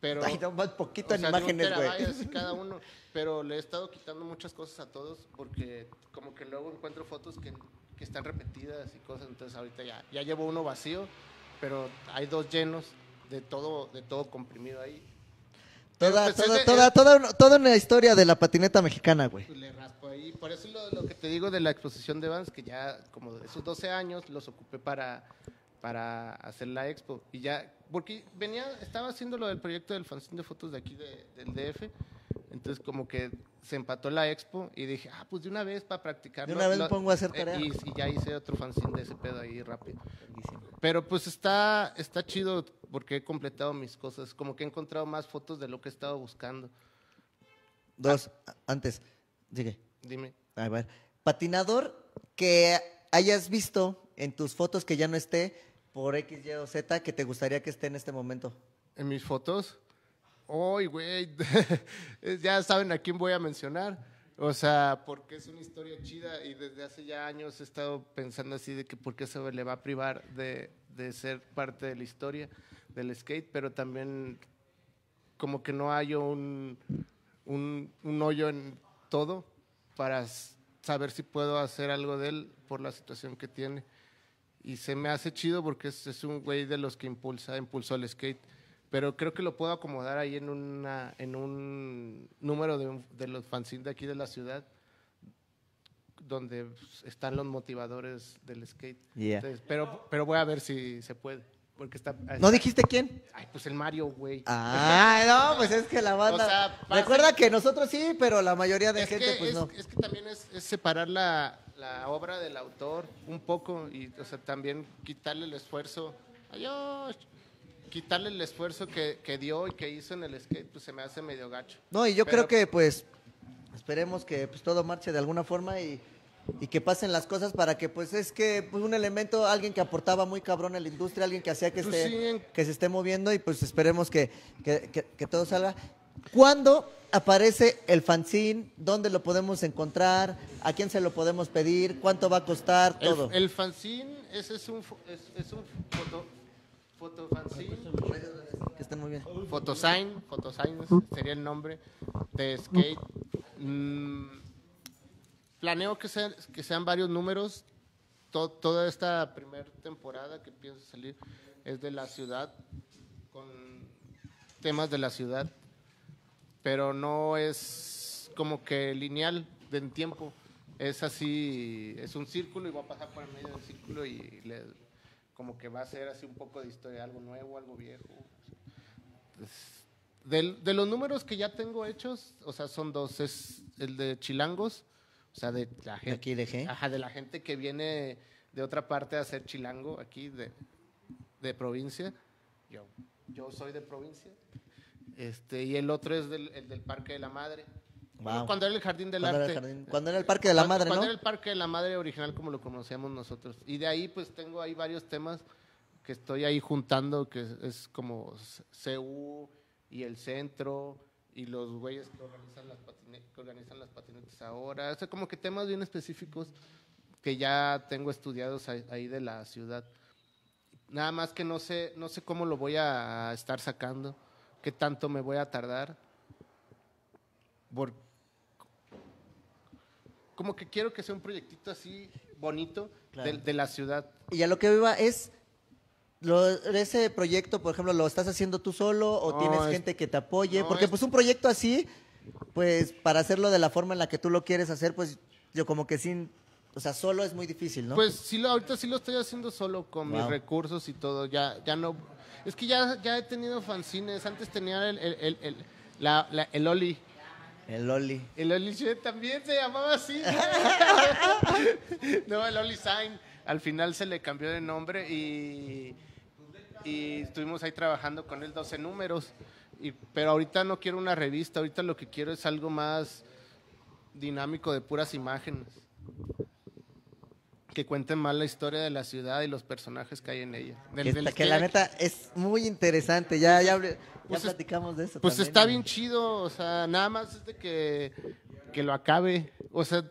pero. Ay, no más poquito en sea, imágenes, güey. [LAUGHS] cada uno. Pero le he estado quitando muchas cosas a todos porque como que luego encuentro fotos que, que están repetidas y cosas. Entonces ahorita ya, ya llevo uno vacío, pero hay dos llenos de todo, de todo comprimido ahí. Toda, pues, toda, de- toda, es- toda, una- toda una historia de la patineta mexicana, güey. Le raspo ahí. Por eso lo, lo que te digo de la exposición de Vans, que ya como de esos 12 años los ocupé para, para hacer la expo. Y ya, porque venía, estaba haciendo lo del proyecto del fanzine de fotos de aquí de- del DF. Entonces como que se empató la expo y dije, ah, pues de una vez para practicar. De una vez lo- me pongo a hacer eh, tarea. y, y ya hice otro fanzine de ese pedo ahí rápido. Pero pues está, está chido porque he completado mis cosas. Como que he encontrado más fotos de lo que he estado buscando. Dos, a- antes. Sigue. Dime. A ver. Patinador que hayas visto en tus fotos que ya no esté por X, Y o Z que te gustaría que esté en este momento. En mis fotos. Uy, güey. [LAUGHS] ya saben a quién voy a mencionar. O sea, porque es una historia chida y desde hace ya años he estado pensando así de que por qué se le va a privar de, de ser parte de la historia del skate, pero también como que no hay un, un, hoyo en todo para saber si puedo hacer algo de él por la situación que tiene. Y se me hace chido porque es, es un güey de los que impulsa, impulsó el skate. Pero creo que lo puedo acomodar ahí en, una, en un número de, un- de los fanzines de aquí de la ciudad, donde están los motivadores del skate. Yeah. Entonces, pero, pero voy a ver si se puede. Porque está, ¿No dijiste quién? Ay, pues el Mario, güey. Ah, no, pues es que la banda. O sea, pasa- Recuerda que nosotros sí, pero la mayoría de gente, que, pues es, no. es que también es, es separar la, la obra del autor un poco y o sea, también quitarle el esfuerzo. Adiós. Quitarle el esfuerzo que, que dio y que hizo en el skate, pues se me hace medio gacho. No, y yo Pero- creo que pues esperemos que pues todo marche de alguna forma y, y que pasen las cosas para que pues es que pues, un elemento, alguien que aportaba muy cabrón a la industria, alguien que hacía que, Pues esté, sí, que se esté moviendo y pues esperemos que, que- que todo salga. ¿Cuándo aparece el fanzine? ¿Dónde lo podemos encontrar? ¿A quién se lo podemos pedir? ¿Cuánto va a costar? El, Todo. el fanzine, ese es un, fo- es, es un foto, foto fanzine, Que estén muy bien. fotosign, fotosign sería el nombre de skate. Mm, planeo que, sean que sean varios números. To- toda esta primera temporada que pienso salir es de la ciudad, con temas de la ciudad, pero no es como que lineal de en tiempo. Es así, es un círculo y va a pasar por el medio del círculo y le- como que va a ser así un poco de historia, algo nuevo, algo viejo. Del- de los números que ya tengo hechos, o sea, son dos. Es el de Chilangos, o sea, de la gente. aquí de G. Ajá, de la gente que viene de otra parte a hacer chilango aquí, de, de provincia. Yo, yo soy de provincia. Este, y el otro es del, el del Parque de la Madre. Wow. Cuando era el Jardín del era Arte. jardín- cuando era el Parque de la Cuando- Madre, cuando ¿no? era el Parque de la Madre original como lo conocíamos nosotros. Y de ahí pues tengo ahí varios temas que estoy ahí juntando, que es, es como CU y el centro y los güeyes que organizan las, que organizan las patinetas ahora. O sea, como que temas bien específicos que ya tengo estudiados ahí, ahí de la ciudad. Nada más que no sé, no sé cómo lo voy a estar sacando, qué tanto me voy a tardar. Por, como que quiero que sea un proyectito así bonito Claro. de, de la ciudad. Y a lo que iba es, lo- ese proyecto, por ejemplo, ¿lo estás haciendo tú solo o No, tienes es- gente que te apoye? no, Porque es- pues un proyecto así, pues para hacerlo de la forma en la que tú lo quieres hacer, pues yo como que sin, o sea, solo es muy difícil, ¿no? Pues sí, lo, ahorita sí lo estoy haciendo solo con mis recursos y todo. Ya, ya no. Es que ya, ya he tenido fanzines. Antes tenía el, el, el, el- la, la- el Oli. El. El Oli Shit también se llamaba así. [LAUGHS] no, el Oli Sign. Al final se le cambió de nombre y, y estuvimos ahí trabajando con él 12 números. Y, pero ahorita no quiero una revista, ahorita lo que quiero es algo más dinámico de puras imágenes. Que cuenten más la historia de la ciudad y los personajes que hay en ella. Del- Que, del que la neta es muy interesante, ya, ya, ya Pues es- platicamos de eso. Pues también, está ¿no? bien chido, o sea, nada más es de que, que lo acabe. O sea,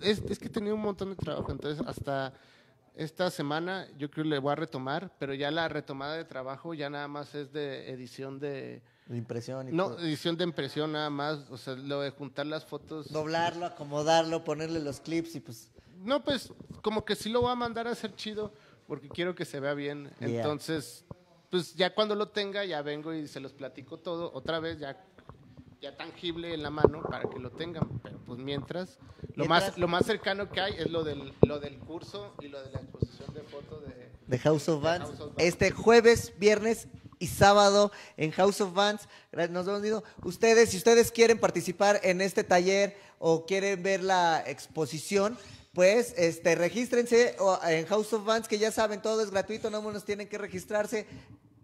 es, es que he tenido un montón de trabajo, entonces hasta esta semana yo creo que le voy a retomar, pero ya la retomada de trabajo ya nada más es de edición de... La impresión y No, todo. edición de impresión nada más, o sea, lo de juntar las fotos. Doblarlo, acomodarlo, ponerle los clips y pues... No, pues como que sí lo voy a mandar a hacer chido porque quiero que se vea bien. Yeah. Entonces, pues ya cuando lo tenga ya vengo y se los platico todo otra vez ya ya tangible en la mano para que lo tengan. Pero pues mientras, lo, Mientras- Más, lo más cercano que hay es lo del, lo del curso y lo de la exposición de fotos de... de House of Bands. Este jueves, viernes y sábado en House of Bands. Nos hemos ido. Ustedes, si ustedes quieren participar en este taller o quieren ver la exposición, pues este regístrense en House of Bands, que ya saben, todo es gratuito, no nos tienen que registrarse.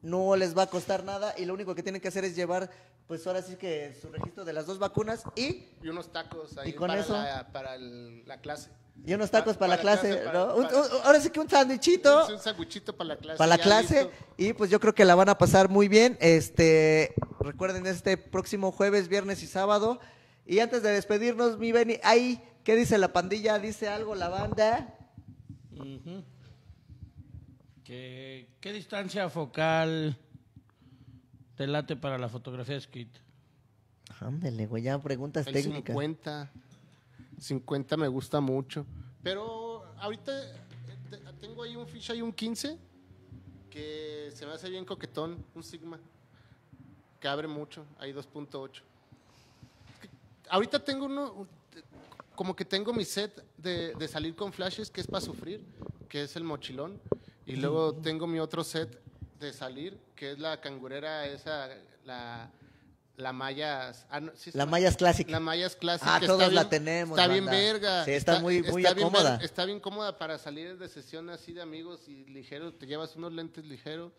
No les va a costar nada y lo único que tienen que hacer es llevar, pues ahora sí que su registro de las dos vacunas y, Y unos tacos ahí ¿Y con para, eso? La, para el- la clase. y unos tacos para, la Para la clase, ¿no? Un- para- un- ahora sí que un sándwichito. Un sandwichito para la clase. para la clase listo. y pues yo creo que la van a pasar muy bien. Este, recuerden este próximo jueves, viernes y sábado. Y antes de despedirnos, mi Beni, ahí, ¿qué dice la pandilla? ¿Dice algo la banda? ¿Qué, qué distancia focal te late para la fotografía de skate? Ándale, güey, ya preguntas El técnicas. 50. 50 me gusta mucho. Pero ahorita eh, te- tengo ahí un ficha y un 15 que se me hace bien coquetón, un Sigma. Que abre mucho, hay 2.8. Es Ahorita tengo uno, un- como que tengo mi set de, de salir con flashes que es para sufrir, que es el mochilón. Y luego tengo mi otro set de salir, que es la cangurera esa, la, la mallas. ah, no, sí La llama- Mayas Classic. la Mayas Classic. Ah, que todos está la bien- tenemos, Está bien verga. Sí, está muy- muy bien cómoda. está bien cómoda para salir de sesión así de amigos y ligero. Te llevas unos lentes ligeros.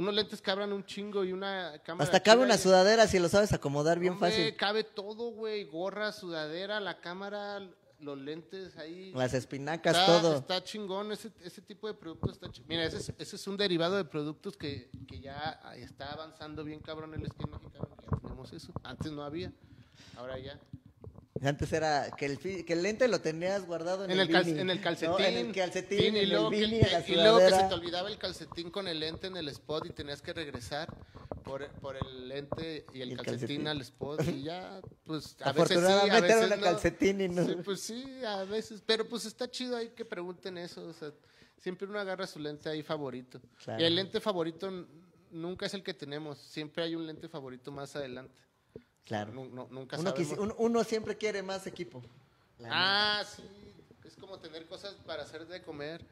Unos lentes que abran un chingo y una cámara. Hasta cabe una y- sudadera si lo sabes acomodar bien Hombre, fácil. Cabe todo, güey. Gorra, sudadera, la cámara, los lentes ahí. Las espinacas, está, todo. Está chingón, ese, ese tipo de productos está chi- Mira, ese es, ese es un derivado de productos que, que ya está avanzando bien cabrón el skate mexicano. Ya tenemos eso. Antes no había, ahora ya. Antes era que el, que el lente lo tenías guardado en, En el, cal- beanie. en el calcetín. No, en el calcetín, Sí, en y, el luego que, beanie, en la y luego que se te olvidaba el calcetín con el lente en el spot y tenías que regresar por, por el lente y el, Y el calcetín, calcetín. al spot y ya, pues a veces sí, a era veces un no. calcetín y no. Sí, pues sí, a veces, pero pues está chido ahí que pregunten eso, o sea, siempre uno agarra su lente ahí favorito. Claro. Y el lente favorito nunca es el que tenemos, siempre hay un lente favorito más adelante. Claro. Nu- nu- nunca Uno, quisi- siempre quiere más equipo. Ah, sí. Es como tener cosas para hacer de comer.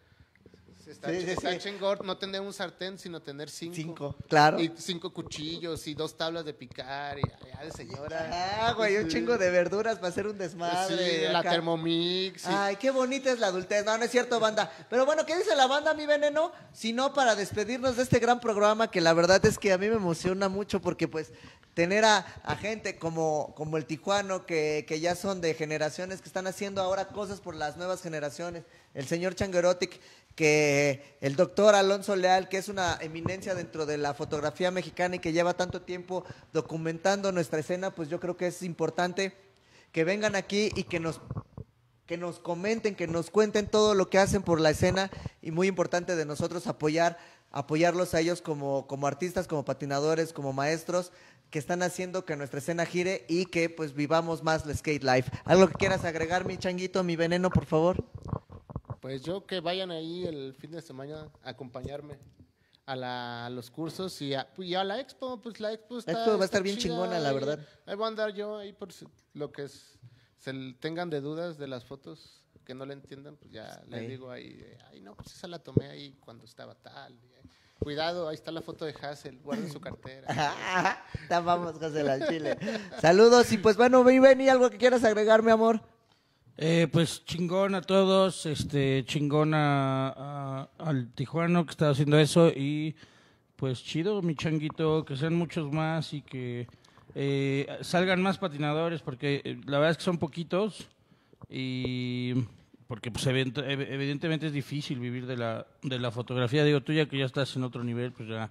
Está, Sí, sí, está sí. chingón no tener un sartén, sino tener cinco. Cinco, claro. Y cinco cuchillos y dos tablas de picar. Y ya de señora. Ah, güey, un Sí. chingo de verduras para hacer un desmadre. sí, la acá. Thermomix. y- Ay, qué bonita es la adultez. No, no es cierto, banda. Pero bueno, ¿qué dice la banda, mi veneno? Si no, para despedirnos de este gran programa, que la verdad es que a mí me emociona mucho porque, pues, tener a, a gente como, como el Tijuano, que, que ya son de generaciones que están haciendo ahora cosas por las nuevas generaciones. El señor Changerotic, que el doctor Alonso Leal, que es una eminencia dentro de la fotografía mexicana y que lleva tanto tiempo documentando nuestra escena, pues yo creo que es importante que vengan aquí y que nos que nos comenten, que nos cuenten todo lo que hacen por la escena y muy importante de nosotros apoyar, apoyarlos a ellos como, como artistas, como patinadores, como maestros que están haciendo que nuestra escena gire y que pues vivamos más la skate life. ¿Algo que quieras agregar, mi changuito, mi veneno, por favor? Pues yo que vayan ahí el fin de semana a acompañarme a, la- a los cursos y a, y a la expo, pues la expo está, expo va a estar bien chida, chingona, la verdad. Ahí voy a andar yo ahí por si- lo que es, se tengan de dudas de las fotos que no le entiendan, pues ya les Ahí. digo ahí, ay no, pues esa la tomé ahí cuando estaba tal. y, eh, Cuidado, ahí está la foto de Hassel, guarden su cartera. [LAUGHS] Vamos, José al Chile. Saludos y pues bueno, mi Beni, algo que quieras agregar, mi amor. Eh, pues chingón a todos, este, chingón a, al Tijuano que está haciendo eso y pues chido, mi changuito, que sean muchos más y que eh, salgan más patinadores porque eh, la verdad es que son poquitos y porque pues evidentemente es difícil vivir de la, de la fotografía, digo tú ya que ya estás en otro nivel, pues ya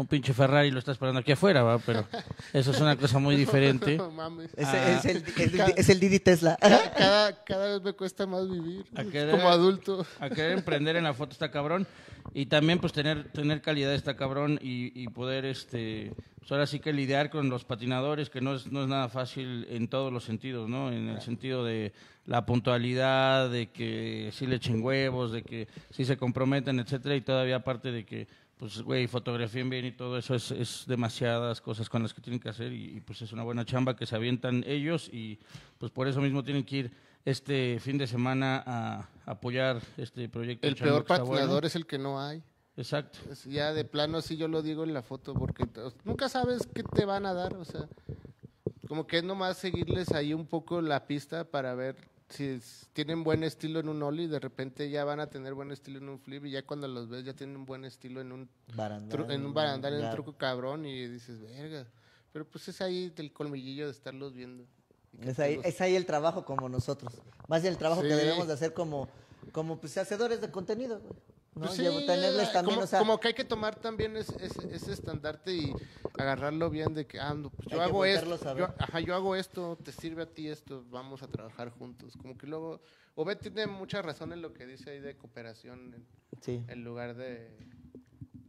un pinche Ferrari lo está esperando aquí afuera, ¿va? pero eso es una cosa muy diferente. [LAUGHS] No mames. Es, Ah. es el, el- es el Didi Tesla. Cada, cada, cada vez me cuesta más vivir A querer- como adulto. a querer emprender en la foto está cabrón y también pues tener tener calidad está cabrón y, y poder este pues, ahora sí que lidiar con los patinadores que no es no es nada fácil en todos los sentidos no en el sentido de la puntualidad de que sí le echen huevos de que sí se comprometen etcétera y todavía aparte de que pues, güey, fotografíen bien y todo eso es, es demasiadas cosas con las que tienen que hacer y, y, pues es una buena chamba que se avientan ellos y pues por eso mismo tienen que ir este fin de semana a apoyar este proyecto. El peor patinador bueno. es el que no hay. Exacto. Es ya de plano así yo lo digo en la foto porque nunca sabes qué te van a dar, o sea, como que es nomás seguirles ahí un poco la pista para ver si tienen buen estilo en un ollie, de repente ya van a tener buen estilo en un flip y ya cuando los ves ya tienen un buen estilo en un Barandal, en un barandal, en un truco cabrón y dices, verga. Pero pues es ahí el colmillillo de estarlos viendo. Es ahí, los- es ahí el trabajo como nosotros. Más bien el trabajo que debemos de hacer como, como pues, hacedores de contenido. güey, ¿no? Pues Llevo- sí, tenerles también, como, o sea, como que hay que tomar también ese, ese, ese estandarte y agarrarlo bien de que, ah, no, pues yo hago esto, yo, ajá, yo hago esto, te sirve a ti esto, vamos a trabajar juntos. Como que luego, Obed tiene mucha razón en lo que dice ahí de cooperación en, sí. en lugar de,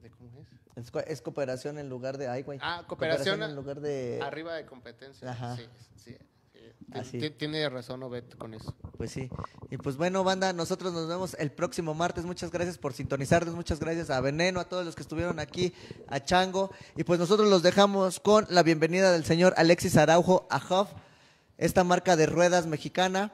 de, ¿cómo es? Es, co- es cooperación en lugar de. Ay, güey. Ah, cooperación a- en lugar de. Arriba de competencia. Ajá. Sí, sí. Así. Tiene razón Obed con eso. Pues sí. Y pues bueno, banda, nosotros nos vemos el próximo martes. Muchas gracias por sintonizarnos. Muchas gracias a Veneno, a todos los que estuvieron aquí, a Chango. Y pues nosotros los dejamos con la bienvenida del señor Alexis Araujo a Huff, esta marca de ruedas mexicana.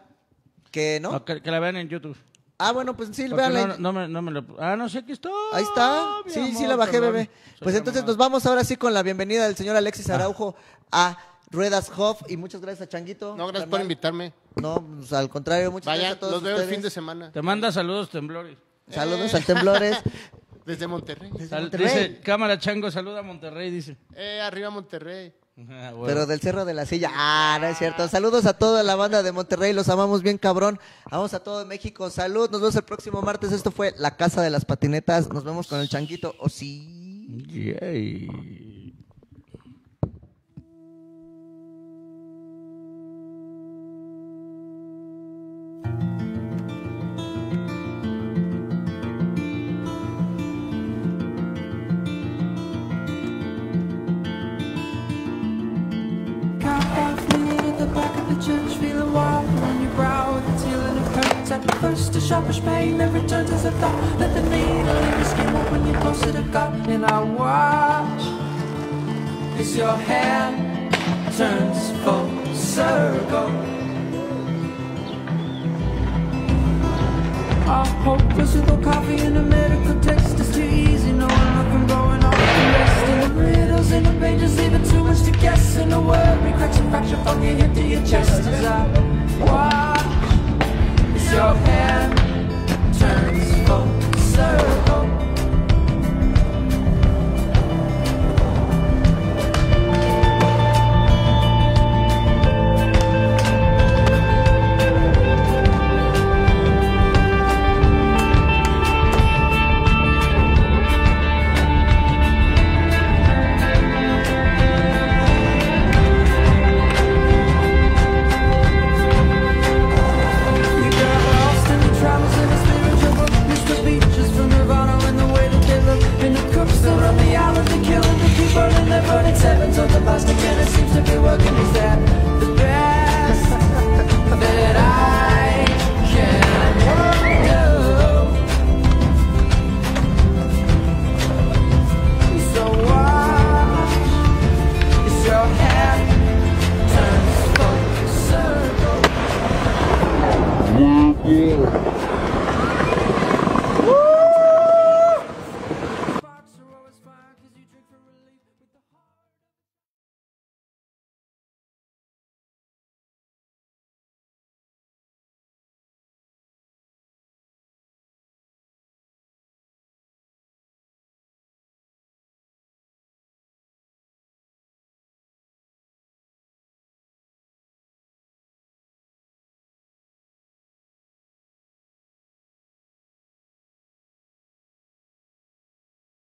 Que, ¿no? No, que, que la vean en YouTube. Ah, bueno, pues sí, véanla. no, no me, no me lo... Ah, no sé, aquí está. Ahí está. Sí, sí la bajé, perdón. bebé. Pues entonces nos vamos ahora sí con la bienvenida del señor Alexis Araujo a Ruedas Huff. Y muchas gracias a Changuito. No, gracias por invitarme. No, pues, al contrario, muchas Vayan, gracias a todos los veo el fin de semana. Te manda saludos, temblores. Saludos al Temblores. [LAUGHS] Desde Monterrey. Sal- Monterrey. dice, cámara chango, saluda a Monterrey, dice. Eh, arriba Monterrey. [LAUGHS] Ah, bueno. Pero del Cerro de la Silla. Ah, no es cierto. Saludos a toda la banda de Monterrey. Los amamos bien, cabrón. Vamos a todo México. Salud. Nos vemos el próximo martes. Esto fue La Casa de las Patinetas. Nos vemos con el Changuito. ¿O sí? Yay. First, a sharpish pain, then returns as a thought. Let the needle in your skin open you're closer to God. And I watch as your hand turns full circle. I hope there's no coffee in a medical text. It's too easy, no one looking going off the rest. And the riddles in the pages leaving too much to guess. And the word cracks and fracture from your hip to your chest as I watch your hand turns full circle.